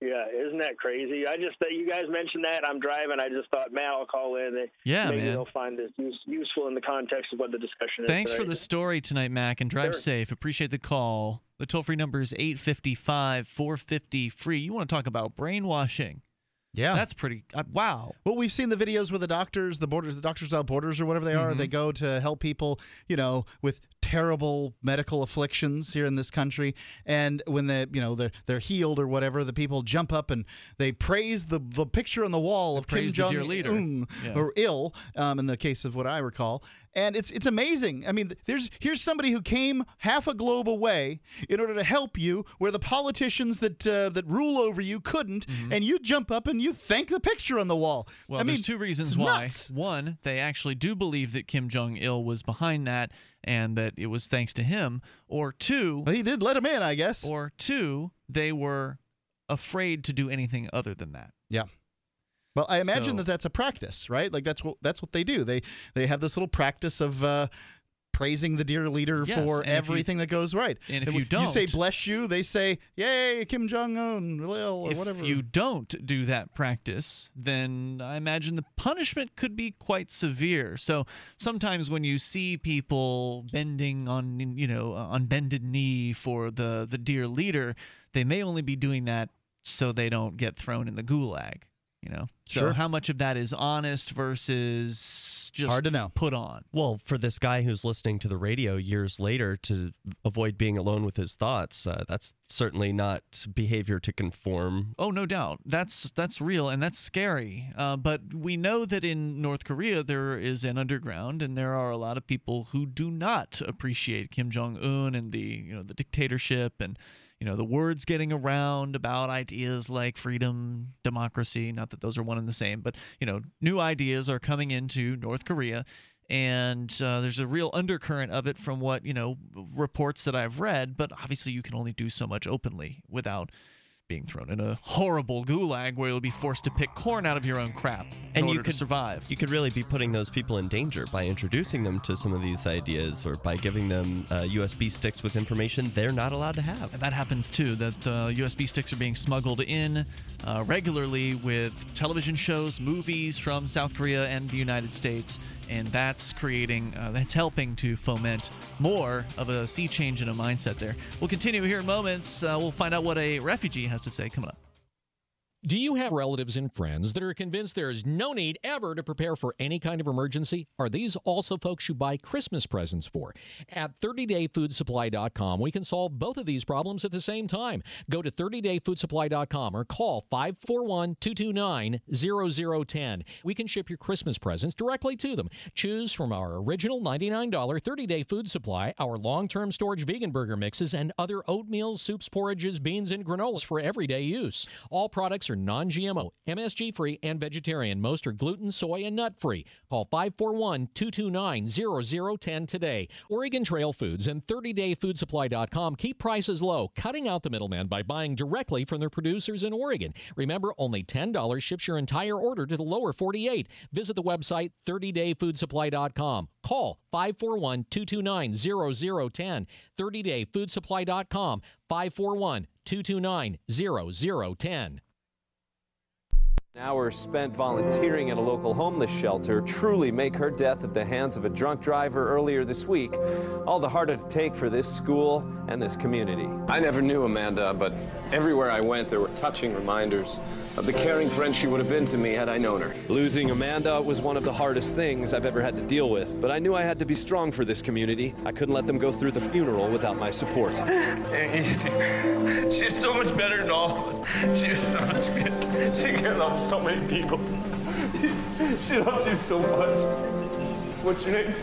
Yeah, isn't that crazy? I just that you guys mentioned that. I'm driving. I just thought, man, I'll call in. They- Yeah, maybe man. they'll find this use, useful in the context of what the discussion is. Thanks for the story tonight, Mac, and drive Sure. safe. Appreciate the call. The toll free number is 855 450 free. You want to talk about brainwashing? Yeah. That's pretty. Uh, wow. Well, we've seen the videos with the doctors, the borders, the doctors without borders, or whatever they are, Mhm. they go to help people, you know, with terrible medical afflictions here in this country. And when they, you know, they're they're healed or whatever, the people jump up and they praise the the picture on the wall of Kim Jong. Un Yeah. or ill, um, in the case of what I recall. And it's it's amazing. I mean, there's here's somebody who came half a globe away in order to help you, where the politicians that uh, that rule over you couldn't, and you jump up and you thank the picture on the wall. Mm-hmm. Well, I mean, there's two reasons why. nuts. One, they actually do believe that Kim Jong Il was behind that and that it was thanks to him. Or two, he did let him in, I guess. Or two, they were afraid to do anything other than that. Yeah. Well, I imagine So- that that's a practice, right? Like that's what that's what they do. They they have this little practice of uh, praising the dear leader Yes, for and if you- everything that goes right. and if when you don't- you say bless you, they say yay Kim Jong Un or if whatever. If you don't do that practice, then I imagine the punishment could be quite severe. So sometimes when you see people bending on, you know, uh, on bended knee for the the dear leader, they may only be doing that so they don't get thrown in the gulag. You know, so Sure. how much of that is honest versus just Hard to know. put on? Well, for this guy who's listening to the radio years later to avoid being alone with his thoughts, uh, that's certainly not behavior to conform. Oh, no doubt. That's that's real and that's scary. Uh, but we know that in North Korea there is an underground, and there are a lot of people who do not appreciate Kim Jong Un and the you know the dictatorship and you know the words getting around about ideas like freedom, democracy. Not that those are one and the same, but you know new ideas are coming into North Korea. And uh, there's a real undercurrent of it from what you know reports that I've read, but obviously you can only do so much openly without being thrown in a horrible gulag where you'll be forced to pick corn out of your own crap in And order you could to survive. You could really be putting those people in danger by introducing them to some of these ideas or by giving them uh, USB sticks with information they're not allowed to have. And that happens too. That uh, USB sticks are being smuggled in uh, regularly with television shows, movies from South Korea and the United States, and that's creating, uh, that's helping to foment more of a sea change in a mindset there. We'll continue here in moments. Uh, we'll find out what a refugee has to say coming up. Do you have relatives and friends that are convinced there is no need ever to prepare for any kind of emergency? Are these also folks you buy Christmas presents for? At 30dayfoodsupply.com, we can solve both of these problems at the same time. Go to 30dayfoodsupply.com or call 541 229 0010. We can ship your Christmas presents directly to them. Choose from our original $99 30 day food supply, our long term storage vegan burger mixes, and other oatmeal, soups, porridges, beans, and granolas for everyday use. All products are non GMO, MSG free, and vegetarian. Most are gluten, soy, and nut free. Call 541 229 0010 today. Oregon Trail Foods and 30dayfoodsupply.com keep prices low, cutting out the middleman by buying directly from their producers in Oregon. Remember, only $10 ships your entire order to the lower 48. Visit the website 30dayfoodsupply.com. Call 541 229 0010. 30dayfoodsupply.com 541 229 0010. Hours spent volunteering at a local homeless shelter truly make her death at the hands of a drunk driver earlier this week all the harder to take for this school and this community. I never knew Amanda, but everywhere I went, there were touching reminders of the caring friend she would have been to me had I known her. Losing Amanda was one of the hardest things I've ever had to deal with, but I knew I had to be strong for this community. I couldn't let them go through the funeral without my support. Easy. *laughs* She's so much better than all of us. She was not good. She can love so many people. She loved you so much. What's your name?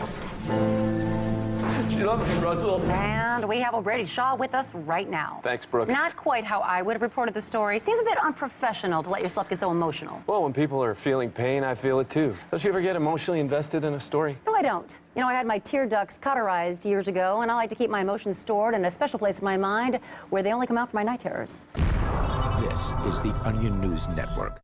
She loved you, Russell. And we have O'Brady Shaw with us right now. Thanks, Brooke. Not quite how I would have reported the story. Seems a bit unprofessional to let yourself get so emotional. Well, when people are feeling pain, I feel it too. Don't you ever get emotionally invested in a story? No, I don't. You know, I had my tear ducts cauterized years ago, and I like to keep my emotions stored in a special place in my mind where they only come out for my night terrors. This is the Onion News Network.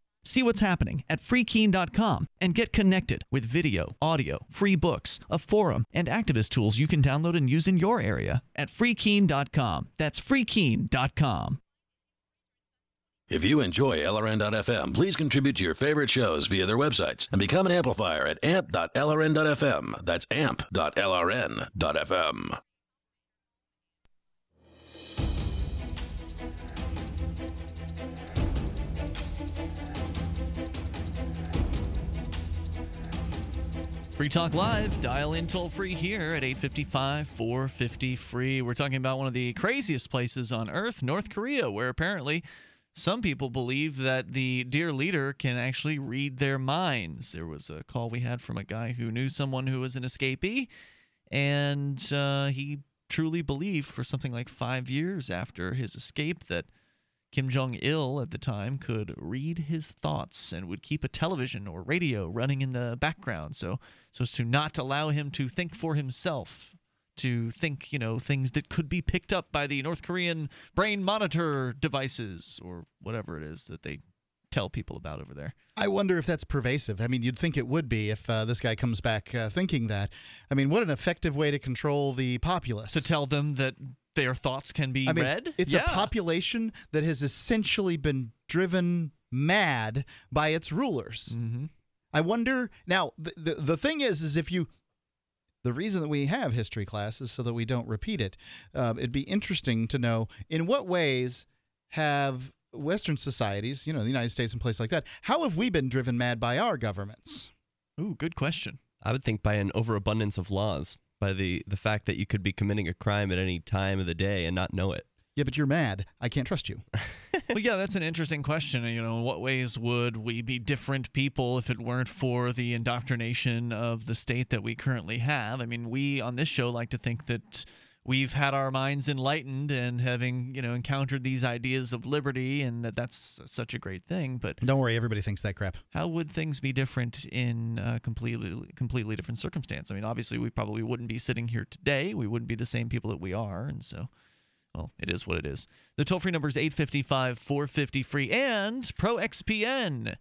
See what's happening at freekeene.com and get connected with video, audio, free books, a forum, and activist tools you can download and use in your area at freekeene.com. That's freekeene.com. If you enjoy LRN.FM, please contribute to your favorite shows via their websites and become an amplifier at amp.lrn.fm. That's amp.lrn.fm. Free Talk Live. Dial in toll free here at 855 450 free. We're talking about one of the craziest places on earth, North Korea, where apparently some people believe that the dear leader can actually read their minds. There was a call we had from a guy who knew someone who was an escapee, and uh, he truly believed for something like five years after his escape that Kim Jong il at the time could read his thoughts and would keep a television or radio running in the background so, so as to not allow him to think for himself. to think, you know, things that could be picked up by the North Korean brain monitor devices or whatever it is that they tell people about over there. I wonder if that's pervasive. I mean, you'd think it would be if uh, this guy comes back uh, thinking that. I mean, what an effective way to control the populace. To tell them that their thoughts can be I mean, read? It's yeah. a population that has essentially been driven mad by its rulers. Mm-hmm. I wonder now. The, the the thing is, is if you the reason that we have history class is so that we don't repeat it. Uh, it'd be interesting to know in what ways have Western societies, you know, the United States and places like that, how have we been driven mad by our governments? Ooh, good question. I would think by an overabundance of laws, by the the fact that you could be committing a crime at any time of the day and not know it. Yeah, but you're mad. I can't trust you. *laughs* well, yeah, that's an interesting question. You know, in what ways would we be different people if it weren't for the indoctrination of the state that we currently have? I mean, we on this show like to think that we've had our minds enlightened and having you know encountered these ideas of liberty and that that's such a great thing but don't worry everybody thinks that crap how would things be different in a completely completely different circumstance i mean obviously we probably wouldn't be sitting here today we wouldn't be the same people that we are and so well, it is what it is. The toll free number is 855 450 free. And ProXPN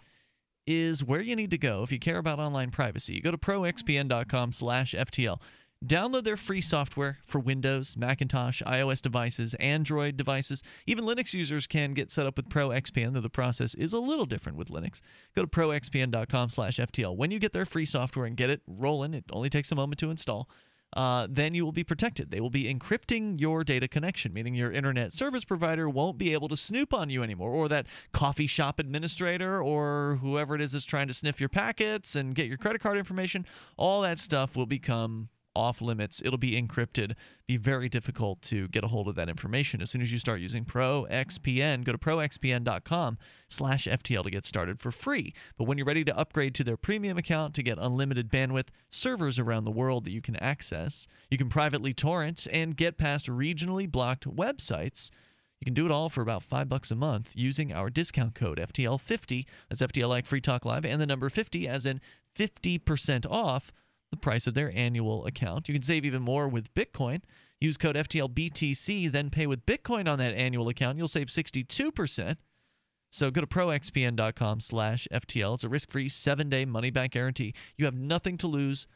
is where you need to go if you care about online privacy. You go to proxpn.com slash FTL. Download their free software for Windows, Macintosh, iOS devices, Android devices. Even Linux users can get set up with ProXPN, though the process is a little different with Linux. Go to proxpn.com/ftl. When you get their free software and get it rolling, it only takes a moment to install. Uh, then you will be protected. They will be encrypting your data connection, meaning your internet service provider won't be able to snoop on you anymore, or that coffee shop administrator, or whoever it is that's trying to sniff your packets and get your credit card information. All that stuff will become off limits. It'll be encrypted. Be very difficult to get a hold of that information as soon as you start using ProXPN. Go to proxpn.com/ftl to get started for free. But when you're ready to upgrade to their premium account to get unlimited bandwidth, servers around the world that you can access, you can privately torrent and get past regionally blocked websites. You can do it all for about five bucks a month using our discount code FTL50. That's FTL like Free Talk Live, and the number 50 as in 50% off the price of their annual account. You can save even more with Bitcoin. Use code FTLBTC, then pay with Bitcoin on that annual account. You'll save 62%. So go to proxpn.com slash FTL. It's a risk-free seven-day money-back guarantee. You have nothing to lose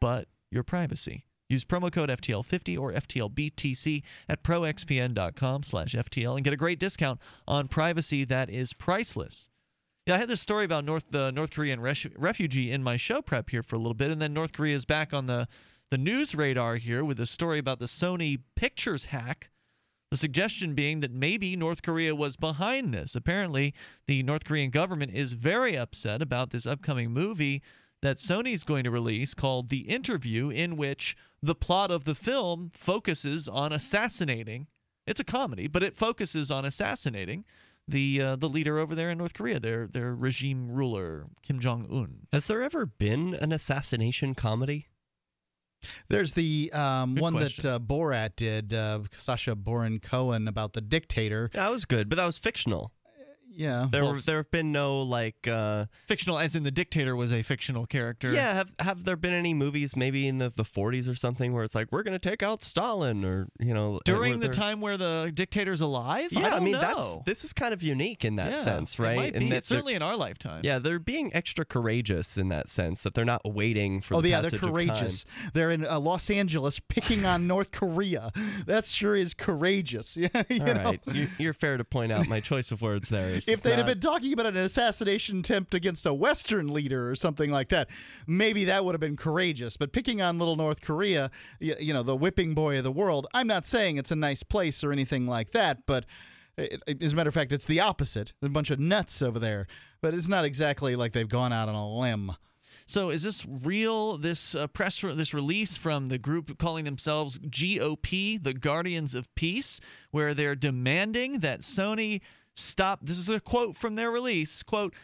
but your privacy. Use promo code FTL50 or FTLBTC at proxpn.com slash FTL and get a great discount on privacy that is priceless. Yeah, I had this story about North the North Korean res- refugee in my show prep here for a little bit, and then North Korea is back on the the news radar here with a story about the Sony Pictures hack. The suggestion being that maybe North Korea was behind this. Apparently, the North Korean government is very upset about this upcoming movie that Sony's going to release called The Interview, in which the plot of the film focuses on assassinating. It's a comedy, but it focuses on assassinating the uh, the leader over there in North Korea, their their regime ruler Kim Jong Un. Has there ever been an assassination comedy? There's the um, one question. that uh, Borat did, uh, Sacha Baron Cohen, about the dictator. That was good, but that was fictional. Yeah, There well, were, there have been no like uh, fictional, as in the dictator was a fictional character. Yeah, have have there been any movies maybe in the, the 40s or something where it's like we're gonna take out Stalin or you know uh, during the they're- time where the dictator's alive. Yeah, I, don't mean know. that's this is kind of unique in that Yeah, sense, it right? might And that It's certainly in our lifetime. Yeah, they're being extra courageous in that sense that they're not waiting for. oh the yeah, they're courageous. They're in uh, Los Angeles picking on North Korea. That sure is courageous. Yeah, *laughs* you All know? right, you, you're fair to point out my choice of words there. Is if they'd have been talking about an assassination attempt against a Western leader or something like that, maybe that would have been courageous. But picking on little North Korea, you, you know, the whipping boy of the world, I'm not saying it's a nice place or anything like that, but. It, it- as a matter of fact, it's the opposite. There's a bunch of nuts over there, but it's not exactly like they've gone out on a limb. So is this real? This uh, press, re- this release from the group calling themselves GOP, the Guardians of Peace, where they're demanding that Sony stop. This is a quote from their release. Quote.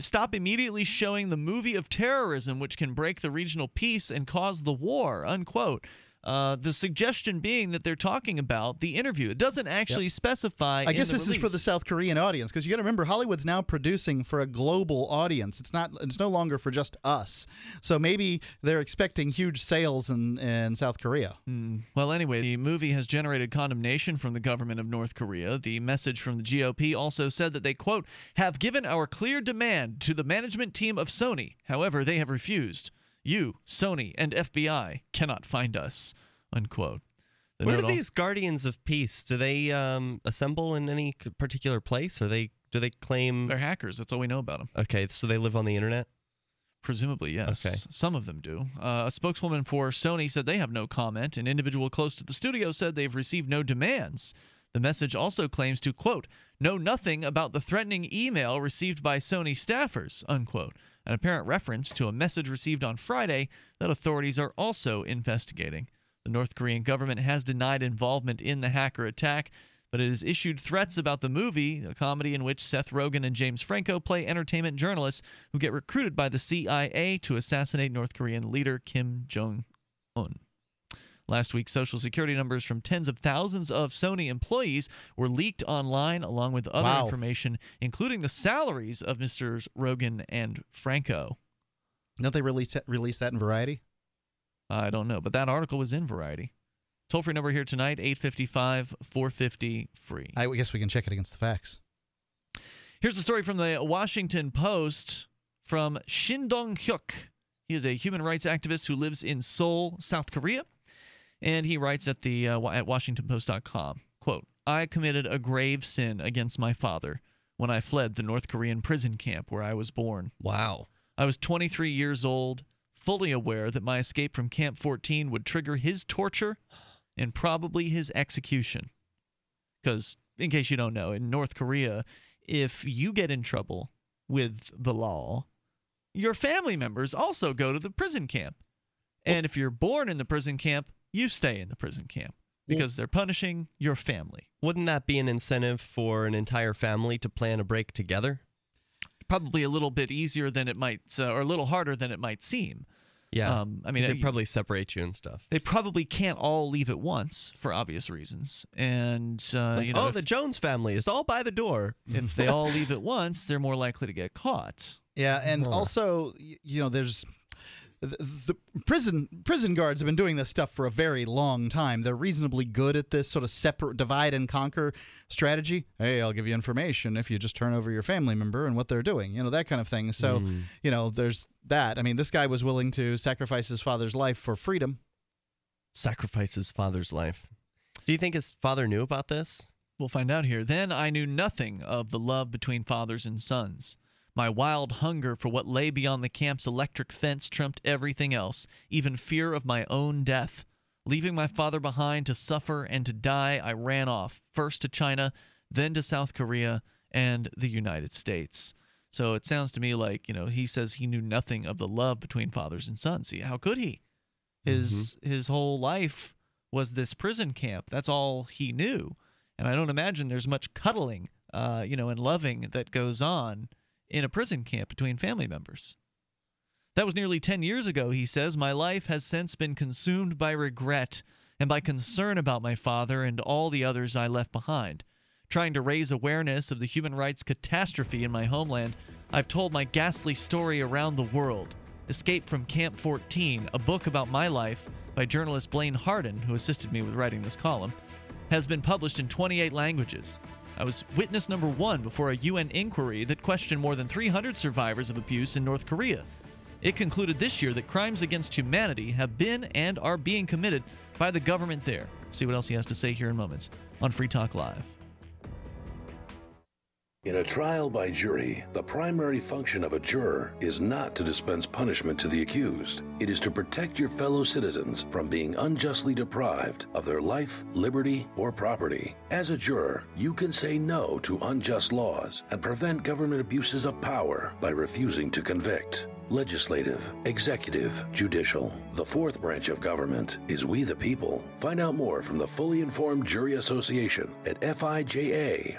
Stop immediately showing the movie of terrorism which can break the regional peace and cause the war unquote Uh, the suggestion being that they're talking about the interview. It doesn't actually specify. I guess this is for the South Korean audience because you got to remember Hollywood's now producing for a global audience. It's not. It's no longer for just us. So maybe they're expecting huge sales in in South Korea. Hmm. Well, anyway, the movie has generated condemnation from the government of North Korea. The message from the GOP also said that they, quote, have given our clear demand to the management team of Sony. However, they have refused. You, Sony, and FBI cannot find us, unquote. The Where note do these guardians of peace? Do they um, assemble in any particular place, or they do they claim they're hackers? That's all we know about them. Okay, so they live on the internet. Presumably, yes. Okay. Some of them do. Uh, a spokeswoman for Sony said they have no comment. An individual close to the studio said they've received no demands. The message also claims to, quote, know nothing about the threatening email received by Sony staffers, unquote. An apparent reference to a message received on Friday that authorities are also investigating. The North Korean government has denied involvement in the hacker attack, but it has issued threats about the movie, a comedy in which Seth Rogen and James Franco play entertainment journalists who get recruited by the CIA to assassinate North Korean leader Kim Jong un. Last week, social security numbers from tens of thousands of Sony employees were leaked online, along with other Wow. information, including the salaries of Mr. Rogen and Franco. Don't they release release that in Variety? I don't know, but that article was in Variety. Toll free number here tonight, 855 450 free. I guess we can check it against the facts. Here's a story from the Washington Post from Shin Dong Hyuk. He is a human rights activist who lives in Seoul, South Korea, and he writes at the uh, at WashingtonPost.com. "Quote: I committed a grave sin against my father when I fled the North Korean prison camp where I was born. Wow. I was 23 years old, fully aware that my escape from Camp 14 would trigger his torture and probably his execution. Because, in case you don't know, in North Korea, if you get in trouble with the law, your family members also go to the prison camp. And if you're born in the prison camp, you stay in the prison camp because they're punishing your family. Wouldn't that be an incentive for an entire family to plan a break together? Probably a little bit easier than it might, uh, or a little harder than it might seem. Yeah. Um, I mean, they probably separate you and stuff. they probably can't all leave at once for obvious reasons. And uh, Like, you know, oh, if, the Jones family is all by the door. *laughs* if they all leave at once, they're more likely to get caught. Yeah, and Huh. also, you know, there's the, the prison prison guards have been doing this stuff for a very long time. They're reasonably good at this sort of separate divide and conquer strategy. Hey, I'll give you information if you just turn over your family member and what they're doing, you know, that kind of thing. So, Mm. you know, there's that. I mean, this guy was willing to sacrifice his father's life for freedom. Sacrifice his father's life. Do you think his father knew about this? We'll find out here. Then I knew nothing of the love between fathers and sons. My wild hunger for what lay beyond the camp's electric fence trumped everything else, even fear of my own death. Leaving my father behind to suffer and to die, I ran off, first to China, then to South Korea and the United States. So it sounds to me like, you know, he says he knew nothing of the love between fathers and sons. See, how could he? His his whole life was this prison camp. That's all he knew. And I don't imagine there's much cuddling, uh, you know, and loving that goes on in a prison camp between family members. That was nearly 10 years ago, he says. My life has since been consumed by regret and by concern about my father and all the others I left behind. Trying to raise awareness of the human rights catastrophe in my homeland, I've told my ghastly story around the world. Escape from Camp 14, a book about my life by journalist Blaine Harden, who assisted me with writing this column, has been published in 28 languages. I was witness number one before a UN inquiry that questioned more than 300 survivors of abuse in North Korea. It concluded this year that crimes against humanity have been and are being committed by the government there. See what else he has to say here in moments on Free Talk Live. In a trial by jury, the primary function of a juror is not to dispense punishment to the accused. It is to protect your fellow citizens from being unjustly deprived of their life, liberty, or property. As a juror, you can say no to unjust laws and prevent government abuses of power by refusing to convict. Legislative, executive, judicial. The fourth branch of government is we the people. Find out more from the Fully Informed Jury Association at fija.org.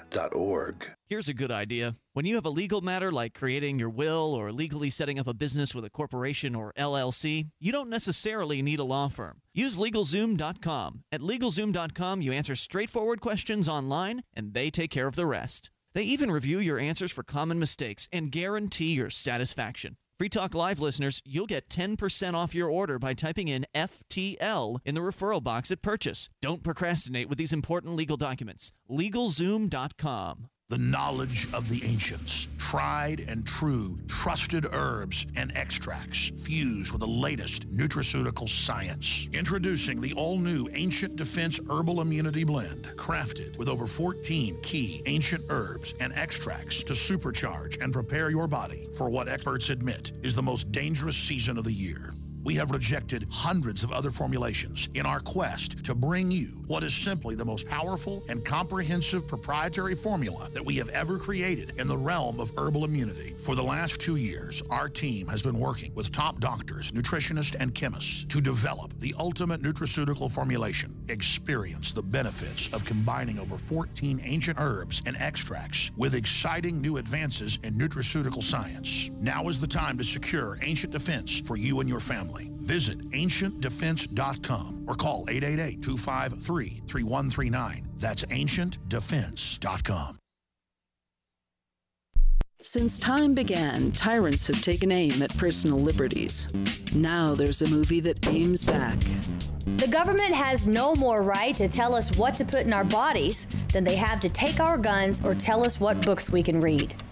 Here's a good idea. When you have a legal matter like creating your will or legally setting up a business with a corporation or LLC, you don't necessarily need a law firm. Use LegalZoom.com. At LegalZoom.com, you answer straightforward questions online, and they take care of the rest. They even review your answers for common mistakes and guarantee your satisfaction. Free Talk Live listeners, you'll get 10% off your order by typing in FTL in the referral box at purchase. Don't procrastinate with these important legal documents. LegalZoom.com. The knowledge of the ancients, tried and true, trusted herbs and extracts fused with the latest nutraceutical science. Introducing the all new Ancient Defense Herbal Immunity Blend, crafted with over 14 key ancient herbs and extracts to supercharge and prepare your body for what experts admit is the most dangerous season of the year. We have rejected hundreds of other formulations in our quest to bring you what is simply the most powerful and comprehensive proprietary formula that we have ever created in the realm of herbal immunity. For the last two years, our team has been working with top doctors, nutritionists, and chemists to develop the ultimate nutraceutical formulation. Experience the benefits of combining over 14 ancient herbs and extracts with exciting new advances in nutraceutical science. Now is the time to secure Ancient Defense for you and your family. Visit ancientdefense.com or call 888 253 3139. That's ancientdefense.com. Since time began, tyrants have taken aim at personal liberties. Now there's a movie that aims back. The government has no more right to tell us what to put in our bodies than they have to take our guns or tell us what books we can read.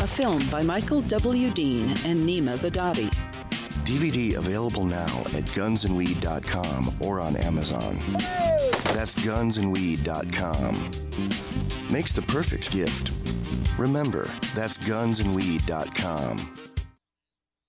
A film by Michael W. Dean and Nima Vadati. DVD available now at gunsandweed.com or on Amazon. That's gunsandweed.com. Makes the perfect gift. Remember, that's gunsandweed.com.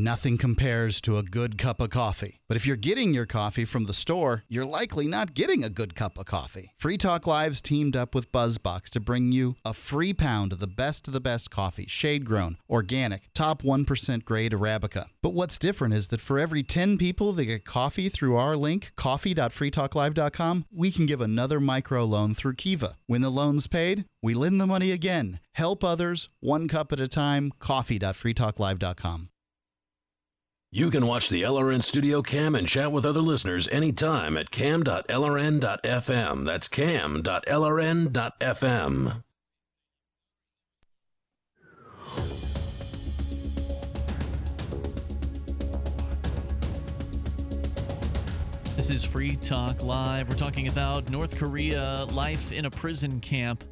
Nothing compares to a good cup of coffee. But if you're getting your coffee from the store, you're likely not getting a good cup of coffee. Free Talk Live's teamed up with Buzzbox to bring you a free pound of the best of the best coffee, shade grown, organic, top 1% grade Arabica. But what's different is that for every 10 people that get coffee through our link, coffee.freetalklive.com, we can give another micro loan through Kiva. When the loan's paid, we lend the money again. Help others, one cup at a time, coffee.freetalklive.com. You can watch the LRN Studio Cam and chat with other listeners anytime at cam.lrn.fm. That's cam.lrn.fm. This is Free Talk Live. We're talking about North Korea life in a prison camp.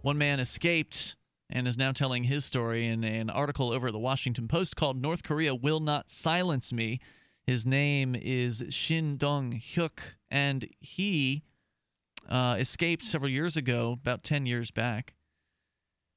One man escaped and is now telling his story in an article over at the Washington Post called North Korea Will Not Silence Me. His name is Shin Dong Hyuk, and he uh, escaped several years ago, about 10 years back.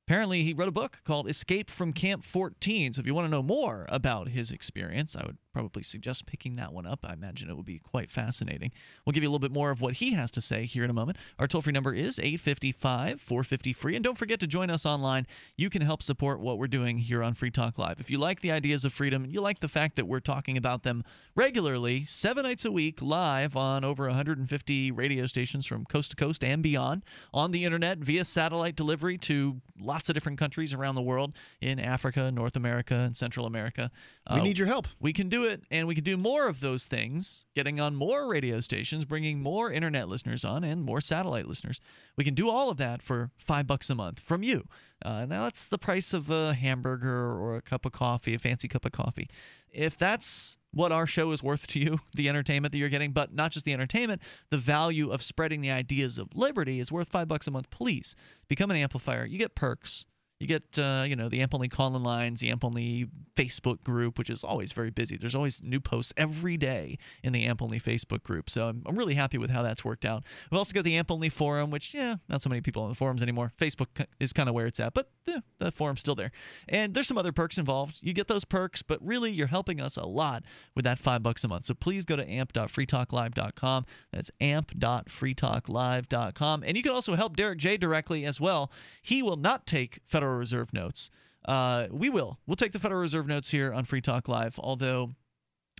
Apparently, he wrote a book called Escape from Camp 14. So, if you want to know more about his experience, I would probably suggest picking that one up. I imagine it would be quite fascinating. We'll give you a little bit more of what he has to say here in a moment. Our toll free number is 855 450 free. And don't forget to join us online. You can help support what we're doing here on Free Talk Live. If you like the ideas of freedom, you like the fact that we're talking about them regularly, seven nights a week, live on over 150 radio stations from coast to coast and beyond, on the internet via satellite delivery to lots of different countries around the world in Africa, North America, and Central America. We uh, need your help. We can do it and we can do more of those things, getting on more radio stations, bringing more internet listeners on and more satellite listeners. We can do all of that for five bucks a month from you. Uh, now that's the price of a hamburger or a cup of coffee, a fancy cup of coffee. If that's what our show is worth to you, *laughs* the entertainment that you're getting, but not just the entertainment, the value of spreading the ideas of liberty is worth five bucks a month. Please become an amplifier. You get perks. You get, uh, you know, the AMP only call-in lines, the AMP only Facebook group, which is always very busy. There's always new posts every day in the AMP only Facebook group. So I'm, I'm really happy with how that's worked out. We've also got the AMP only forum, which, yeah, not so many people on the forums anymore. Facebook is kind of where it's at, but the forum's still there. And there's some other perks involved. You get those perks, but really you're helping us a lot with that five bucks a month. So please go to amp.freetalklive.com. That's amp.freetalklive.com. And you can also help Derek J directly as well. He will not take Federal Reserve notes. Uh, we will. We'll take the Federal Reserve notes here on Free Talk Live, although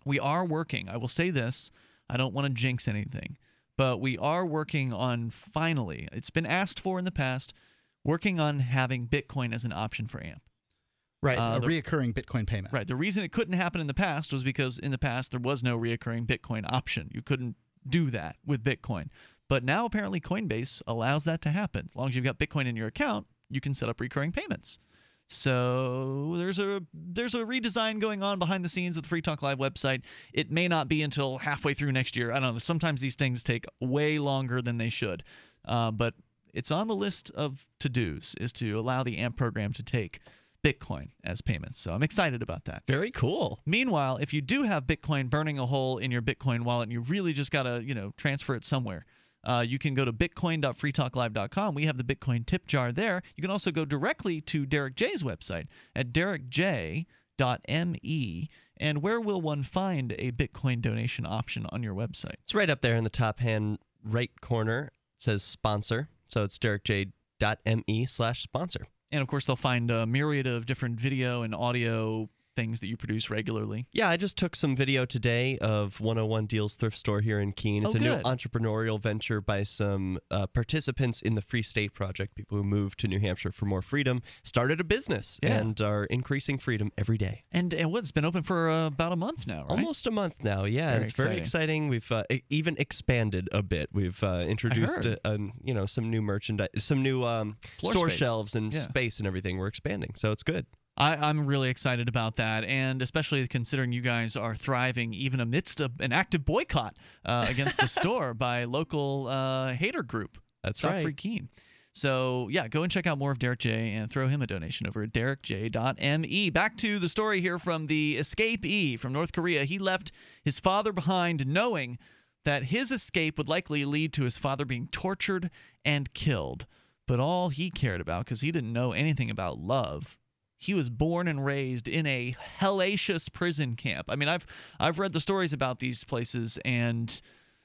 we are working. I will say this I don't want to jinx anything, but we are working on finally, it's been asked for in the past, working on having Bitcoin as an option for AMP. Right, Uh, a the- reoccurring Bitcoin payment. Right. The reason it couldn't happen in the past was because in the past there was no reoccurring Bitcoin option. You couldn't do that with Bitcoin. But now apparently Coinbase allows that to happen. As long as you've got Bitcoin in your account, you can set up recurring payments. So there's a there's a redesign going on behind the scenes of the Free Talk Live website. It may not be until halfway through next year. I don't know. Sometimes these things take way longer than they should, uh, but it's on the list of to dos is to allow the AMP program to take Bitcoin as payments. So I'm excited about that. Very cool. Meanwhile, if you do have Bitcoin burning a hole in your Bitcoin wallet and you really just got to, you know, transfer it somewhere, uh, you can go to bitcoin.freetalklive.com. We have the Bitcoin tip jar there. You can also go directly to Derek J's website at derekj.me. And where will one find a Bitcoin donation option on your website? It's right up there in the top hand right corner. It says sponsor. So it's derekj.me slash sponsor. And of course, they'll find a myriad of different video and audio things that you produce regularly. Yeah, I just took some video today of 101 Deals Thrift Store here in Keene. It's Oh, a new entrepreneurial venture by some uh, participants in the Free State Project, people who moved to New Hampshire for more freedom, started a business Yeah. and are increasing freedom every day. And and what? It's been open for uh, about a month now, right? Almost a month now, yeah. Very it's very exciting. exciting. We've uh, even expanded a bit. We've uh, introduced, uh, um, you know, some new merchandise, some new um, store space. shelves and Yeah. space and everything. We're expanding, so it's good. I, I'm really excited about that, and especially considering you guys are thriving even amidst a, an active boycott uh, against the *laughs* store by local uh, hater group. That's Stop right. Free Keene. So yeah, go and check out more of Derek J and throw him a donation over at derekj.me. Back to the story here from the escapee from North Korea. He left his father behind knowing that his escape would likely lead to his father being tortured and killed. But all he cared about, because he didn't know anything about love, he was born and raised in a hellacious prison camp. I mean, I've I've read the stories about these places and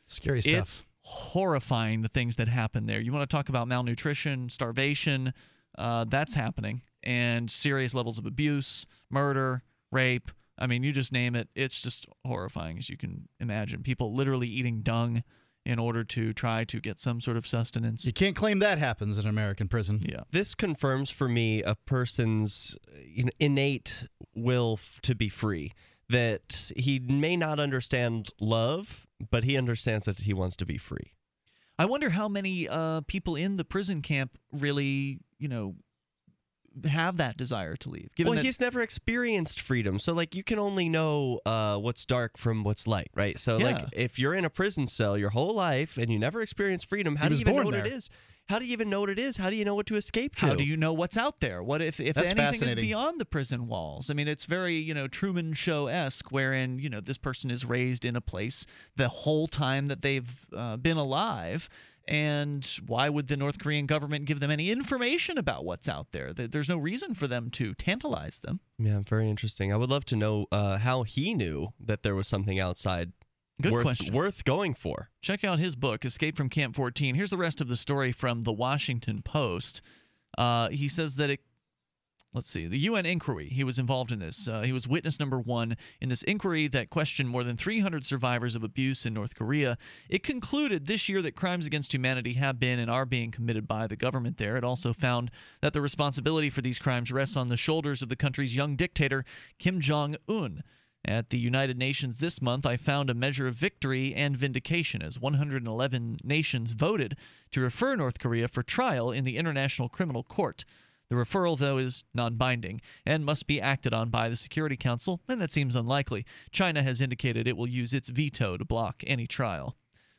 Scary stuff. it's horrifying the things that happen there. You want to talk about malnutrition, starvation, uh, that's happening, and serious levels of abuse, murder, rape. I mean, you just name it. It's just horrifying, as you can imagine. People literally eating dung in order to try to get some sort of sustenance. You can't claim that happens in an American prison. Yeah. This confirms for me a person's innate will to be free. That he may not understand love, but he understands that he wants to be free. I wonder how many uh, people in the prison camp really, you know, have that desire to leave. Given well, that- he's never experienced freedom, so like you can only know uh, what's dark from what's light, right? So Yeah. like if you're in a prison cell your whole life and you never experienced freedom, how He do you even know born what it there. is? How do you even know what it is? How do you know what to escape to? How do you know what's out there? What if, if That's anything is beyond the prison walls? I mean, it's very, you know, Truman Show esque, wherein, you know, this person is raised in a place the whole time that they've uh, been alive. And why would the North Korean government give them any information about what's out there? There- There's no reason for them to tantalize them. Yeah, very interesting. I would love to know uh, how he knew that there was something outside Good worth, question. worth going for. Check out his book, Escape from Camp 14. Here's the rest of the story from the Washington Post. Uh, he says that it. Let's see. The UN inquiry. He was involved in this. Uh, he was witness number one in this inquiry that questioned more than 300 survivors of abuse in North Korea. It concluded this year that crimes against humanity have been and are being committed by the government there. It also found that the responsibility for these crimes rests on the shoulders of the country's young dictator, Kim Jong un. At the United Nations this month, I found a measure of victory and vindication as 111 nations voted to refer North Korea for trial in the International Criminal Court. The referral, though, is non binding and must be acted on by the Security Council, and that seems unlikely. China has indicated it will use its veto to block any trial.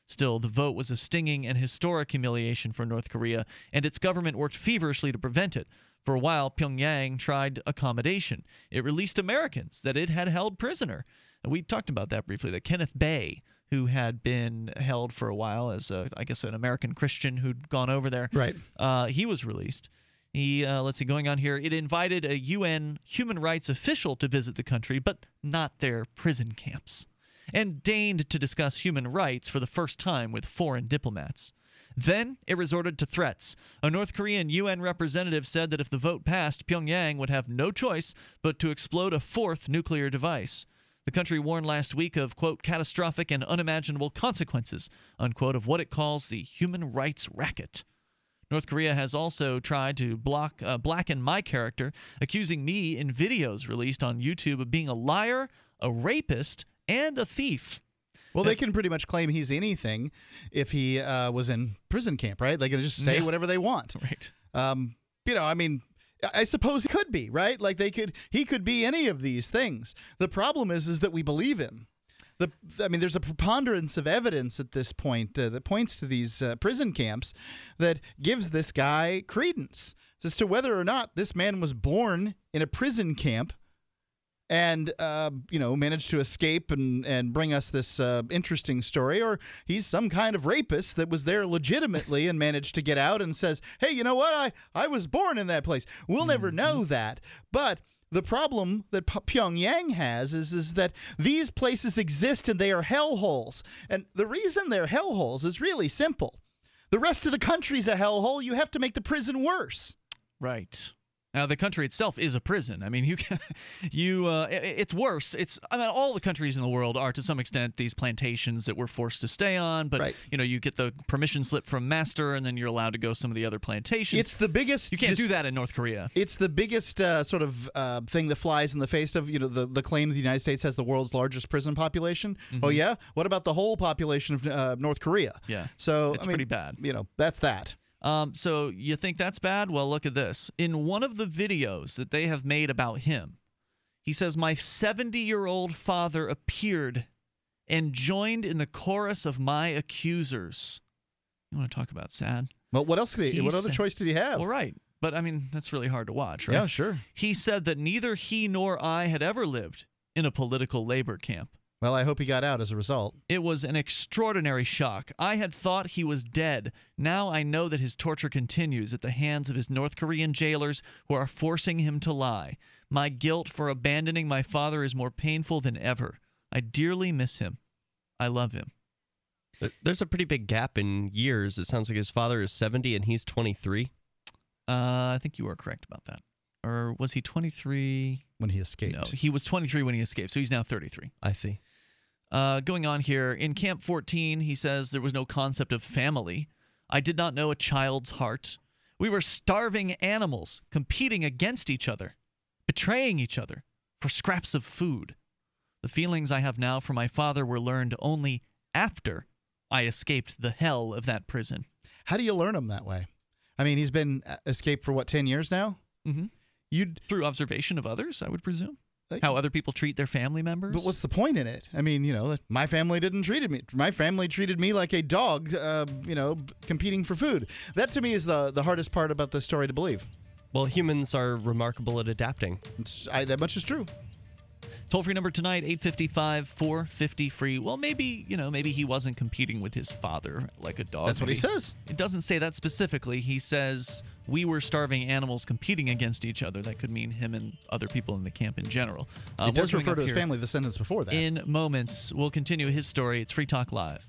Still, the vote was a stinging and historic humiliation for North Korea, and its government worked feverishly to prevent it. For a while, Pyongyang tried accommodation. It released Americans that it had held prisoner. We talked about that briefly. That Kenneth Bae, who had been held for a while as, a, I guess, an American Christian who'd gone over there, right? Uh, he was released. Uh, let's see, going on here, it invited a UN human rights official to visit the country, but not their prison camps, and deigned to discuss human rights for the first time with foreign diplomats. Then it resorted to threats. A North Korean UN representative said that if the vote passed, Pyongyang would have no choice but to explode a fourth nuclear device. The country warned last week of, quote, catastrophic and unimaginable consequences, unquote, of what it calls the human rights racket. North Korea has also tried to block, uh, blacken my character, accusing me in videos released on YouTube of being a liar, a rapist, and a thief. Well, they can pretty much claim he's anything if he uh, was in prison camp, right? They can just say Yeah. whatever they want. *laughs* Right. Um, you know, I mean, I suppose he could be, right? Like they could, he could be any of these things. The problem is, is that we believe him. The, I mean, there's a preponderance of evidence at this point uh, that points to these uh, prison camps that gives this guy credence as to whether or not this man was born in a prison camp and uh, you know managed to escape and and bring us this uh, interesting story, or he's some kind of rapist that was there legitimately and managed to get out and says, "Hey, you know what? I I was born in that place." We'll never know that, but. The problem that Pyongyang has is, is that these places exist and they are hellholes. And the reason they're hellholes is really simple. The rest of the country's a hellhole. You have to make the prison worse. Right. Now, the country itself is a prison. I mean, you can, *laughs* you uh, it's worse. It's I mean, all the countries in the world are to some extent these plantations that we're forced to stay on. But you know, you get the permission slip from master, and then you're allowed to go some of the other plantations. It's the biggest. You can't do that in North Korea. It's the biggest uh, sort of uh, thing that flies in the face of you know the, the claim that the United States has the world's largest prison population. Oh Mhm. yeah, what about the whole population of uh, North Korea? Yeah. So It's I mean, pretty bad. You know that's that. Um, so you think that's bad? Well, look at this. In one of the videos that they have made about him, he says, My 70 year old father appeared and joined in the chorus of my accusers. You want to talk about sad? Well, what else could he? what other said- choice did he have? Well, right. But I mean, that's really hard to watch, right? Yeah, sure. He said that neither he nor I had ever lived in a political labor camp. Well, I hope he got out as a result. It was an extraordinary shock. I had thought he was dead. Now I know that his torture continues at the hands of his North Korean jailers who are forcing him to lie. My guilt for abandoning my father is more painful than ever. I dearly miss him. I love him. There's a pretty big gap in years. It sounds like his father is 70 and he's 23. Uh, I think you are correct about that. Or was he 23? When he escaped. No, he was 23 when he escaped, so he's now 33. I see. Uh, going on here, in Camp 14, he says there was no concept of family. I did not know a child's heart. We were starving animals competing against each other, betraying each other for scraps of food. The feelings I have now for my father were learned only after I escaped the hell of that prison. How do you learn him that way? I mean, he's been uh, escaped for what ten years now. Mm-hmm. You through observation of others, I would presume. How other people treat their family members. But what's the point in it? I mean, you know, my family didn't treat me. My family treated me like a dog. Uh, you know, competing for food. That to me is the the hardest part about this story to believe. Well, humans are remarkable at adapting. I, that much is true. Toll free number tonight, 855 450 free. Well, maybe, you know, maybe he wasn't competing with his father like a dog. That's what he says. It doesn't say that specifically. He says we were starving animals competing against each other. That could mean him and other people in the camp in general. Uh, it does refer to his family the sentence before that. In moments, we'll continue his story. It's Free Talk Live.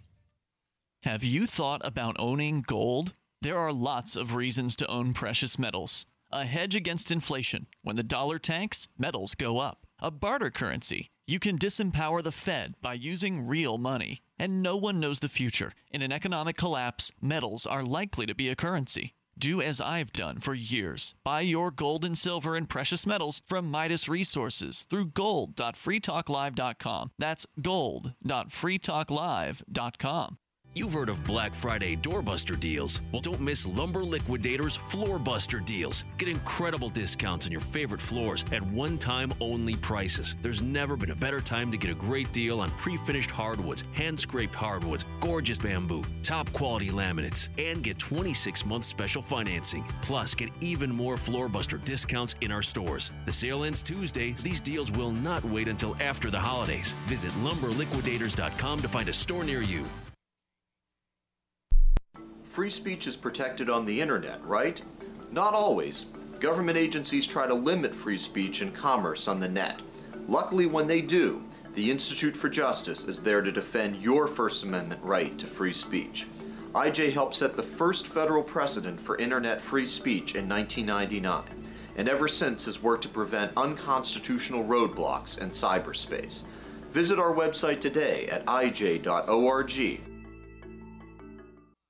Have you thought about owning gold? There are lots of reasons to own precious metals. A hedge against inflation. When the dollar tanks, metals go up. A barter currency. You can disempower the Fed by using real money. And no one knows the future. In an economic collapse, metals are likely to be a currency. Do as I've done for years. Buy your gold and silver and precious metals from Midas Resources through gold.freetalklive.com. That's gold.freetalklive.com. You've heard of Black Friday doorbuster deals. Well, don't miss Lumber Liquidators floorbuster deals. Get incredible discounts on your favorite floors at one time only prices. There's never been a better time to get a great deal on pre finished hardwoods, hand scraped hardwoods, gorgeous bamboo, top quality laminates, and get 26 month special financing. Plus, get even more floorbuster discounts in our stores. The sale ends Tuesday. These deals will not wait until after the holidays. Visit lumberliquidators.com to find a store near you. Free speech is protected on the internet, right? Not always. Government agencies try to limit free speech and commerce on the net. Luckily, when they do, the Institute for Justice is there to defend your First Amendment right to free speech. IJ helped set the first federal precedent for internet free speech in 1999, and ever since has worked to prevent unconstitutional roadblocks in cyberspace. Visit our website today at ij.org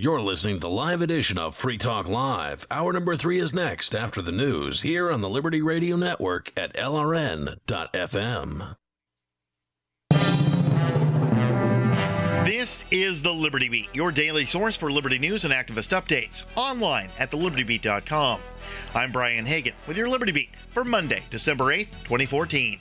You're listening to the live edition of Free Talk Live. Hour number three is next after the news here on the Liberty Radio Network at LRN.FM. This is the Liberty Beat, your daily source for liberty news and activist updates, online at thelibertybeat.com. I'm Brian Hagan with your Liberty Beat for Monday, December 8th, 2014.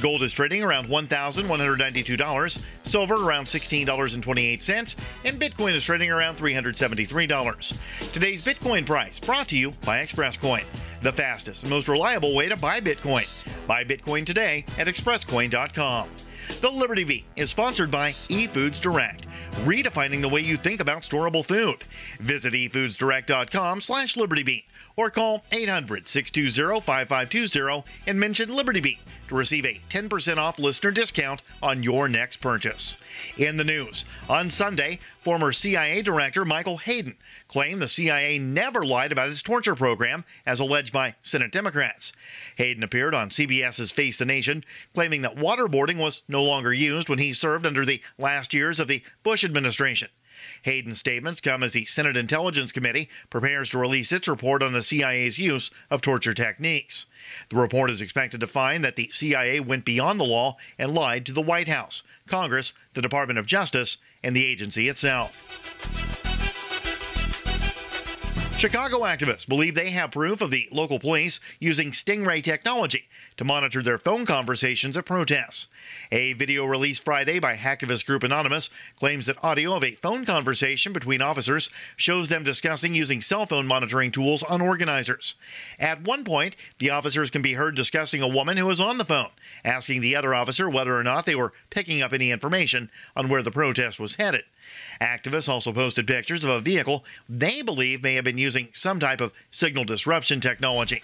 Gold is trading around $1,192, silver around $16.28, and Bitcoin is trading around $373. Today's Bitcoin price brought to you by ExpressCoin, the fastest and most reliable way to buy Bitcoin. Buy Bitcoin today at expresscoin.com. The Liberty Beat is sponsored by eFoods Direct, redefining the way you think about storable food. Visit efoodsdirect.com slash libertybeat or call 800-620-5520 and mention Liberty Beat to receive a 10% off listener discount on your next purchase. In the news, on Sunday, former CIA Director Michael Hayden claimed the CIA never lied about its torture program, as alleged by Senate Democrats. Hayden appeared on CBS's Face the Nation, claiming that waterboarding was no longer used when he served under the last years of the Bush administration. Hayden's statements come as the Senate Intelligence Committee prepares to release its report on the CIA's use of torture techniques. The report is expected to find that the CIA went beyond the law and lied to the White House, Congress, the Department of Justice, and the agency itself. Chicago activists believe they have proof of the local police using Stingray technology to monitor their phone conversations at protests. A video released Friday by hacktivist group Anonymous claims that audio of a phone conversation between officers shows them discussing using cell phone monitoring tools on organizers. At one point, the officers can be heard discussing a woman who was on the phone, asking the other officer whether or not they were picking up any information on where the protest was headed. Activists also posted pictures of a vehicle they believe may have been using some type of signal disruption technology.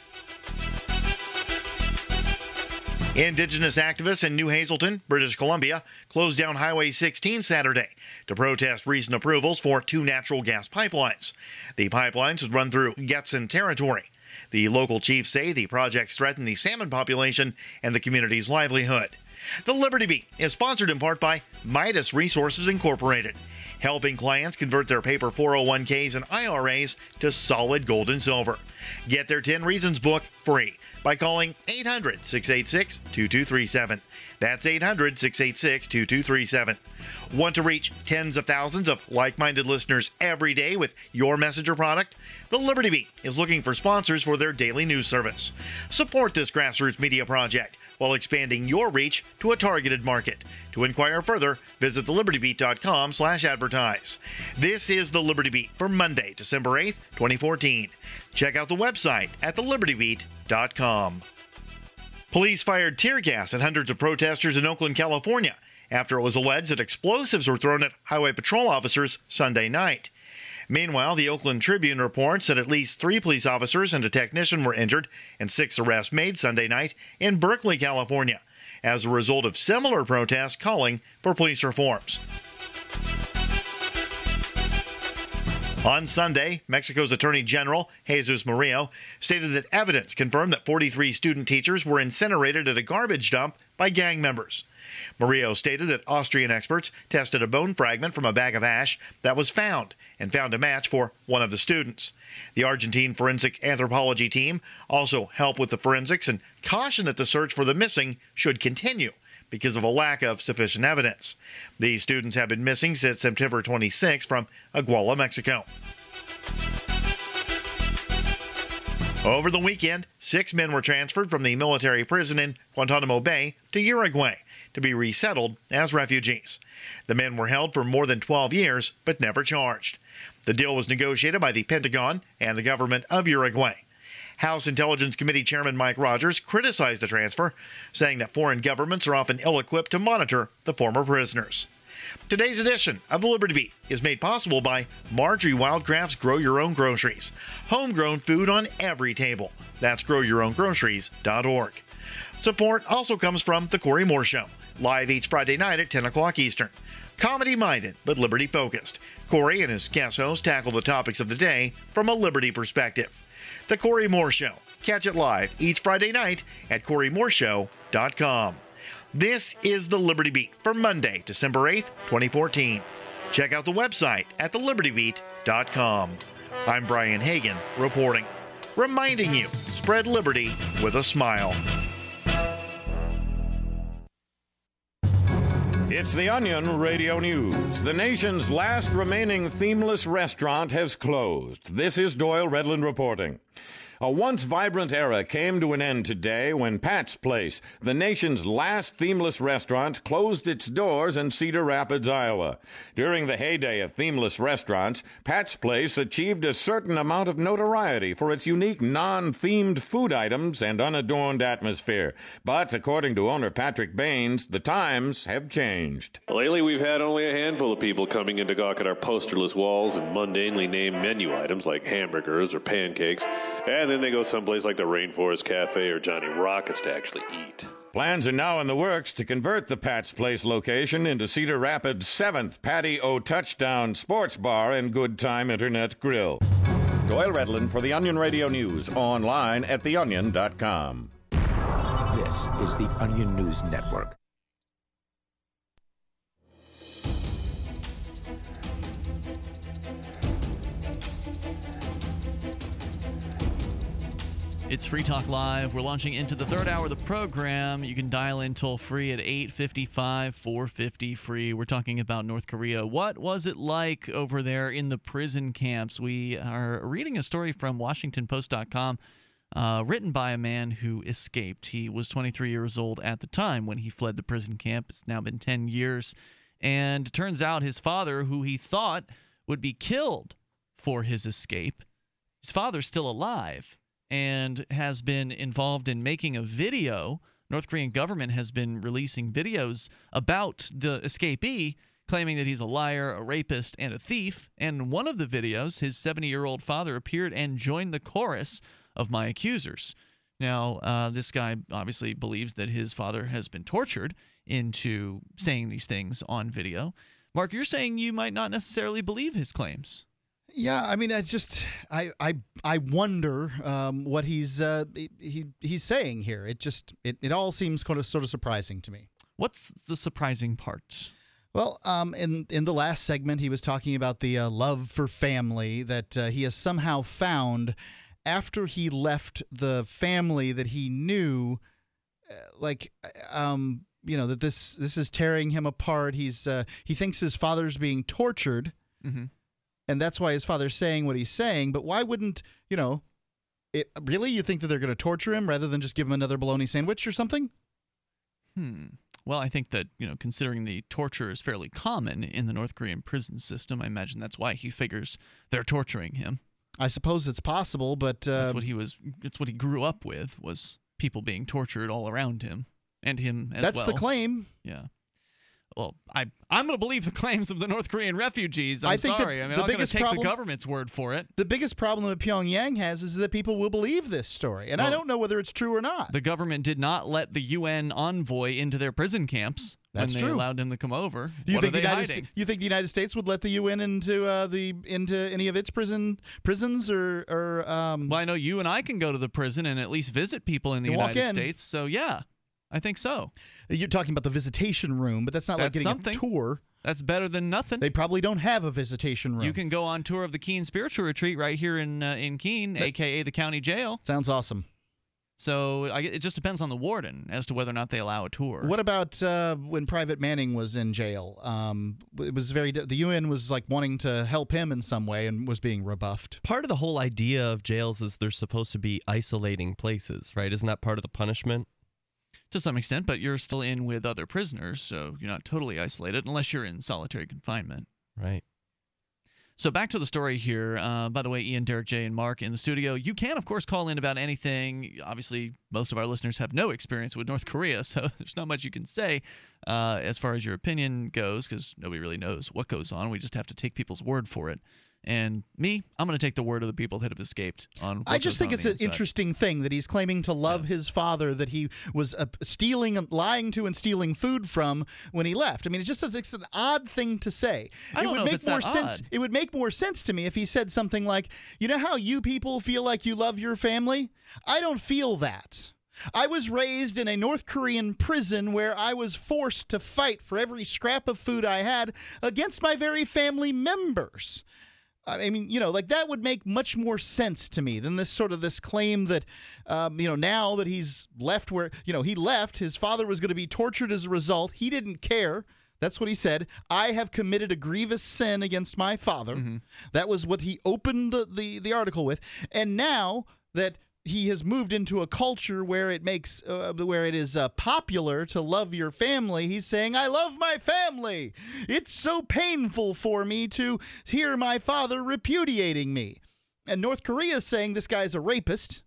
Indigenous activists in New Hazelton, British Columbia, closed down Highway 16 Saturday to protest recent approvals for two natural gas pipelines. The pipelines would run through Gitxsan territory. The local chiefs say the projects threaten the salmon population and the community's livelihood. The Liberty Beat is sponsored in part by Midas Resources Incorporated, helping clients convert their paper 401ks and IRAs to solid gold and silver. Get their 10 Reasons book free by calling 800 686 2237. That's 800 686 2237. Want to reach tens of thousands of like minded listeners every day with your messenger product? The Liberty Beat is looking for sponsors for their daily news service. Support this grassroots media project while expanding your reach to a targeted market. To inquire further, visit thelibertybeat.com slash advertise. This is the Liberty Beat for Monday, December 8th, 2014. Check out the website at thelibertybeat.com. Police fired tear gas at hundreds of protesters in Oakland, California, after it was alleged that explosives were thrown at highway patrol officers Sunday night. Meanwhile, the Oakland Tribune reports that at least three police officers and a technician were injured and six arrests made Sunday night in Berkeley, California, as a result of similar protests calling for police reforms. On Sunday, Mexico's Attorney General, Jesus Murillo, stated that evidence confirmed that 43 student teachers were incinerated at a garbage dump by gang members. Murillo stated that Austrian experts tested a bone fragment from a bag of ash that was found and found a match for one of the students. The Argentine forensic anthropology team also helped with the forensics and cautioned that the search for the missing should continue because of a lack of sufficient evidence. These students have been missing since September 26 from Iguala, Mexico. Over the weekend, six men were transferred from the military prison in Guantanamo Bay to Uruguay to be resettled as refugees. The men were held for more than 12 years but never charged. The deal was negotiated by the Pentagon and the government of Uruguay. House Intelligence Committee Chairman Mike Rogers criticized the transfer, saying that foreign governments are often ill equipped to monitor the former prisoners. Today's edition of the Liberty Beat is made possible by Marjorie Wildcraft's Grow Your Own Groceries. Homegrown food on every table. That's growyourowngroceries.org. Support also comes from The Corey Moore Show, live each Friday night at 10 o'clock Eastern. Comedy minded, but liberty focused. Corey and his guest hosts tackle the topics of the day from a liberty perspective. The Corey Moore Show. Catch it live each Friday night at CoreyMooreShow.com. This is the Liberty Beat for Monday, December 8th, 2014. Check out the website at thelibertybeat.com. I'm Brian Hagan reporting, reminding you spread liberty with a smile. It's the Onion Radio News. The nation's last remaining themeless restaurant has closed. This is Doyle Redland reporting. A once vibrant era came to an end today when Pat's Place, the nation's last themeless restaurant, closed its doors in Cedar Rapids, Iowa. During the heyday of themeless restaurants, Pat's Place achieved a certain amount of notoriety for its unique non-themed food items and unadorned atmosphere. But according to owner Patrick Baines, the times have changed. Lately, we've had only a handful of people coming in to gawk at our posterless walls and mundanely named menu items like hamburgers or pancakes, and then they go someplace like the Rainforest Cafe or Johnny Rockets to actually eat. Plans are now in the works to convert the Pat's Place location into Cedar Rapids' seventh Patio Touchdown Sports Bar and Good Time Internet Grill. Doyle Redland for the Onion Radio News, online at theonion.com. This is the Onion News Network. It's Free Talk Live. We're launching into the third hour of the program. You can dial in toll free at 855 450 free. We're talking about North Korea. What was it like over there in the prison camps? We are reading a story from WashingtonPost.com. Uh, written by a man who escaped. He was 23 years old at the time when he fled the prison camp. It's now been 10 years. And turns out his father, who he thought would be killed for his escape, his father's still alive and has been involved in making a video. North Korean government has been releasing videos about the escapee, claiming that he's a liar, a rapist, and a thief. And in one of the videos, his 70 year old father appeared and joined the chorus of my accusers. Now, uh, this guy obviously believes that his father has been tortured into saying these things on video. Mark, you're saying you might not necessarily believe his claims. Yeah, I mean, it's just I I I wonder um, what he's uh, he he's saying here. It just it, it all seems kind of sort of surprising to me. What's the surprising part? Well, um, in in the last segment, he was talking about the uh, love for family that uh, he has somehow found after he left the family that he knew, uh, like um, you know that this this is tearing him apart. He's uh, he thinks his father's being tortured. Mm-hmm and that's why his father's saying what he's saying. But why wouldn't you know? It, really, you think that they're going to torture him rather than just give him another bologna sandwich or something? Hmm. Well, I think that you know, considering the torture is fairly common in the North Korean prison system, I imagine that's why he figures they're torturing him. I suppose it's possible, but uh, that's what he was. It's what he grew up with was people being tortured all around him and him as that's well. That's the claim. Yeah. Well, I I'm going to believe the claims of the North Korean refugees. I'm I think sorry. I mean, the I'm going to biggest take problem- the government's word for it. The biggest problem that Pyongyang has is that people will believe this story, and I don't know whether it's true or not. The government did not let the UN envoy into their prison camps That's when they true. allowed him to come over. You what think the United hiding? You think the United States would let the UN into uh, the into any of its prison prisons or or um, Well, I know you and I can go to the prison and at least visit people in the United in. States. So yeah, I think so. You're talking about the visitation room, but that's not like getting something. a tour. That's better than nothing. They probably don't have a visitation room. You can go on tour of the Keene Spiritual Retreat right here in uh, in Keene, aka the county jail. Sounds awesome. So I, it just depends on the warden as to whether or not they allow a tour. What about uh, when Private Manning was in jail? Um, it was very. The UN was like wanting to help him in some way and was being rebuffed. Part of the whole idea of jails is they're supposed to be isolating places, right? Isn't that part of the punishment? To some extent, but you're still in with other prisoners, so you're not totally isolated unless you're in solitary confinement. Right. So back to the story here. Uh, by the way, Ian, Derek, Jay, and Mark in the studio. You can, of course, call in about anything. Obviously, most of our listeners have no experience with North Korea, *laughs* so there's not much you can say uh, as far as your opinion goes, because nobody really knows what goes on. We just have to take people's word for it. And me, I'm going to take the word of the people that have escaped on. I just think it's an inside. interesting thing that he's claiming to love his father, that he was uh, stealing, lying to, and stealing food from when he left. I mean, it just it's an odd thing to say. I it would make it's more sense. odd. It would make more sense to me if he said something like, "You know how you people feel like you love your family? I don't feel that." I was raised in a North Korean prison where I was forced to fight for every scrap of food I had against my very family members. I mean, you know, like that would make much more sense to me than this sort of this claim that, um, you know, now that he's left where, you know, he left, his father was going to be tortured as a result. He didn't care. That's what he said. I have committed a grievous sin against my father. That was what he opened the, the, the article with. And now that he has moved into a culture where it makes uh, where it is uh, popular to love your family. He's saying i love my family. It's so painful for me to hear my father repudiating me. And north korea is saying this guy's a rapist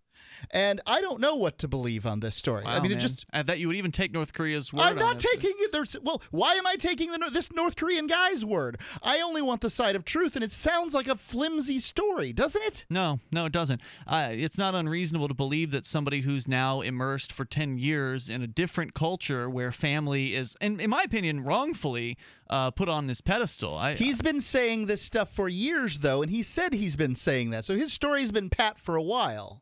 and i don't know what to believe on this story i Wow, mean it just I bet you would even take North Korea's word. I'm not taking it. There's well, why am I taking the this North Korean guy's word? I only want the side of truth, and it sounds like a flimsy story, doesn't it? No, no, it doesn't. Uh, it's not unreasonable to believe that somebody who's now immersed for 10 years in a different culture where family is, and in my opinion, wrongfully uh, put on this pedestal. I, He's been saying this stuff for years, though, and he said he's been saying that. So his story's been pat for a while.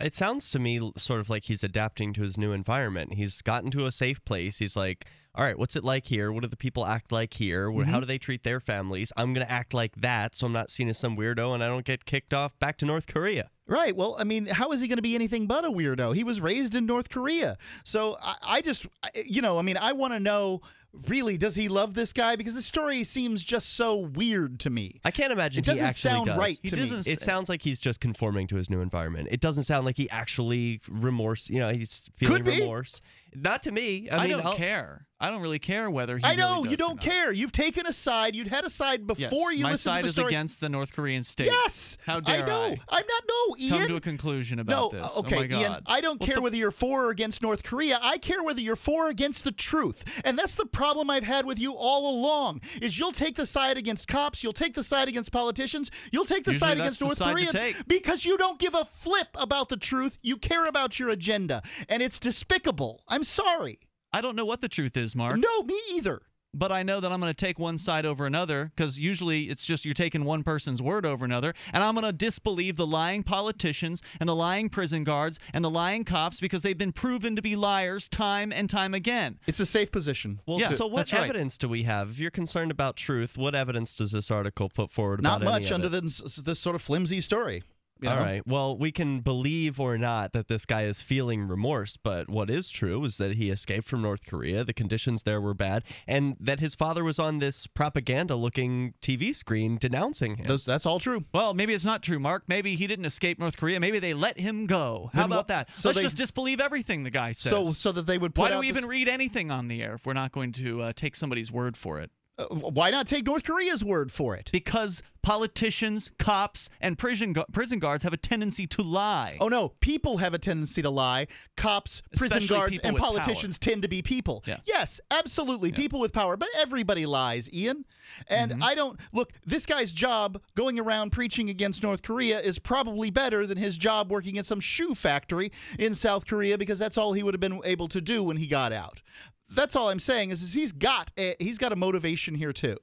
It sounds to me sort of like he's adapting to his new environment. He's gotten to a safe place. He's like, all right, what's it like here? What do the people act like here? Wh- How mm-hmm. do they treat their families? I'm going to act like that so I'm not seen as some weirdo and I don't get kicked off back to North Korea. Right. Well, I mean, how is he going to be anything but a weirdo? He was raised in North Korea. So I, I just, I- you know, I mean, I want to know really, does he love this guy? Because the story seems just so weird to me. I can't imagine It doesn't he actually sound does. right to me. It sounds like he's just conforming to his new environment. It doesn't sound like he actually remorse. You know, he's feeling Could be. remorse. Not to me. I, I, mean, don't I'll- care. I don't really care whether he I really know does you don't care. You've taken a side. You'd had a side Yes, before you my listened side to the is story. against the North Korean state. Yes, How dare I know. I? am not. No, Ian. Come to a conclusion no, about this. Uh, oh okay, oh my God. Ian. I don't care whether you're for or against North Korea. I care whether you're for or against the truth, and that's the problem I've had with you all along. Is you'll take the side against cops, you'll take the side against politicians, you'll take the Usually side against North side Koreans because you don't give a flip about the truth. You care about your agenda, and it's despicable. I'm sorry. I don't know what the truth is, Mark. No, me either. But I know that I'm going to take one side over another because usually it's just you're taking one person's word over another. And I'm going to disbelieve the lying politicians and the lying prison guards and the lying cops because they've been proven to be liars time and time again. It's a safe position. Well, Yeah, so what that's right. evidence do we have? If you're concerned about truth, what evidence does this article put forward Not about any much of under it? this, this sort of flimsy story. You know? right. Well, we can believe or not that this guy is feeling remorse, but what is true is that he escaped from North Korea. The conditions there were bad, and that his father was on this propaganda-looking TV screen denouncing him. Those, that's all true. Well, maybe it's not true, Mark. Maybe he didn't escape North Korea. Maybe they let him go. How Then about that? so Let's they- just disbelieve everything the guy says. So, so that they would put Why do out we this- even read anything on the air if we're not going to uh, take somebody's word for it? Why not take North Korea's word for it? Because politicians, cops, and prison gu- prison guards have a tendency to lie. Oh no, people have a tendency to lie. Cops, prison Especially guards, and politicians tend to be people. Yeah. Yes, absolutely, people with power. But everybody lies, Ian. And Mm-hmm. I don't look. This guy's job going around preaching against North Korea is probably better than his job working at some shoe factory in South Korea because that's all he would have been able to do when he got out. That's all I'm saying is, is he's got a, he's got a motivation here too.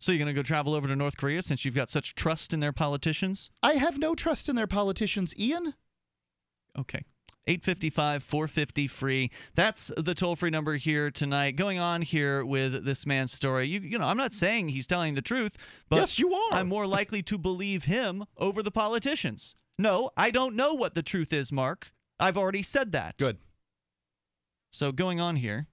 So you're going to go travel over to North Korea since you've got such trust in their politicians? I have no trust in their politicians, Ian. Okay. 855 450 free. That's the toll free number here tonight. Going on here with this man's story. You, you know, I'm not saying he's telling the truth, but Yes, you are. I'm more likely to believe him over the politicians. No, I don't know what the truth is, Mark. I've already said that. Good. So going on here.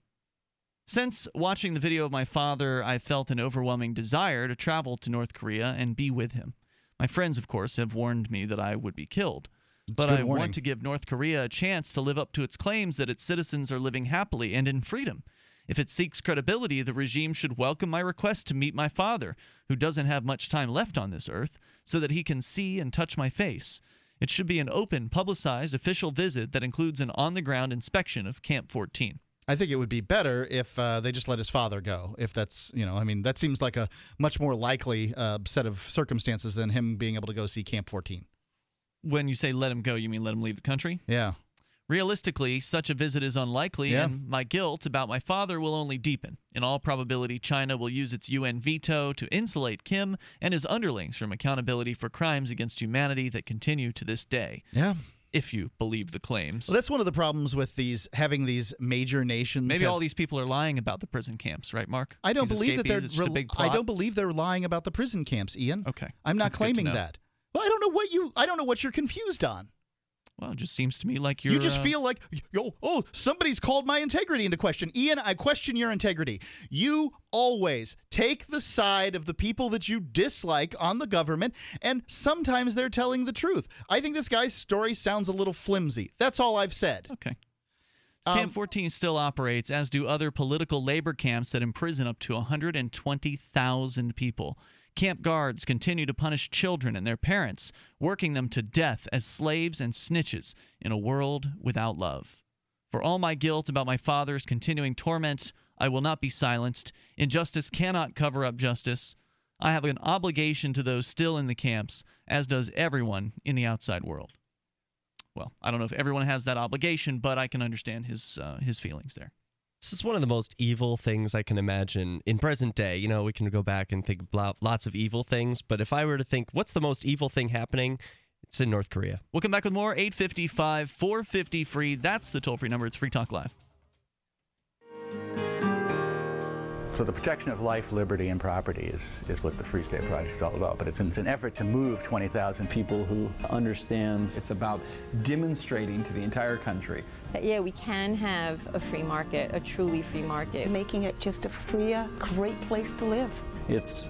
Since watching the video of my father, I felt an overwhelming desire to travel to North Korea and be with him. My friends, of course, have warned me that I would be killed. but I warning. want to give North Korea a chance to live up to its claims that its citizens are living happily and in freedom. If it seeks credibility, the regime should welcome my request to meet my father, who doesn't have much time left on this earth, so that he can see and touch my face. It should be an open, publicized, official visit that includes an on the ground inspection of Camp 14. I think it would be better if uh, they just let his father go. If that's, you know, I mean, that seems like a much more likely uh, set of circumstances than him being able to go see Camp 14. When you say let him go, you mean let him leave the country? Yeah. Realistically, such a visit is unlikely, Yeah. and my guilt about my father will only deepen. In all probability, China will use its UN veto to insulate Kim and his underlings from accountability for crimes against humanity that continue to this day. Yeah. If you believe the claims. Well, that's one of the problems with these having these major nations. Maybe have- all these people are lying about the prison camps, right, Mark? I don't These believe that they're. escapees, just a rel- big I don't believe they're lying about the prison camps, Ian. Okay. I'm not That's claiming that. Well, I don't know what you. I don't know what you're confused on. Well, it just seems to me like you're. you just uh, feel like, yo, oh, somebody's called my integrity into question. Ian, I question your integrity. You always take the side of the people that you dislike on the government, and sometimes they're telling the truth. I think this guy's story sounds a little flimsy. That's all I've said. Okay. Um, Camp 14 still operates, as do other political labor camps that imprison up to 120,000 people. Camp guards continue to punish children and their parents, working them to death as slaves and snitches in a world without love. For all my guilt about my father's continuing torment, I will not be silenced. Injustice cannot cover up justice. I have an obligation to those still in the camps, as does everyone in the outside world. Well, I don't know if everyone has that obligation, but I can understand his uh, his feelings there. This is one of the most evil things I can imagine in present day. You know, we can go back and think about lots of evil things, but if I were to think, what's the most evil thing happening? It's in North Korea. We'll come back with more 855 450 free. That's the toll free number. It's Free Talk Live. So the protection of life, liberty, and property is, is what the Free State Project is all about. But it's an, it's an effort to move 20,000 people who understand. It's about demonstrating to the entire country that, yeah, we can have a free market, a truly free market. Making it just a freer, great place to live. It's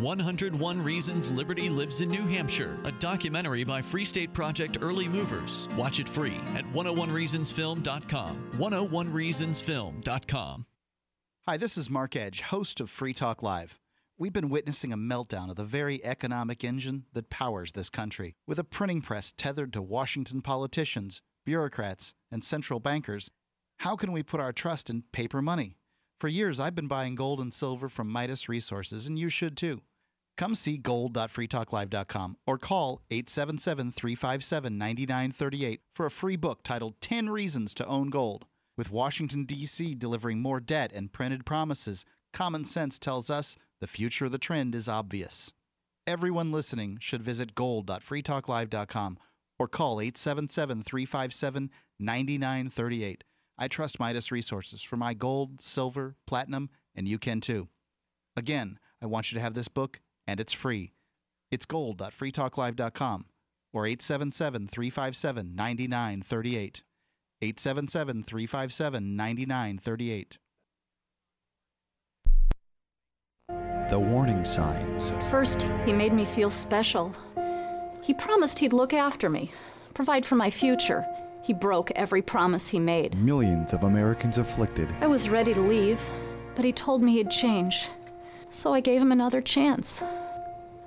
101 Reasons Liberty Lives in New Hampshire, a documentary by Free State Project Early Movers. Watch it free at 101reasonsfilm.com. 101reasonsfilm.com. Hi, this is Mark Edge, host of Free Talk Live. We've been witnessing a meltdown of the very economic engine that powers this country. With a printing press tethered to Washington politicians, bureaucrats, and central bankers, how can we put our trust in paper money? For years, I've been buying gold and silver from Midas Resources, and you should too. Come see gold.freetalklive.com or call 877 357 9938 for a free book titled 10 Reasons to Own Gold. With Washington, D.C. delivering more debt and printed promises, common sense tells us the future of the trend is obvious. Everyone listening should visit gold.freetalklive.com or call 877 357 9938. I trust Midas Resources for my gold, silver, platinum, and you can too. Again, I want you to have this book, and it's free. It's gold.freetalklive.com or 877 357 9938. 877 357 9938. The warning signs. First, he made me feel special. He promised he'd look after me, provide for my future. He broke every promise he made. Millions of Americans afflicted. I was ready to leave, but he told me he'd change. So I gave him another chance.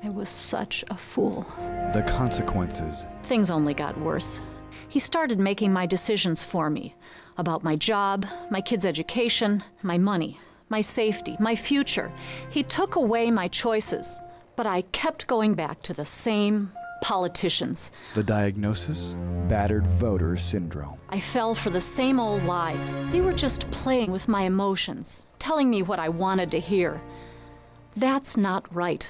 I was such a fool. The consequences. Things only got worse. He started making my decisions for me about my job, my kids' education, my money, my safety, my future. He took away my choices, but I kept going back to the same politicians. The diagnosis? Battered voter syndrome. I fell for the same old lies. They were just playing with my emotions, telling me what I wanted to hear. That's not right.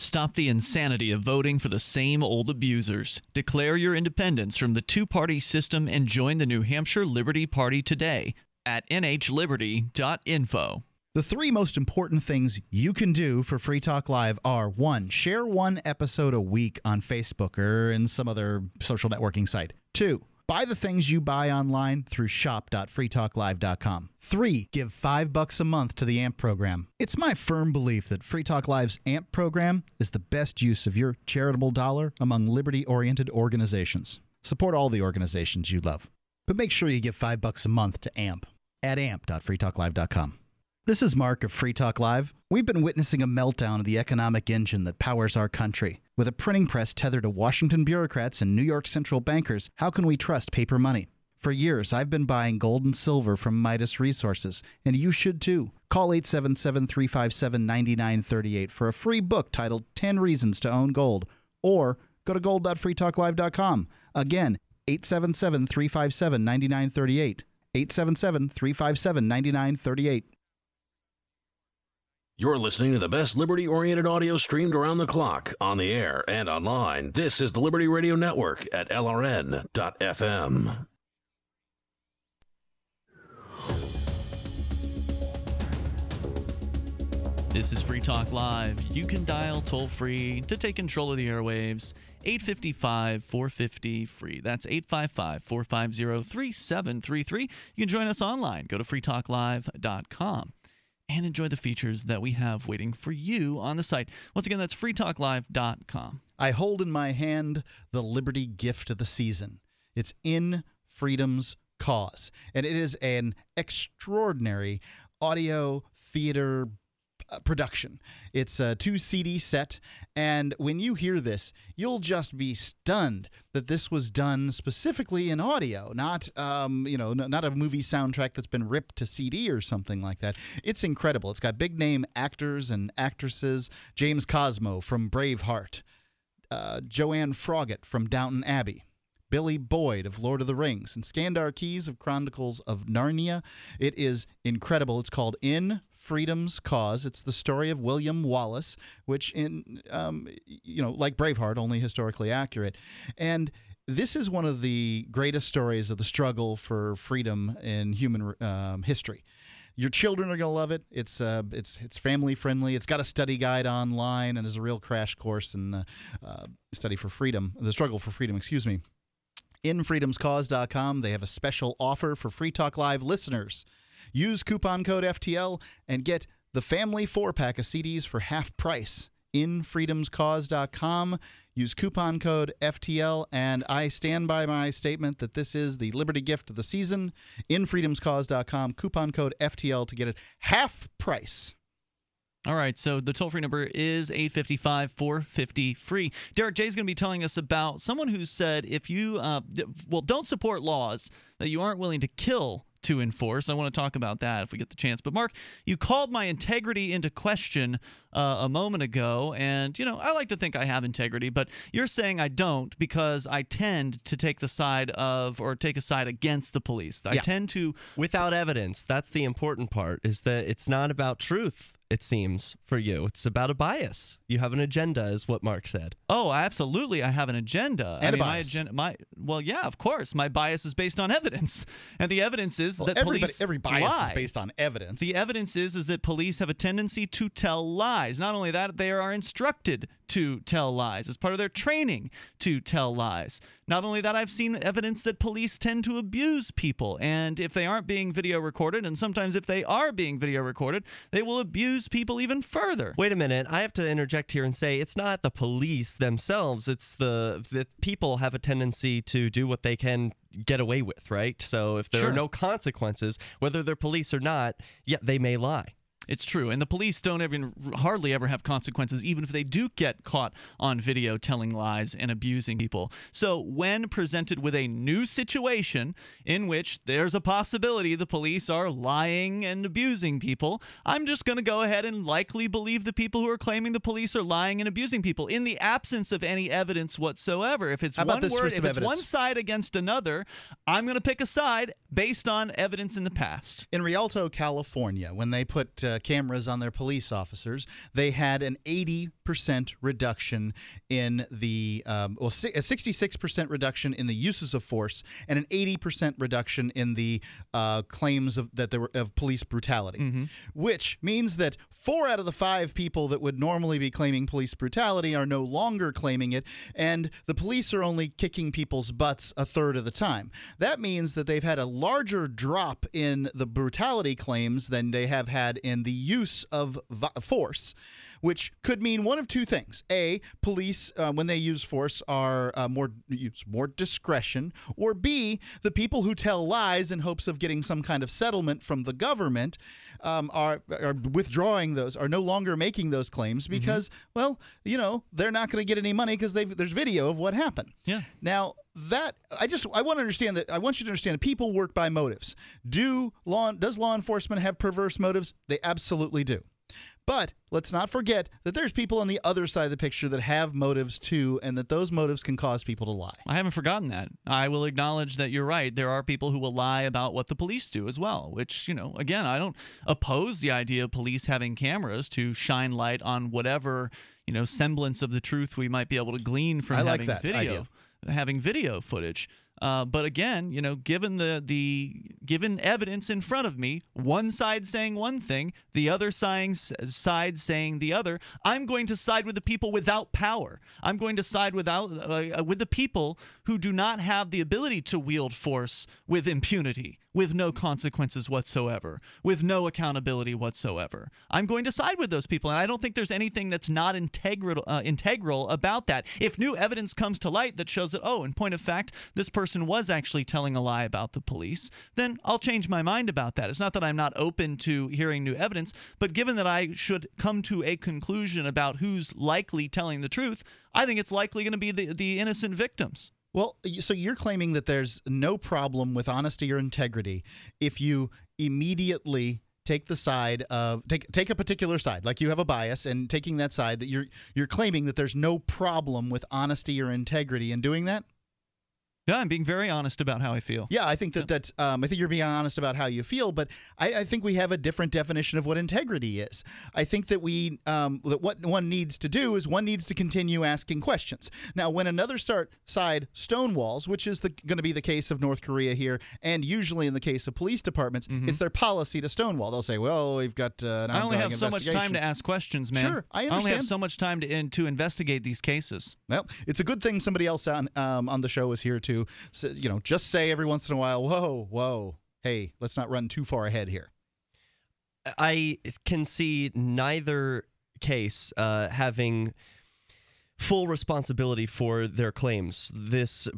Stop the insanity of voting for the same old abusers. Declare your independence from the two party system and join the New Hampshire Liberty Party today at nhliberty.info. The three most important things you can do for Free Talk Live are one, share one episode a week on Facebook or in some other social networking site. Two, buy the things you buy online through shop.freetalklive.com. Three, give five bucks a month to the AMP program. It's my firm belief that Free Talk Live's AMP program is the best use of your charitable dollar among liberty oriented organizations. Support all the organizations you love, but make sure you give five bucks a month to AMP at amp.freetalklive.com. This is Mark of Free Talk Live. We've been witnessing a meltdown of the economic engine that powers our country. With a printing press tethered to Washington bureaucrats and New York central bankers, how can we trust paper money? For years, I've been buying gold and silver from Midas Resources, and you should too. Call 877 357 9938 for a free book titled 10 Reasons to Own Gold, or go to gold.freetalklive.com. Again, 877 357 9938. 877 357 9938. You're listening to the best liberty oriented audio streamed around the clock, on the air, and online. This is the Liberty Radio Network at LRN.FM. This is Free Talk Live. You can dial toll free to take control of the airwaves. 855 450 free. That's 855 450 3733. You can join us online. Go to freetalklive.com and enjoy the features that we have waiting for you on the site. Once again, that's freetalklive.com. I hold in my hand the Liberty gift of the season. It's in freedom's cause. And it is an extraordinary audio theater uh, production. It's a two CD set, and when you hear this, you'll just be stunned that this was done specifically in audio, not um, you know, not a movie soundtrack that's been ripped to CD or something like that. It's incredible. It's got big name actors and actresses: James Cosmo from Braveheart, uh, Joanne Froggatt from Downton Abbey. Billy Boyd of Lord of the Rings and Skandar Keynes of Chronicles of Narnia. It is incredible. It's called In Freedom's Cause. It's the story of William Wallace, which in um, you know like Braveheart, only historically accurate, and. This is one of the greatest stories of the struggle for freedom in human um, history. Your children are going to love it. It's uh, it's it's family friendly. It's got a study guide online and is a real crash course in uh, uh, study for freedom, the struggle for freedom. Excuse me infreedomscause.com. They have a special offer for Free Talk Live listeners. Use coupon code FTL and get the family four pack of CDs for half price. Infreedomscause.com. Use coupon code FTL, and I stand by my statement that this is the Liberty gift of the season. Infreedomscause.com. Coupon code FTL to get it half price. All right, so the toll free number is 855 450 free. Derek J is going to be telling us about someone who said if you, uh, well, don't support laws that you aren't willing to kill to enforce. I want to talk about that if we get the chance. But Mark, you called my integrity into question uh, a moment ago, and you know I like to think I have integrity, but you're saying I don't because I tend to take the side of or take a side against the police. I Yeah. tend to without evidence. That's the important part. Is that it's not about truth. It seems, for you. It's about a bias. You have an agenda, is what Mark said. Oh, absolutely. I have an agenda. And I a mean, my bias. agenda, my well, yeah, of course. My bias is based on evidence, *laughs* and the evidence is Well, that police every bias lie. is based on evidence. The evidence is is that police have a tendency to tell lies. Not only that, they are instructed to tell lies as part of their training to tell lies. Not only that, I've seen evidence that police tend to abuse people, and if they aren't being video recorded, and sometimes if they are being video recorded, they will abuse people even further. Wait a minute. I have to interject here and say it's not the police themselves. It's the the people have a tendency to do what they can get away with, right? So if there Sure. are no consequences, whether they're police or not, yeah, they may lie. It's true. And the police don't even hardly ever have consequences, even if they do get caught on video telling lies and abusing people. So, when presented with a new situation in which there's a possibility the police are lying and abusing people, I'm just going to go ahead and likely believe the people who are claiming the police are lying and abusing people in the absence of any evidence whatsoever. If it's How one word, if it's evidence? one side against another, I'm going to pick a side based on evidence in the past. In Rialto, California, when they put uh, cameras on their police officers, they had an 80% reduction in the, um, well, a 66% reduction in the uses of force and an 80% reduction in the uh, claims of that there were of police brutality, which means that four out of the five people that would normally be claiming police brutality are no longer claiming it, and the police are only kicking people's butts a third of the time. That means that they've had a larger drop in the brutality claims than they have had in the use of vi- force, which could mean one of two things: a, police uh, when they use force are uh, more use more discretion, or b, the people who tell lies in hopes of getting some kind of settlement from the government um, are are withdrawing those, are no longer making those claims because, well, you know, they're not going to get any money because there's video of what happened. Yeah. Now that I just I want to understand that I want you to understand that people work by motives. Do law does law enforcement have perverse motives? They absolutely do. But let's not forget that there's people on the other side of the picture that have motives too, and that those motives can cause people to lie. I haven't forgotten that. I will acknowledge that you're right. There are people who will lie about what the police do as well, which, you know, again, I don't oppose the idea of police having cameras to shine light on whatever, you know, semblance of the truth we might be able to glean from I like having that video idea. having video footage. Uh, but again, you know, given the the given evidence in front of me, one side saying one thing, the other side side saying the other, I'm going to side with the people without power. I'm going to side without uh, with the people who do not have the ability to wield force with impunity, with no consequences whatsoever, with no accountability whatsoever. I'm going to side with those people, and I don't think there's anything that's not integral uh, integral about that. If new evidence comes to light that shows that, oh, in point of fact, this person was actually telling a lie about the police, then I'll change my mind about that. It's not that I'm not open to hearing new evidence, but given that I should come to a conclusion about who's likely telling the truth, I think it's likely going to be the, the innocent victims. Well, so you're claiming that there's no problem with honesty or integrity if you immediately take the side of take take a particular side like you have a bias and taking that side that you're you're claiming that there's no problem with honesty or integrity in doing that Yeah, I'm being very honest about how I feel. yeah i think that that um, i think you're being honest about how you feel but I, I think we have a different definition of what integrity is. I think that we um, that what one needs to do is one needs to continue asking questions. Now when another start side stonewalls which is going to be the case of north korea here and usually in the case of police departments it's their policy to stonewall. They'll say well we've got uh, an I only have so much time to ask questions, man. Sure, I only have so much time to in, to investigate these cases. Well, it's a good thing somebody else on um, on the show is here to, you know, just say every once in a while, "Whoa, whoa, hey, let's not run too far ahead here." I can see neither case uh, having full responsibility for their claims. This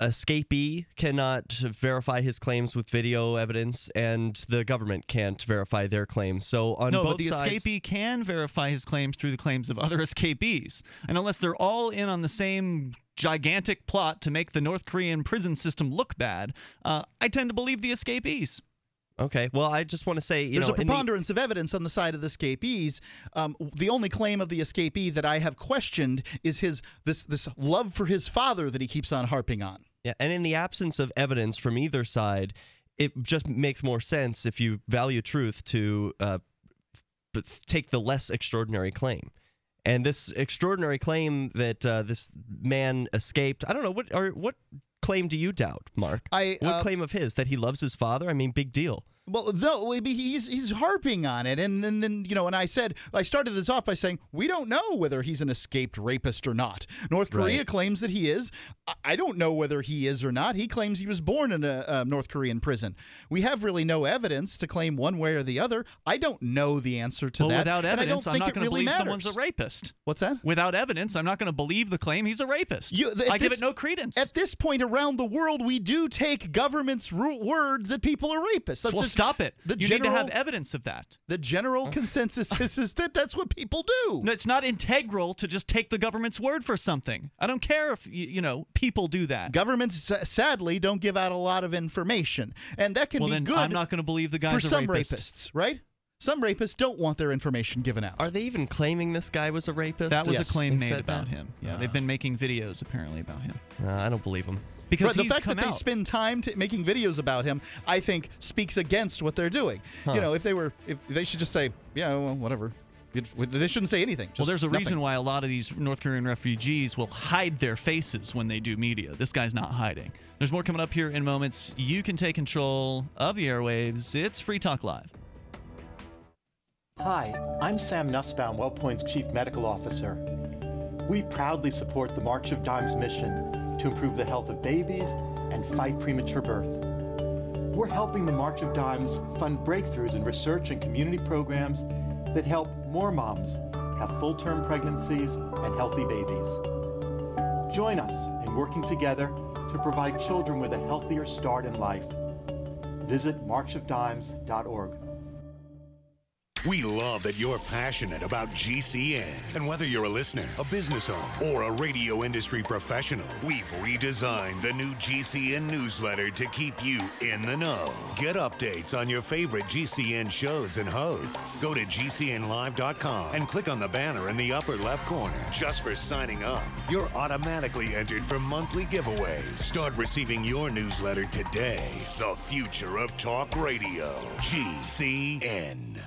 escapee cannot verify his claims with video evidence, and the government can't verify their claims. So on no, both but the sides, escapee can verify his claims through the claims of other escapees, and unless they're all in on the same gigantic plot to make the North Korean prison system look bad, uh, I tend to believe the escapees. Okay, well, I just want to say, you There's know, a in the- preponderance of evidence on the side of the escapees. Um, the only claim of the escapee that I have questioned is his this this love for his father that he keeps on harping on. Yeah, and in the absence of evidence from either side, it just makes more sense if you value truth to uh, take the less extraordinary claim. And this extraordinary claim that uh, this man escaped, I don't know what or what claim do you doubt, Mark? I what uh, claim of his that he loves his father? I mean, big deal. Well, though he's he's harping on it, and and then you know, and I said I started this off by saying we don't know whether he's an escaped rapist or not. North Korea Right. claims that he is. I- don't know whether he is or not. He claims he was born in a, uh North Korean prison. We have really no evidence to claim one way or the other. I don't know the answer to well, that. without evidence, don't I'm think not it going to really believe matters. someone's a rapist. What's that? Without evidence, I'm not going to believe the claim he's a rapist. You- at I give it no credence. At this point around the world, we do take government's word that people are rapists. That's well, just stop it. The you general, need to have evidence of that. The general *laughs* consensus is, is that that's what people do. No, It's not integral to just take the government's word for something. I don't care if y- you know people do that. Governments sadly don't give out a lot of information, and that can well, be then good. I'm not going to believe the guy's for a some rapist. rapists, right? Some rapists don't want their information given out. Are they even claiming this guy was a rapist? That was Yes. a claim They made about that? him. Yeah, they've been making videos apparently about him. Uh, I don't believe him. Because Right, the fact come that they spend time to making videos about him, I think, speaks against what they're doing. Huh. You know, if they were, if they should just say, yeah, well, whatever. It- They shouldn't say anything. well, there's a nothing. reason why a lot of these North Korean refugees will hide their faces when they do media. This guy's not hiding. There's more coming up here in moments. You can take control of the airwaves. It's Free Talk Live. Hi, I'm Sam Nussbaum, WellPoint's Chief Medical Officer. We proudly support the March of Dimes mission to improve the health of babies and fight premature birth. We're helping the March of Dimes fund breakthroughs in research and community programs that help more moms have full term pregnancies and healthy babies. Join us in working together to provide children with a healthier start in life. Visit marchofdimes.org. We love that you're passionate about GCN. And whether you're a listener, a business owner, or a radio industry professional, we've redesigned the new GCN newsletter to keep you in the know. Get updates on your favorite GCN shows and hosts. Go to GCNlive.com and click on the banner in the upper left corner. Just for signing up, you're automatically entered for monthly giveaways. Start receiving your newsletter today. The future of talk radio. GCN.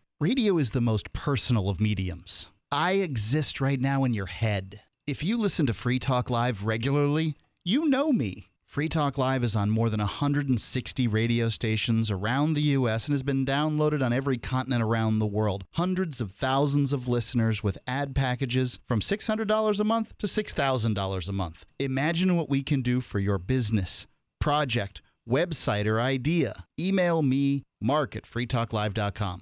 Radio is the most personal of mediums. I exist right now in your head. If you listen to Free Talk Live regularly, you know me. Free Talk Live is on more than 160 radio stations around the U.S. and has been downloaded on every continent around the world. Hundreds of thousands of listeners with ad packages from $600 a month to $6,000 a month. Imagine what we can do for your business, project, website, or idea. Email me, mark at freetalklive.com.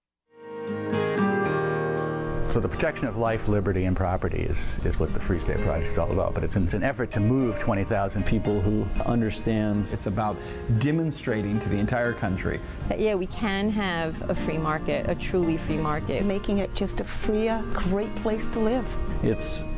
So the protection of life, liberty, and property is, is what the Free State Project is all about. But it's an, it's an effort to move 20,000 people who understand. It's about demonstrating to the entire country That, yeah, we can have a free market, a truly free market. Making it just a freer, great place to live. It's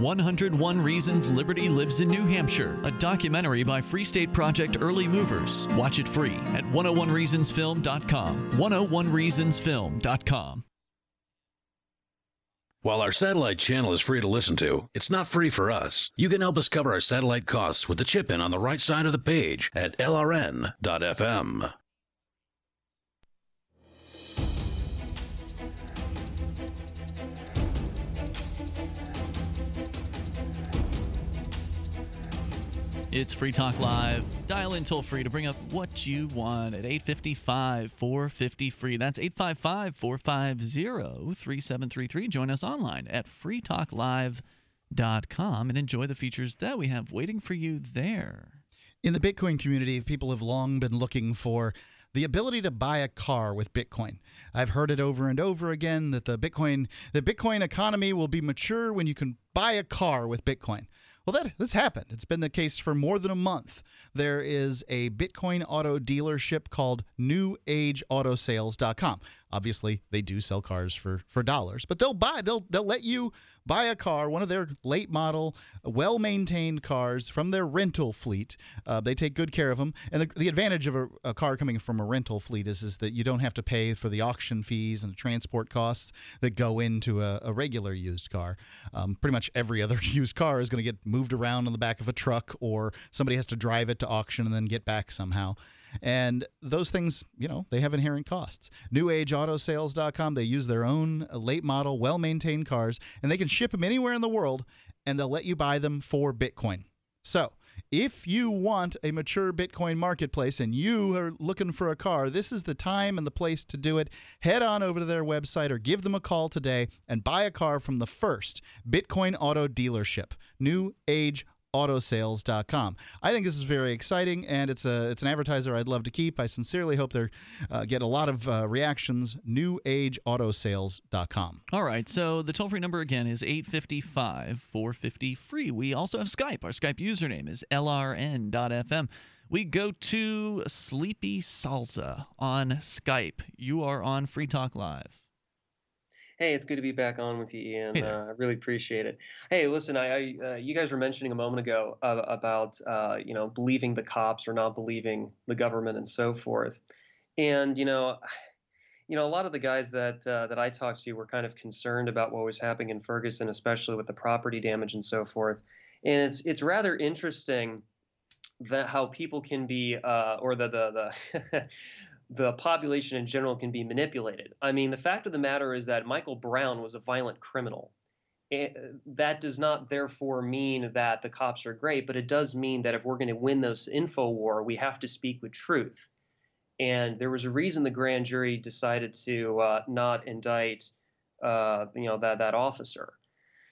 101 Reasons Liberty Lives in New Hampshire, a documentary by Free State Project Early Movers. Watch it free at 101reasonsfilm.com. 101reasonsfilm.com. While our satellite channel is free to listen to, it's not free for us. You can help us cover our satellite costs with the chip in on the right side of the page at lrn.fm. It's Free Talk Live. Dial in toll free to bring up what you want at 855 450 free. That's 855 450 3733. Join us online at freetalklive.com and enjoy the features that we have waiting for you there. In the Bitcoin community, people have long been looking for the ability to buy a car with Bitcoin. I've heard it over and over again that the Bitcoin the Bitcoin economy will be mature when you can buy a car with Bitcoin. Well, that that's happened. It's been the case for more than a month. There is a Bitcoin auto dealership called NewAgeAutoSales.com. Obviously, they do sell cars for for dollars, but they'll buy they'll they'll let you buy a car, one of their late model, well maintained cars from their rental fleet. Uh, they take good care of them, and the, the advantage of a, a, car coming from a rental fleet is is that you don't have to pay for the auction fees and the transport costs that go into a, a regular used car. Um, pretty much every other *laughs* used car is going to get moved around on the back of a truck, or somebody has to drive it to auction and then get back somehow. And those things, you know, they have inherent costs. NewAgeAutoSales.com, they use their own late model, well maintained cars, and they can ship them anywhere in the world, and they'll let you buy them for Bitcoin. So, if you want a mature Bitcoin marketplace and you are looking for a car, this is the time and the place to do it. Head on over to their website or give them a call today and buy a car from the first Bitcoin auto dealership, New Age autosales.com. I think this is very exciting, and it's a it's an advertiser I'd love to keep. I sincerely hope they uh, get a lot of uh, reactions. NewAgeAutoSales.com. All right, so the toll free number again is 855 450 free. We also have Skype. Our Skype username is lrn.fm. We go to Sleepy Salsa on Skype. You are on Free Talk Live. Hey, it's good to be back on with you, Ian. Uh, I really appreciate it. Hey, listen, I, I uh, you guys were mentioning a moment ago uh, about uh, you know believing the cops or not believing the government and so forth, and you know, *sighs* you know a lot of the guys that uh, that I talked to were kind of concerned about what was happening in Ferguson, especially with the property damage and so forth, and it's it's rather interesting that how people can be uh, or the the the *laughs* the population in general can be manipulated. I mean, the fact of the matter is that Michael Brown was a violent criminal. It, eh, that does not therefore mean that the cops are great, but it does mean that if we're going to win this info war, we have to speak with truth. And there was a reason the grand jury decided to uh, not indict, uh, you know, that that officer.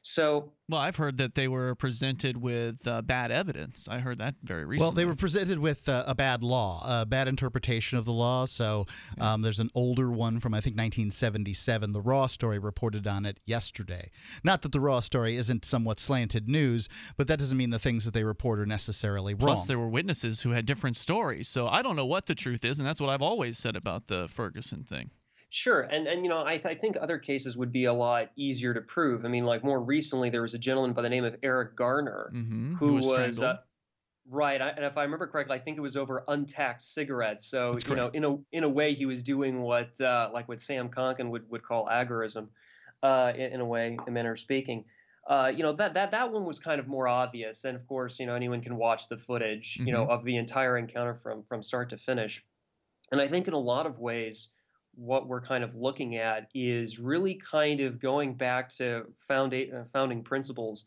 So, well, I've heard that they were presented with uh, bad evidence. I heard that very recently. Well, they were presented with uh, a bad law, a bad interpretation of the law. So, um, there's an older one from I think 1977. The Raw story reported on it yesterday. Not that the Raw story isn't somewhat slanted news, but that doesn't mean the things that they report are necessarily wrong. Plus, there were witnesses who had different stories. So, I don't know what the truth is, and that's what I've always said about the Ferguson thing. Sure, and and you know I, th- I think other cases would be a lot easier to prove. I mean, like more recently, there was a gentleman by the name of Eric Garner mm-hmm. who, who was, was uh, right, I, and if I remember correctly, I think it was over untaxed cigarettes. So That's you know, in a in a way, he was doing what uh, like what Sam Konkin would would call agorism, uh, in, in, a way, a manner of speaking. Uh, you know that that that one was kind of more obvious, and of course, you know anyone can watch the footage, Mm-hmm. you know, of the entire encounter from from start to finish. And I think in a lot of ways, what we're kind of looking at is really kind of going back to uh, founding principles,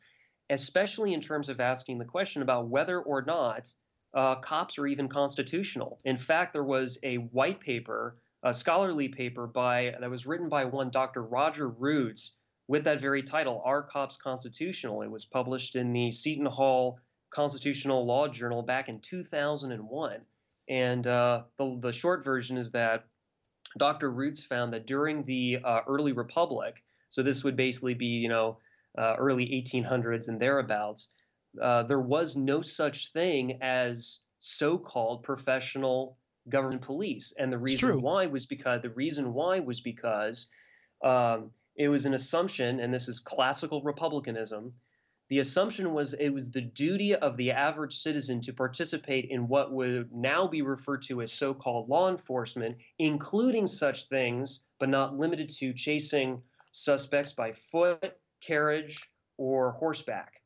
especially in terms of asking the question about whether or not uh, cops are even constitutional. In fact, there was a white paper, a scholarly paper by that was written by one Dr. Roger Roots with that very title, Are Cops Constitutional? It was published in the Seton Hall Constitutional Law Journal back in 2001. And uh, the, the short version is that Dr. Roots found that during the uh, early republic, so this would basically be, you know, uh, early 1800s and thereabouts, uh, there was no such thing as so-called professional government police, and the reason why was because the reason why was because um, it was an assumption, and this is classical republicanism. The assumption was it was the duty of the average citizen to participate in what would now be referred to as so called law enforcement, including such things, but not limited to chasing suspects by foot, carriage, or horseback.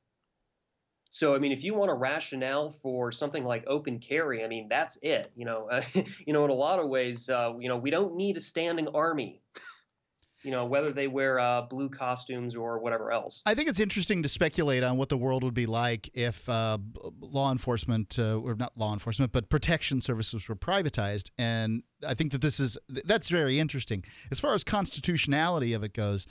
So, I mean, if you want a rationale for something like open carry, I mean, that's it. You know, uh, *laughs* you know, in a lot of ways, uh, you know, we don't need a standing army *laughs* you know, whether they wear uh, blue costumes or whatever else. I think it's interesting to speculate on what the world would be like if uh, law enforcement, uh, or not law enforcement, but protection services were privatized. And I think that this is that's very interesting. As far as constitutionality of it goes,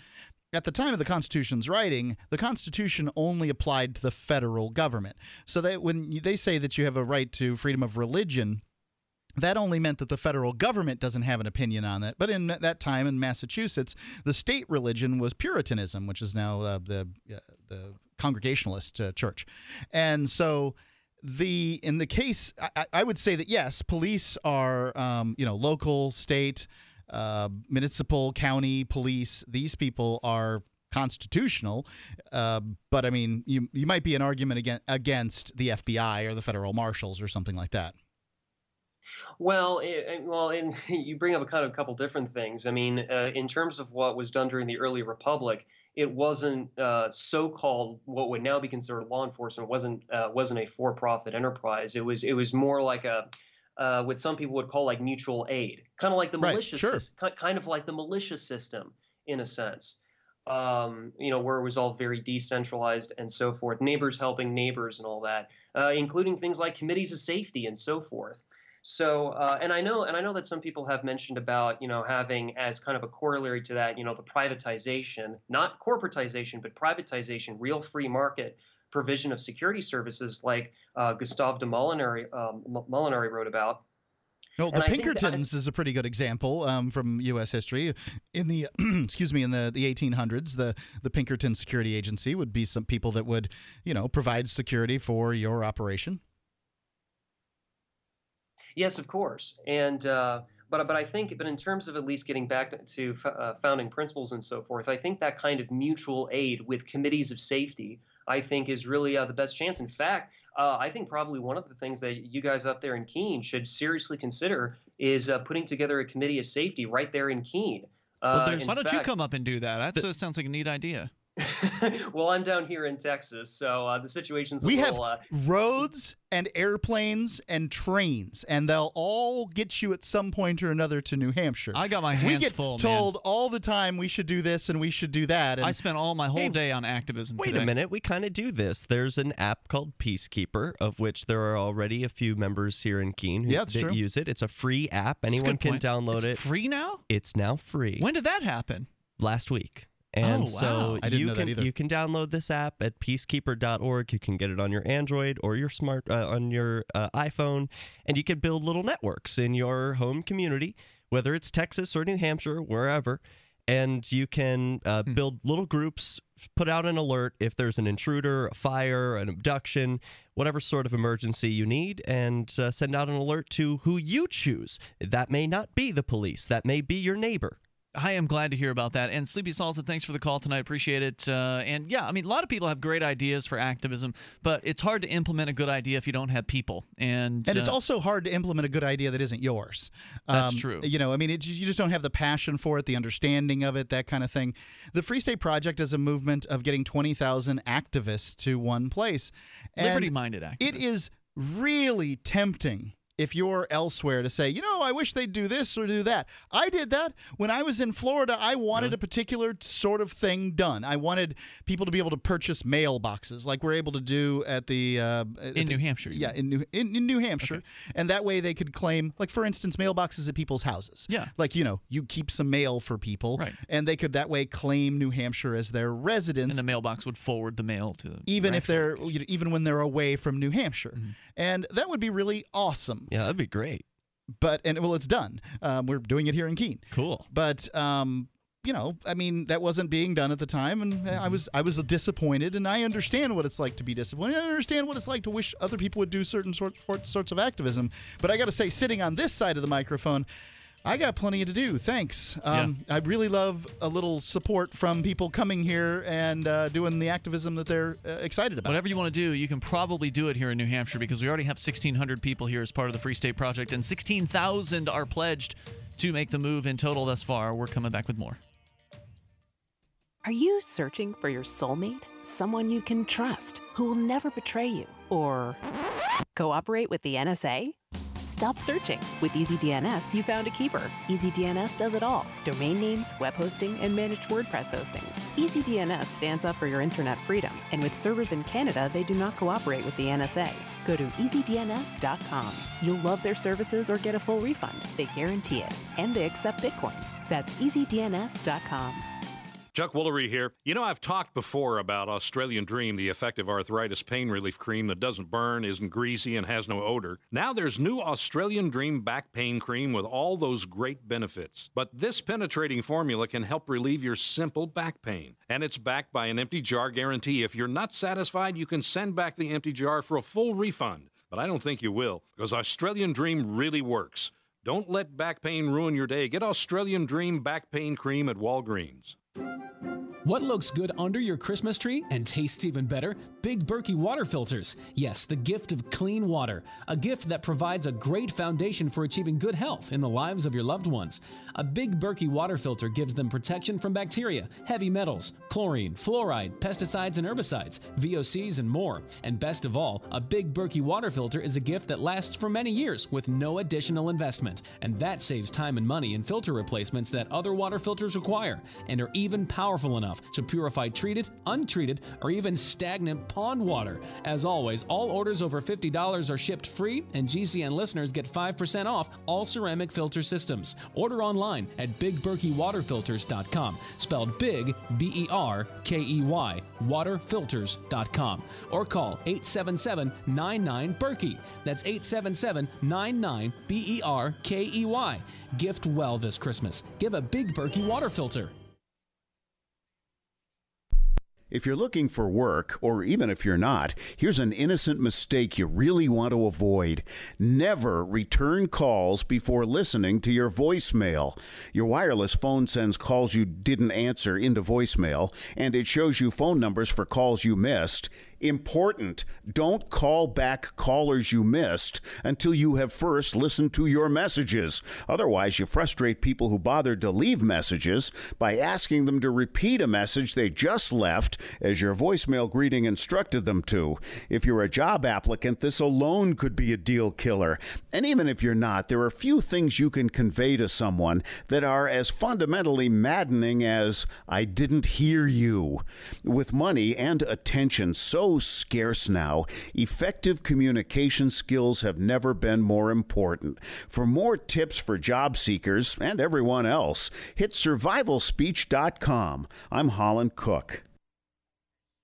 at the time of the Constitution's writing, the Constitution only applied to the federal government. So that when they say that you have a right to freedom of religion, that only meant that the federal government doesn't have an opinion on that. But in that time in Massachusetts, the state religion was Puritanism, which is now uh, the uh, the Congregationalist uh, church, and so the in the case, I, I would say that yes, police are um, you know local, state, uh, municipal, county police. These people are constitutional, uh, but I mean, you you might be an argument against against the FBI or the federal marshals or something like that. Well, it, well, and *laughs* you bring up a kind of couple different things. I mean, uh, in terms of what was done during the early republic, it wasn't uh, so-called what would now be considered law enforcement. wasn't uh, wasn't a for-profit enterprise. It was it was more like a uh, what some people would call like mutual aid, kind of like the Right, militia, sure. sys- kind of like the militia system in a sense. Um, you know, where it was all very decentralized and so forth, neighbors helping neighbors and all that, uh, including things like committees of safety and so forth. So, uh, and I know, and I know that some people have mentioned about, you know, having as kind of a corollary to that, you know, the privatization, not corporatization, but privatization, real free market provision of security services, like uh, Gustave de Molinari, um, Molinari wrote about. Well, And the I that I- Pinkertons is a pretty good example um, from U.S. history. In the *clears throat* excuse me, in the, the 1800s, the the Pinkerton Security Agency would be some people that would, you know, provide security for your operation. Yes, of course, and uh, but but I think, but in terms of at least getting back to, to f- uh, founding principles and so forth, I think that kind of mutual aid with committees of safety, I think, is really uh, the best chance. In fact, uh, I think probably one of the things that you guys up there in Keene should seriously consider is uh, putting together a committee of safety right there in Keene. Well, Uh, there's- in why don't you come up and do that? That uh, sounds like a neat idea. *laughs* well, I'm down here in Texas, so uh, the situation's a We have uh, roads and airplanes and trains, and they'll all get you at some point or another to New Hampshire. I got my we hands get full, man. told all the time we should do this and we should do that. And I spent all my whole day on activism Wait today. a minute, we kind of do this. There's an app called Peacekeeper, of which there are already a few members here in Keene who Yeah, it's that true. use it. It's a free app. Anyone can point. download It's it. free now? It's now free. When did that happen? Last week. And Oh, so wow. Didn't you can you can download this app at peacekeeper.org. You can get it on your Android or your smart uh, on your uh, iPhone, and you can build little networks in your home community, whether it's Texas or New Hampshire, wherever. And you can uh, Hmm. build little groups, put out an alert if there's an intruder, a fire, an abduction, whatever sort of emergency you need, and uh, send out an alert to who you choose. That may not be the police. That may be your neighbor. I am glad to hear about that. And Sleepy Salsa, thanks for the call tonight. Appreciate it. Uh, and yeah, I mean, a lot of people have great ideas for activism, but it's hard to implement a good idea if you don't have people. And, And it's uh, also hard to implement a good idea that isn't yours. That's Um, true. You know, I mean, it, you just don't have the passion for it, the understanding of it, that kind of thing. The Free State Project is a movement of getting 20,000 activists to one place. Liberty-minded activists. It is really tempting if you're elsewhere to say, you know, I wish they'd do this or do that. I did that when I was in Florida. I wanted a particular sort of thing done. I wanted people to be able to purchase mailboxes, like we're able to do at the uh, at In the- New Hampshire, Yeah, in New in, in New Hampshire, and that way they could claim, like for instance, mailboxes at people's houses. Yeah. like you know, you keep some mail for people, Right. and they could that way claim New Hampshire as their residence And the mailbox would forward the mail to even if they're you know, even when they're away from New Hampshire, Mm-hmm. and that would be really awesome. Yeah, that'd be great. But and well, it's done. Um, we're doing it here in Keene. Cool. But um, you know, I mean, that wasn't being done at the time, and. I was I was disappointed, and I understand what it's like to be disappointed. I understand what it's like to wish other people would do certain sorts sorts of activism. But I got to say, sitting on this side of the microphone. I got plenty to do. Thanks. Um, I really love a little support from people coming here and uh, doing the activism that they're uh, excited about. Whatever you want to do, you can probably do it here in New Hampshire because we already have 1,600 people here as part of the Free State Project, and 16,000 are pledged to make the move in total thus far. We're coming back with more. Are you searching for your soulmate? Someone you can trust, who will never betray you? Or cooperate with the NSA? Stop searching. With EasyDNS, you found a keeper. EasyDNS does it all domain names, web hosting, and managed WordPress hosting. EasyDNS stands up for your internet freedom, and with servers in Canada, they do not cooperate with the NSA. Go to easydns.com. You'll love their services or get a full refund. They guarantee it. And they accept Bitcoin. That's easydns.com. Chuck Woolery here. You know, I've talked before about Australian Dream, the effective arthritis pain relief cream that doesn't burn, isn't greasy, and has no odor. Now there's new Australian Dream back pain cream with all those great benefits. But this penetrating formula can help relieve your simple back pain. And it's backed by an empty jar guarantee. If you're not satisfied, you can send back the empty jar for a full refund. But I don't think you will, because Australian Dream really works. Don't let back pain ruin your day. Get Australian Dream back pain cream at Walgreens. What looks good under your Christmas tree and tastes even better? Big Berkey water filters. Yes, the gift of clean water. A gift that provides a great foundation for achieving good health in the lives of your loved ones. A Big Berkey water filter gives them protection from bacteria, heavy metals, chlorine, fluoride, pesticides and herbicides, VOCs, and more. And best of all, a Big Berkey water filter is a gift that lasts for many years with no additional investment. And that saves time and money in filter replacements that other water filters require and are even powerful enough to purify treated, untreated, or even stagnant pond water. As always, all orders over $50 are shipped free, and GCN listeners get 5% off all ceramic filter systems. Order online at bigberkeywaterfilters.com, spelled big, B E R K E Y, waterfilters.com, or call 877 99 Berkey. That's 877 99 B E R K E Y. Gift well this Christmas. Give a Big Berkey water filter. If you're looking for work, or even if you're not, here's an innocent mistake you really want to avoid. Never return calls before listening to your voicemail. Your wireless phone sends calls you didn't answer into voicemail, and it shows you phone numbers for calls you missed. Important. Don't call back callers you missed until you have first listened to your messages. Otherwise, you frustrate people who bothered to leave messages by asking them to repeat a message they just left as your voicemail greeting instructed them to. If you're a job applicant, this alone could be a deal killer. And even if you're not, there are few things you can convey to someone that are as fundamentally maddening as, I didn't hear you. With money and attention so scarce now, effective communication skills have never been more important. For more tips for job seekers and everyone else, hit survivalspeech.com. I'm Holland Cooke.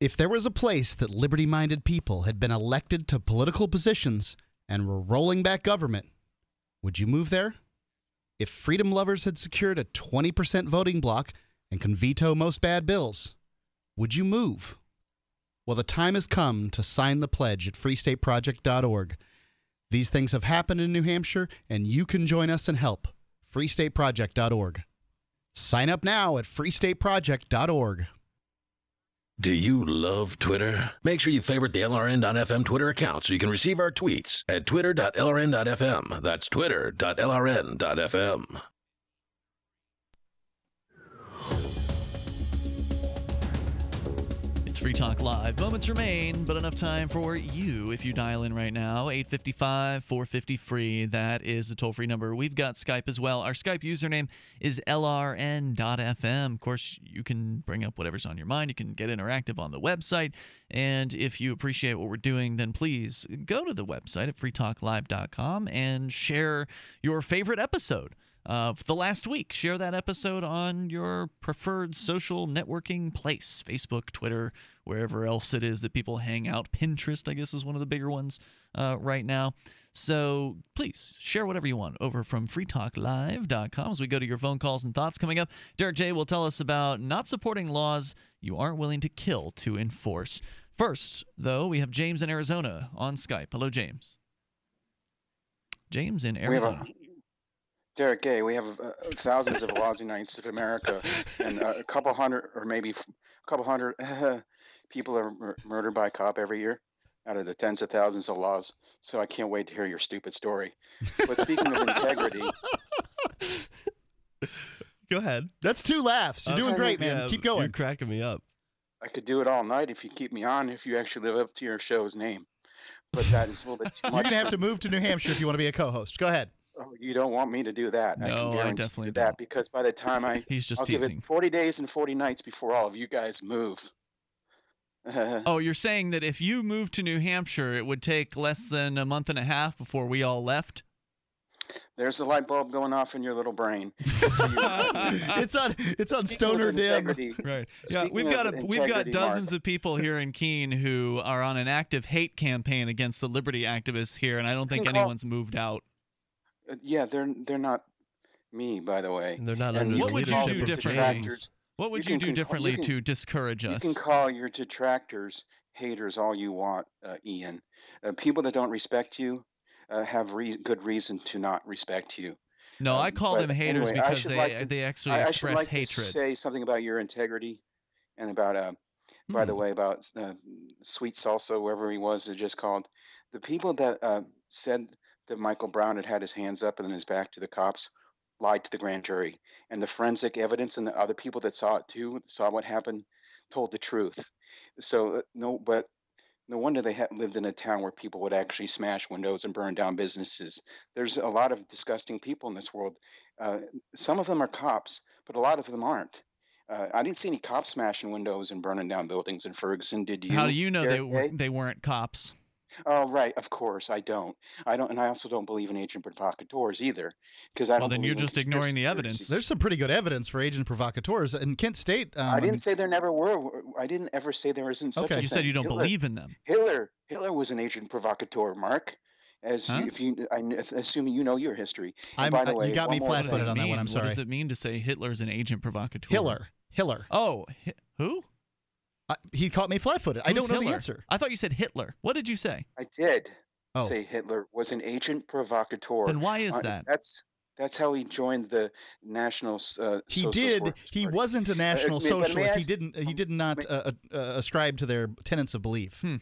If there was a place that liberty minded people had been elected to political positions and were rolling back government, would you move there? If freedom lovers had secured a 20% voting block and can veto most bad bills, would you move? Well, the time has come to sign the pledge at freestateproject.org. These things have happened in New Hampshire, and you can join us and help. freestateproject.org. Sign up now at freestateproject.org. Do you love Twitter? Make sure you favorite the LRN.FM Twitter account so you can receive our tweets at twitter.lrn.fm. That's twitter.lrn.fm. Free Talk Live. Moments remain, but enough time for you if you dial in right now. 855 450 free. That is the toll free number. We've got Skype as well. Our Skype username is lrn.fm. Of course, you can bring up whatever's on your mind. You can get interactive on the website. And if you appreciate what we're doing, then please go to the website at freetalklive.com and share your favorite episode of the last week. Share that episode on your preferred social networking place Facebook, Twitter, wherever else it is that people hang out. Pinterest, I guess, is one of the bigger ones uh, right now. So please share whatever you want over from freetalklive.com as we go to your phone calls and thoughts coming up. Derek J will tell us about not supporting laws you aren't willing to kill to enforce. First, though, we have James in Arizona on Skype. Hello, James. James in Arizona. A, Derek Gay, we have uh, thousands of laws in the United States of America, and uh, a couple hundred, or maybe f- a couple hundred *laughs* people are mur- murdered by a cop every year out of the tens of thousands of laws. So I can't wait to hear your stupid story. But speaking of integrity, *laughs* Go ahead. That's two laughs. You're doing great, man. Yeah, Keep going. You're cracking me up. I could do it all night if you keep me on, if you actually live up to your show's name. But that is a little bit too much. You're going to have to move to New Hampshire if you want to be a co host. Go ahead. Oh, you don't want me to do that. I No, can I guarantee definitely you that because by the time I He's just I'll give teasing. it 40 days and 40 nights before all of you guys move. *laughs* Oh, you're saying that if you moved to New Hampshire, it would take less than a month and a half before we all left? There's a light bulb going off in your little brain. *laughs* it's on it's on Speaking Stoner Dim. integrity- Right. Yeah, speaking we've got a, we've got integrity, Mark, dozens of people here in Keene who are on an active hate campaign against the liberty activists here, and I don't think anyone's moved out. Uh, Yeah, they're they're not me, by the way. They're not And under What would you do differently? What would You you, do con- you differently can- to discourage us? You can call your detractors haters all you want, uh, Ian. Uh, people that don't respect you uh, have re- good reason to not respect you. no, I Um, call them haters anyway, because they like to- they actually I, I express like hatred. to say something about your integrity, and about uh, by Hmm. the way, about uh, Sweet Salsa, whoever he was, it just called the people that uh, said that Michael Brown had had his hands up and then his back to the cops lied to the grand jury, and the forensic evidence and the other people that saw it too, saw what happened, told the truth. So uh, no, but no wonder they had lived in a town where people would actually smash windows and burn down businesses. There's a lot of disgusting people in this world. Uh, some of them are cops, but a lot of them aren't. Uh, I didn't see any cops smashing windows and burning down buildings in Ferguson. Did you? How do you know they were, they weren't cops? Oh, right. Of course, I don't. I don't, and I also don't believe in agent provocateurs either, because I Well, don't. then you're just ignoring the evidence. There's some pretty good evidence for agent provocateurs. In Kent State, um, I didn't say there never were. I didn't ever say there isn't such Okay. You said you don't Hitler- believe in them. Hitler. Hitler was an agent provocateur, Mark. As Huh? you, if you, I assuming you know your history. And I'm- by the uh, you way, got me flat-footed on that one, I'm Mean- What does it mean to say Hitler's an agent provocateur? Hiller. Hiller. Oh, Hi- who? Uh, he caught me flat-footed. I don't know the answer. I thought you said Hitler. What did you say? I did Oh. say Hitler was an agent provocateur. Then why is Uh, that? That's that's how he joined the National. s- Uh, He Socialist did. Workers' He Party. wasn't a national may- but may I socialist. He didn't. He did not uh, uh, uh, ascribe to their tenets of belief. Hmm.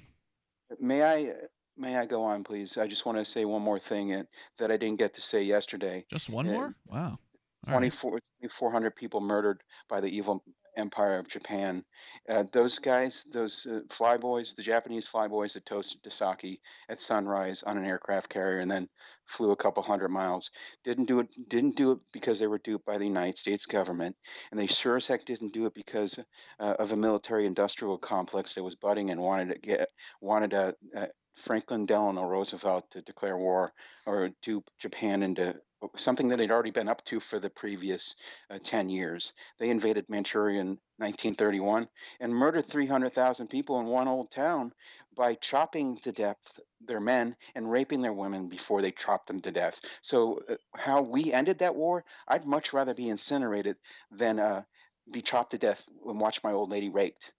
May I? May I go on, please? I just want to say one more thing uh, that I didn't get to say yesterday. Just one Uh, more? Wow. All right. 24 2,400 people murdered by the evil empire of Japan. Uh, those guys, those uh, flyboys, the Japanese flyboys that toasted Dasaki at sunrise on an aircraft carrier and then flew a couple hundred miles, didn't do it. Didn't do it because they were duped by the United States government, and they sure as heck didn't do it because uh, of a military-industrial complex that was budding and wanted to get wanted a. Uh, Franklin Delano Roosevelt to declare war or dupe Japan into something that they'd already been up to for the previous uh, 10 years. They invaded Manchuria in 1931 and murdered 300,000 people in one old town by chopping to death their men and raping their women before they chopped them to death. So, uh, how we ended that war, I'd much rather be incinerated than uh, be chopped to death and watch my old lady raped.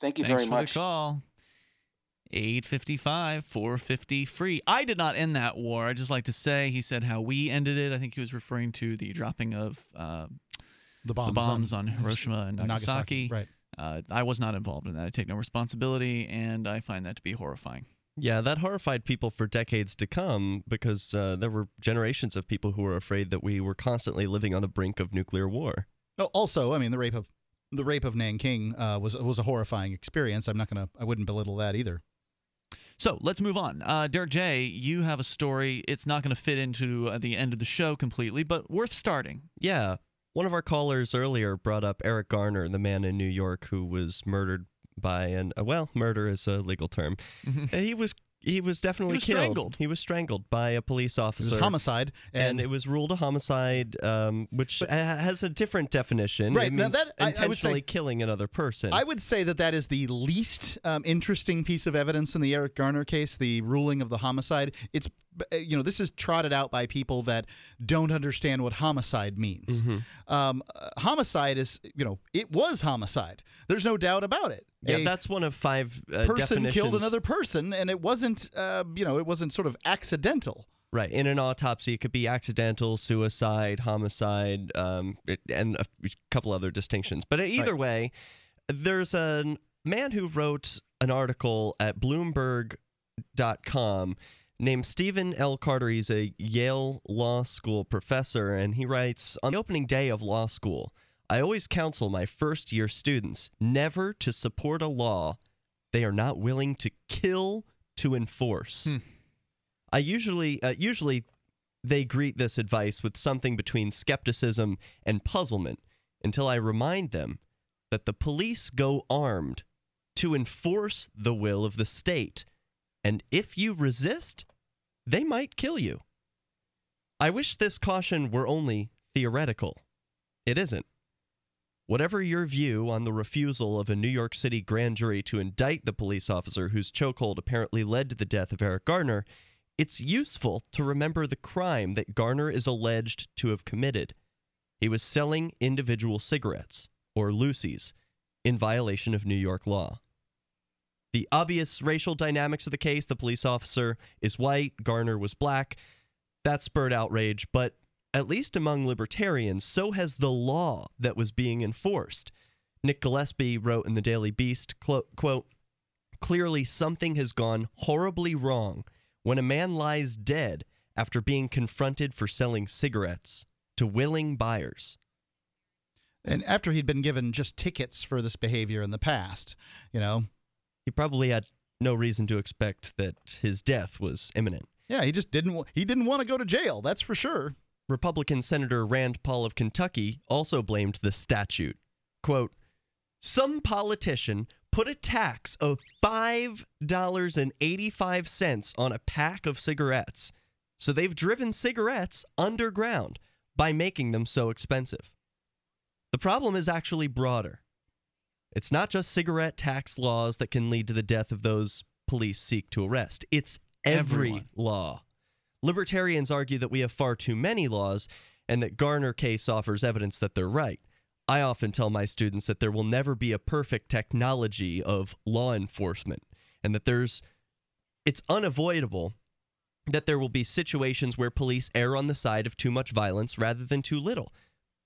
Thank you Thanks very much. The call. 855 450 free. I did not end that war. I just like to say he said how we ended it. I think he was referring to the dropping of uh, the bombs, bombs on, on, Hiroshima and Nagasaki. Nagasaki, right. Uh, I was not involved in that. I take no responsibility, and I find that to be horrifying. Yeah, that horrified people for decades to come because uh, there were generations of people who were afraid that we were constantly living on the brink of nuclear war. Oh, also, I mean, the rape of the rape of Nanking uh, was was a horrifying experience. I'm not gonna, I wouldn't belittle that either. So let's move on. Uh, Derek J, you have a story. It's not going to fit into uh, the end of the show completely, but worth starting. Yeah. One of our callers earlier brought up Eric Garner, the man in New York who was murdered by an uh, well, murder is a legal term. Uh, he was he was definitely was killed. strangled. He was strangled by a police officer. It was homicide, and, and- it was ruled a homicide, um, which ha- has a different definition. Right, It now means that- I- I say- intentionally killing another person. I would say that that is the least um, interesting piece of evidence in the Eric Garner case, the ruling of the homicide. It's you know this is trotted out by people that don't understand what homicide means. Mm-hmm. Um, uh, homicide is you know it was homicide. There's no doubt about it. yeah, A that's one of five uh, person killed another person, and it wasn't uh, you know it wasn't sort of accidental. Right. In an autopsy, it could be accidental, suicide, homicide, um, it- and a couple other distinctions. But either way, there's a man who wrote an article at Bloomberg.com named Stephen L. Carter. He's a Yale Law School professor, and he writes On the opening day of law school, I always counsel my first year students never to support a law they are not willing to kill to enforce. I usually uh, usually they greet this advice with something between skepticism and puzzlement until I remind them that the police go armed to enforce the will of the state and if you resist they might kill you. I wish this caution were only theoretical. It isn't. Whatever your view on the refusal of a New York City grand jury to indict the police officer whose chokehold apparently led to the death of Eric Garner, it's useful to remember the crime that Garner is alleged to have committed. He was selling individual cigarettes, or loosies, in violation of New York law. The obvious racial dynamics of the case the police officer is white, Garner was black that spurred outrage, but at least among libertarians, so has the law that was being enforced. Nick Gillespie wrote in the Daily Beast, quote, Clearly something has gone horribly wrong when a man lies dead after being confronted for selling cigarettes to willing buyers. And after he'd been given just tickets for this behavior in the past, you know, He probably had no reason to expect that his death was imminent. yeah, he just didn't he didn't want to go to jail. That's for sure. Republican Senator Rand Paul of Kentucky also blamed the statute. Quote, some politician put a tax of $5.85 on a pack of cigarettes. So they've driven cigarettes underground by making them so expensive. The problem is actually broader. It's not just cigarette tax laws that can lead to the death of those police seek to arrest. It's every Everyone. law. Libertarians argue that we have far too many laws and that Garner case offers evidence that they're right. I often tell my students that there will never be a perfect technology of law enforcement and that there's it's unavoidable that there will be situations where police err on the side of too much violence rather than too little.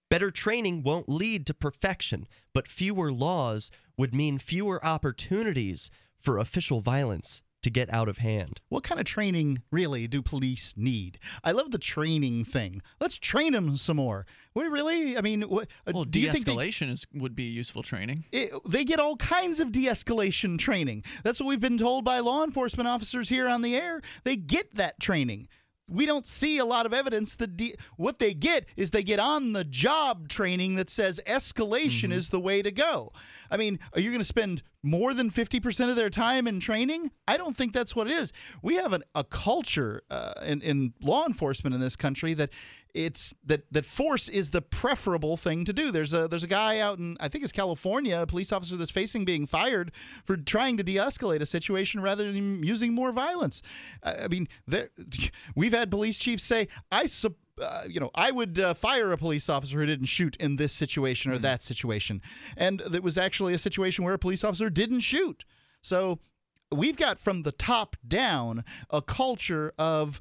Better training won't lead to perfection, but fewer laws would mean fewer opportunities for official violence to get out of hand. What kind of training really do police need? I love the training thing. Let's train them some more. What really? I mean, what, uh, Well, do you think de-escalation is would be useful training. it, they get all kinds of de-escalation training? That's what we've been told by law enforcement officers here on the air. They get that training. We don't see a lot of evidence that de- what they get is they get on the job training that says escalation mm-hmm. is the way to go. I mean, are you going to spend more than 50% of their time in training? I don't think that's what it is. We have an, a culture uh, in, in law enforcement in this country that it's that that force is the preferable thing to do. There's a there's a guy out in I think it's California, a police officer that's facing being fired for trying to de-escalate a situation rather than using more violence. I mean, there, *laughs* we've had police chiefs say, "I sup- uh, you know, I would uh, fire a police officer who didn't shoot in this situation or that situation," and it was actually a situation where a police officer didn't shoot. So we've got from the top down a culture of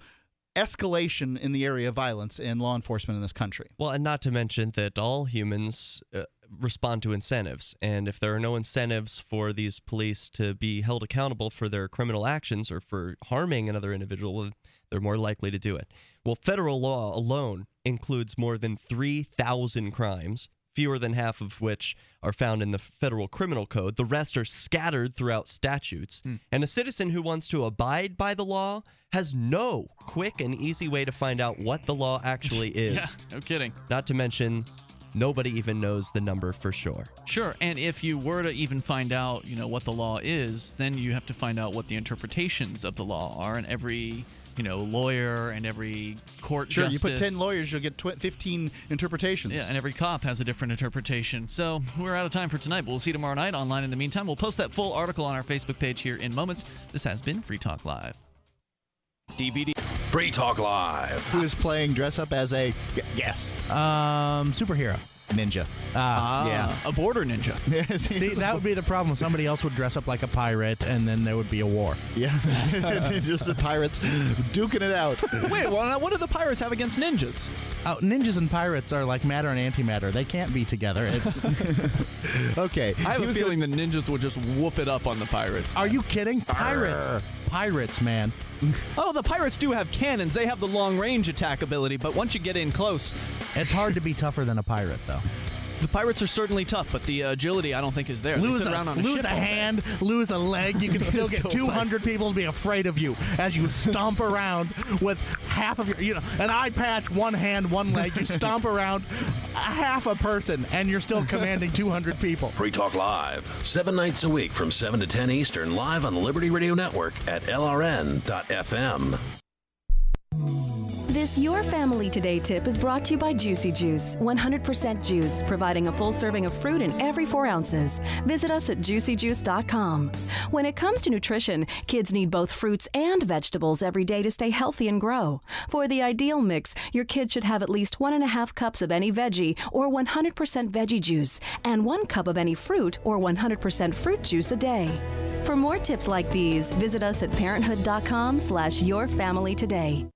escalation in the area of violence in law enforcement in this country. Well, and not to mention that all humans uh, respond to incentives. And if there are no incentives for these police to be held accountable for their criminal actions or for harming another individual, they're more likely to do it. Well, federal law alone includes more than 3,000 crimes, fewer than half of which are found in the federal criminal code. The rest are scattered throughout statutes. Hmm. And a citizen who wants to abide by the law has no quick and easy way to find out what the law actually *laughs* is. Yeah, no kidding. Not to mention, nobody even knows the number for sure. Sure, and if you were to even find out, you know, what the law is, then you have to find out what the interpretations of the law are, and every, you know, lawyer and every court Sure, justice. you put 10 lawyers, you'll get tw- 15 interpretations. Yeah, and every cop has a different interpretation. So we're out of time for tonight, but we'll see you tomorrow night online. In the meantime, we'll post that full article on our Facebook page here in moments. This has been Free Talk Live. DVD. Free Talk Live. Who is playing dress up as a g- guess? Um, superhero. Ninja. Ah, yeah. a border ninja. *laughs* See, that would be the problem. Somebody else would dress up like a pirate, and then there would be a war. Yeah, *laughs* just the pirates duking it out. Wait, well, now what do the pirates have against ninjas? Oh, ninjas and pirates are like matter and antimatter. They can't be together. It- *laughs* okay. I have He a was feeling the ninjas would just whoop it up on the pirates. are you kidding? Pirates. Arr. Pirates, man. *laughs* Oh, the pirates do have cannons. They have the long range attack ability, but once you get in close, It's hard to be tougher than a pirate, though. The pirates are certainly tough, but the uh, agility I don't think is there. they Lose sit a, around on a lose ship a all day. hand, lose a leg, you can *laughs* still get Still 200 people to be afraid of you as you stomp around with half of your, you know, an eye patch, one hand, one leg. You *laughs* stomp around a half a person, and you're still commanding 200 people. Free Talk Live, seven nights a week from 7 to 10 Eastern, live on the Liberty Radio Network at LRN.FM. This Your Family Today tip is brought to you by Juicy Juice, 100% juice, providing a full serving of fruit in every four ounces. Visit us at juicyjuice.com. When it comes to nutrition, kids need both fruits and vegetables every day to stay healthy and grow. For the ideal mix, your kid should have at least one and a half cups of any veggie or 100% veggie juice, and one cup of any fruit or 100% fruit juice a day. For more tips like these, visit us at parenthood.com slash your family today.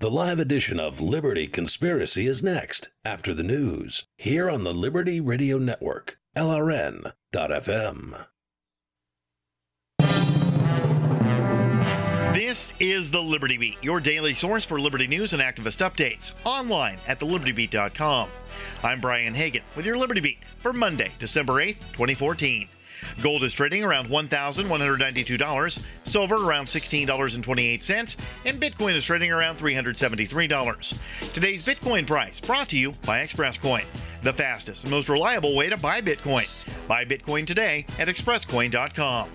The live edition of Liberty Conspiracy is next after the news here on the Liberty Radio Network, LRN.FM. This is the Liberty Beat, your daily source for liberty news and activist updates, online at thelibertybeat.com. I'm Brian Hagan with your Liberty Beat for Monday, December 8th, 2014. Gold is trading around $1,192, silver around $16.28, and Bitcoin is trading around $373. Today's Bitcoin price brought to you by ExpressCoin, the fastest and most reliable way to buy Bitcoin. Buy Bitcoin today at expresscoin.com.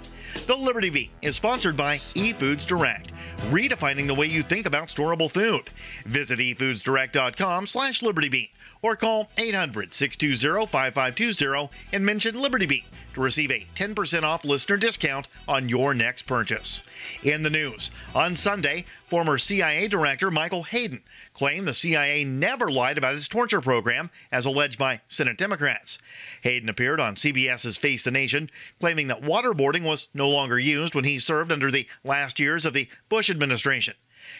The Liberty Beat is sponsored by eFoods Direct, redefining the way you think about storable food. Visit efoodsdirect.com slash libertybeat or call 800-620-5520 and mention Liberty Beat to receive a 10% off listener discount on your next purchase. In the news, on Sunday, former CIA Director Michael Hayden claimed the CIA never lied about its torture program, as alleged by Senate Democrats. Hayden appeared on CBS's Face the Nation, claiming that waterboarding was no longer used when he served under the last years of the Bush administration.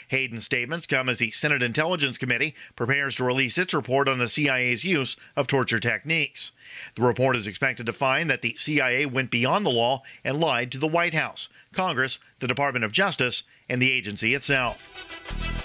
Hayden's statements come as the Senate Intelligence Committee prepares to release its report on the CIA's use of torture techniques. The report is expected to find that the CIA went beyond the law and lied to the White House, Congress, the Department of Justice, and the agency itself.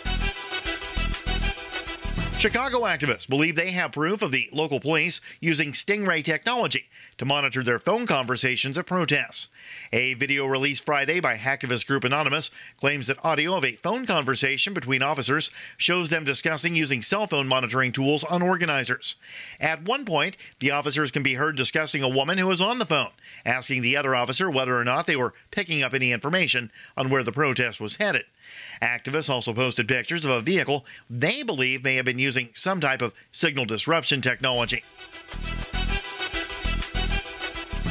Chicago activists believe they have proof of the local police using Stingray technology to monitor their phone conversations at protests. A video released Friday by hacktivist group Anonymous claims that audio of a phone conversation between officers shows them discussing using cell phone monitoring tools on organizers. At one point, the officers can be heard discussing a woman who was on the phone, asking the other officer whether or not they were picking up any information on where the protest was headed. Activists also posted pictures of a vehicle they believe may have been using some type of signal disruption technology.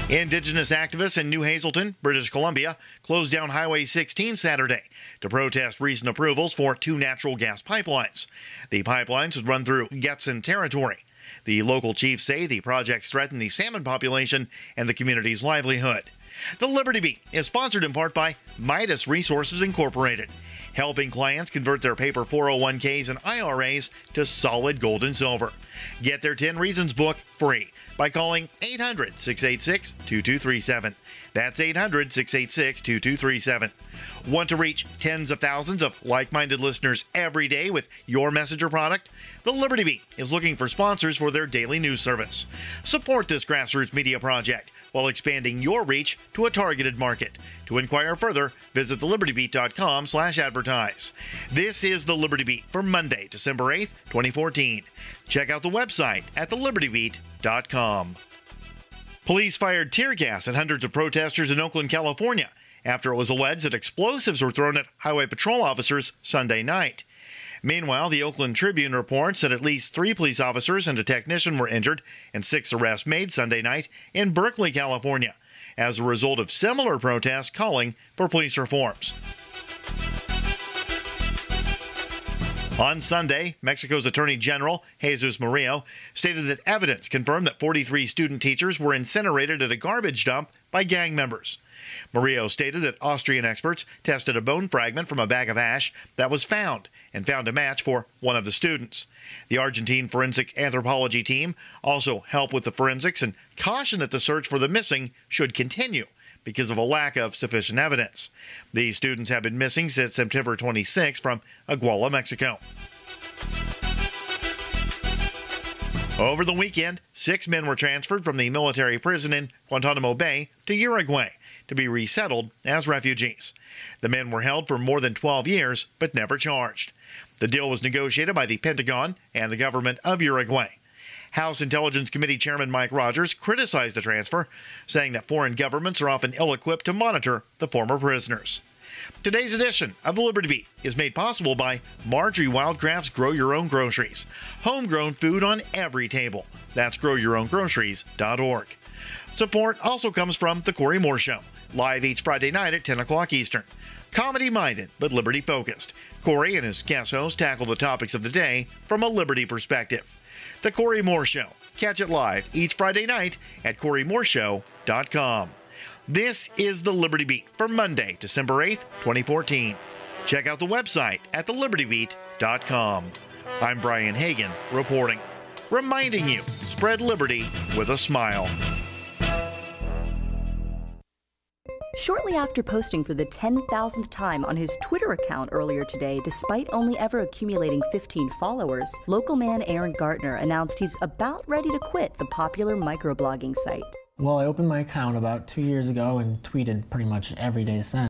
Indigenous activists in New Hazelton, British Columbia, closed down Highway 16 Saturday to protest recent approvals for two natural gas pipelines. The pipelines would run through Gitxsan territory. The local chiefs say the projects threaten the salmon population and the community's livelihood. The Liberty Beat is sponsored in part by Midas Resources Incorporated, helping clients convert their paper 401ks and IRAs to solid gold and silver. Get their 10 Reasons book free by calling 800 686 2237. That's 800 686 2237. Want to reach tens of thousands of like minded listeners every day with your messenger product? The Liberty Beat is looking for sponsors for their daily news service. Support this grassroots media project while expanding your reach to a targeted market. To inquire further, visit thelibertybeat.com slash advertise. This is The Liberty Beat for Monday, December 8th, 2014. Check out the website at thelibertybeat.com. Police fired tear gas at hundreds of protesters in Oakland, California, after it was alleged that explosives were thrown at highway patrol officers Sunday night. Meanwhile, the Oakland Tribune reports that at least three police officers and a technician were injured and six arrests made Sunday night in Berkeley, California, as a result of similar protests calling for police reforms. On Sunday, Mexico's Attorney General, Jesus Murillo, stated that evidence confirmed that 43 student teachers were incinerated at a garbage dump by gang members. Murillo stated that Austrian experts tested a bone fragment from a bag of ash that was found and found a match for one of the students. The Argentine forensic anthropology team also helped with the forensics and cautioned that the search for the missing should continue because of a lack of sufficient evidence. The students have been missing since September 26 from Iguala, Mexico. Over the weekend, six men were transferred from the military prison in Guantanamo Bay to Uruguay to be resettled as refugees. The men were held for more than 12 years but never charged. The deal was negotiated by the Pentagon and the government of Uruguay. House Intelligence Committee Chairman Mike Rogers criticized the transfer, saying that foreign governments are often ill equipped to monitor the former prisoners. Today's edition of the Liberty Beat is made possible by Marjory Wildcraft's Grow Your Own Groceries. Homegrown food on every table. That's growyourowngroceries.org. Support also comes from The Corey Moore Show, live each Friday night at 10 o'clock Eastern. Comedy minded, but liberty focused. Corey and his guest hosts tackle the topics of the day from a liberty perspective. The Corey Moore Show. Catch it live each Friday night at CoreyMooreShow.com. This is the Liberty Beat for Monday, December 8th, 2014. Check out the website at thelibertybeat.com. I'm Brian Hagan reporting, reminding you spread liberty with a smile. Shortly after posting for the 10,000th time on his Twitter account earlier today, despite only ever accumulating 15 followers, local man Aaron Gartner announced he's about ready to quit the popular microblogging site. Well, I opened my account about two years ago and tweeted pretty much every day since.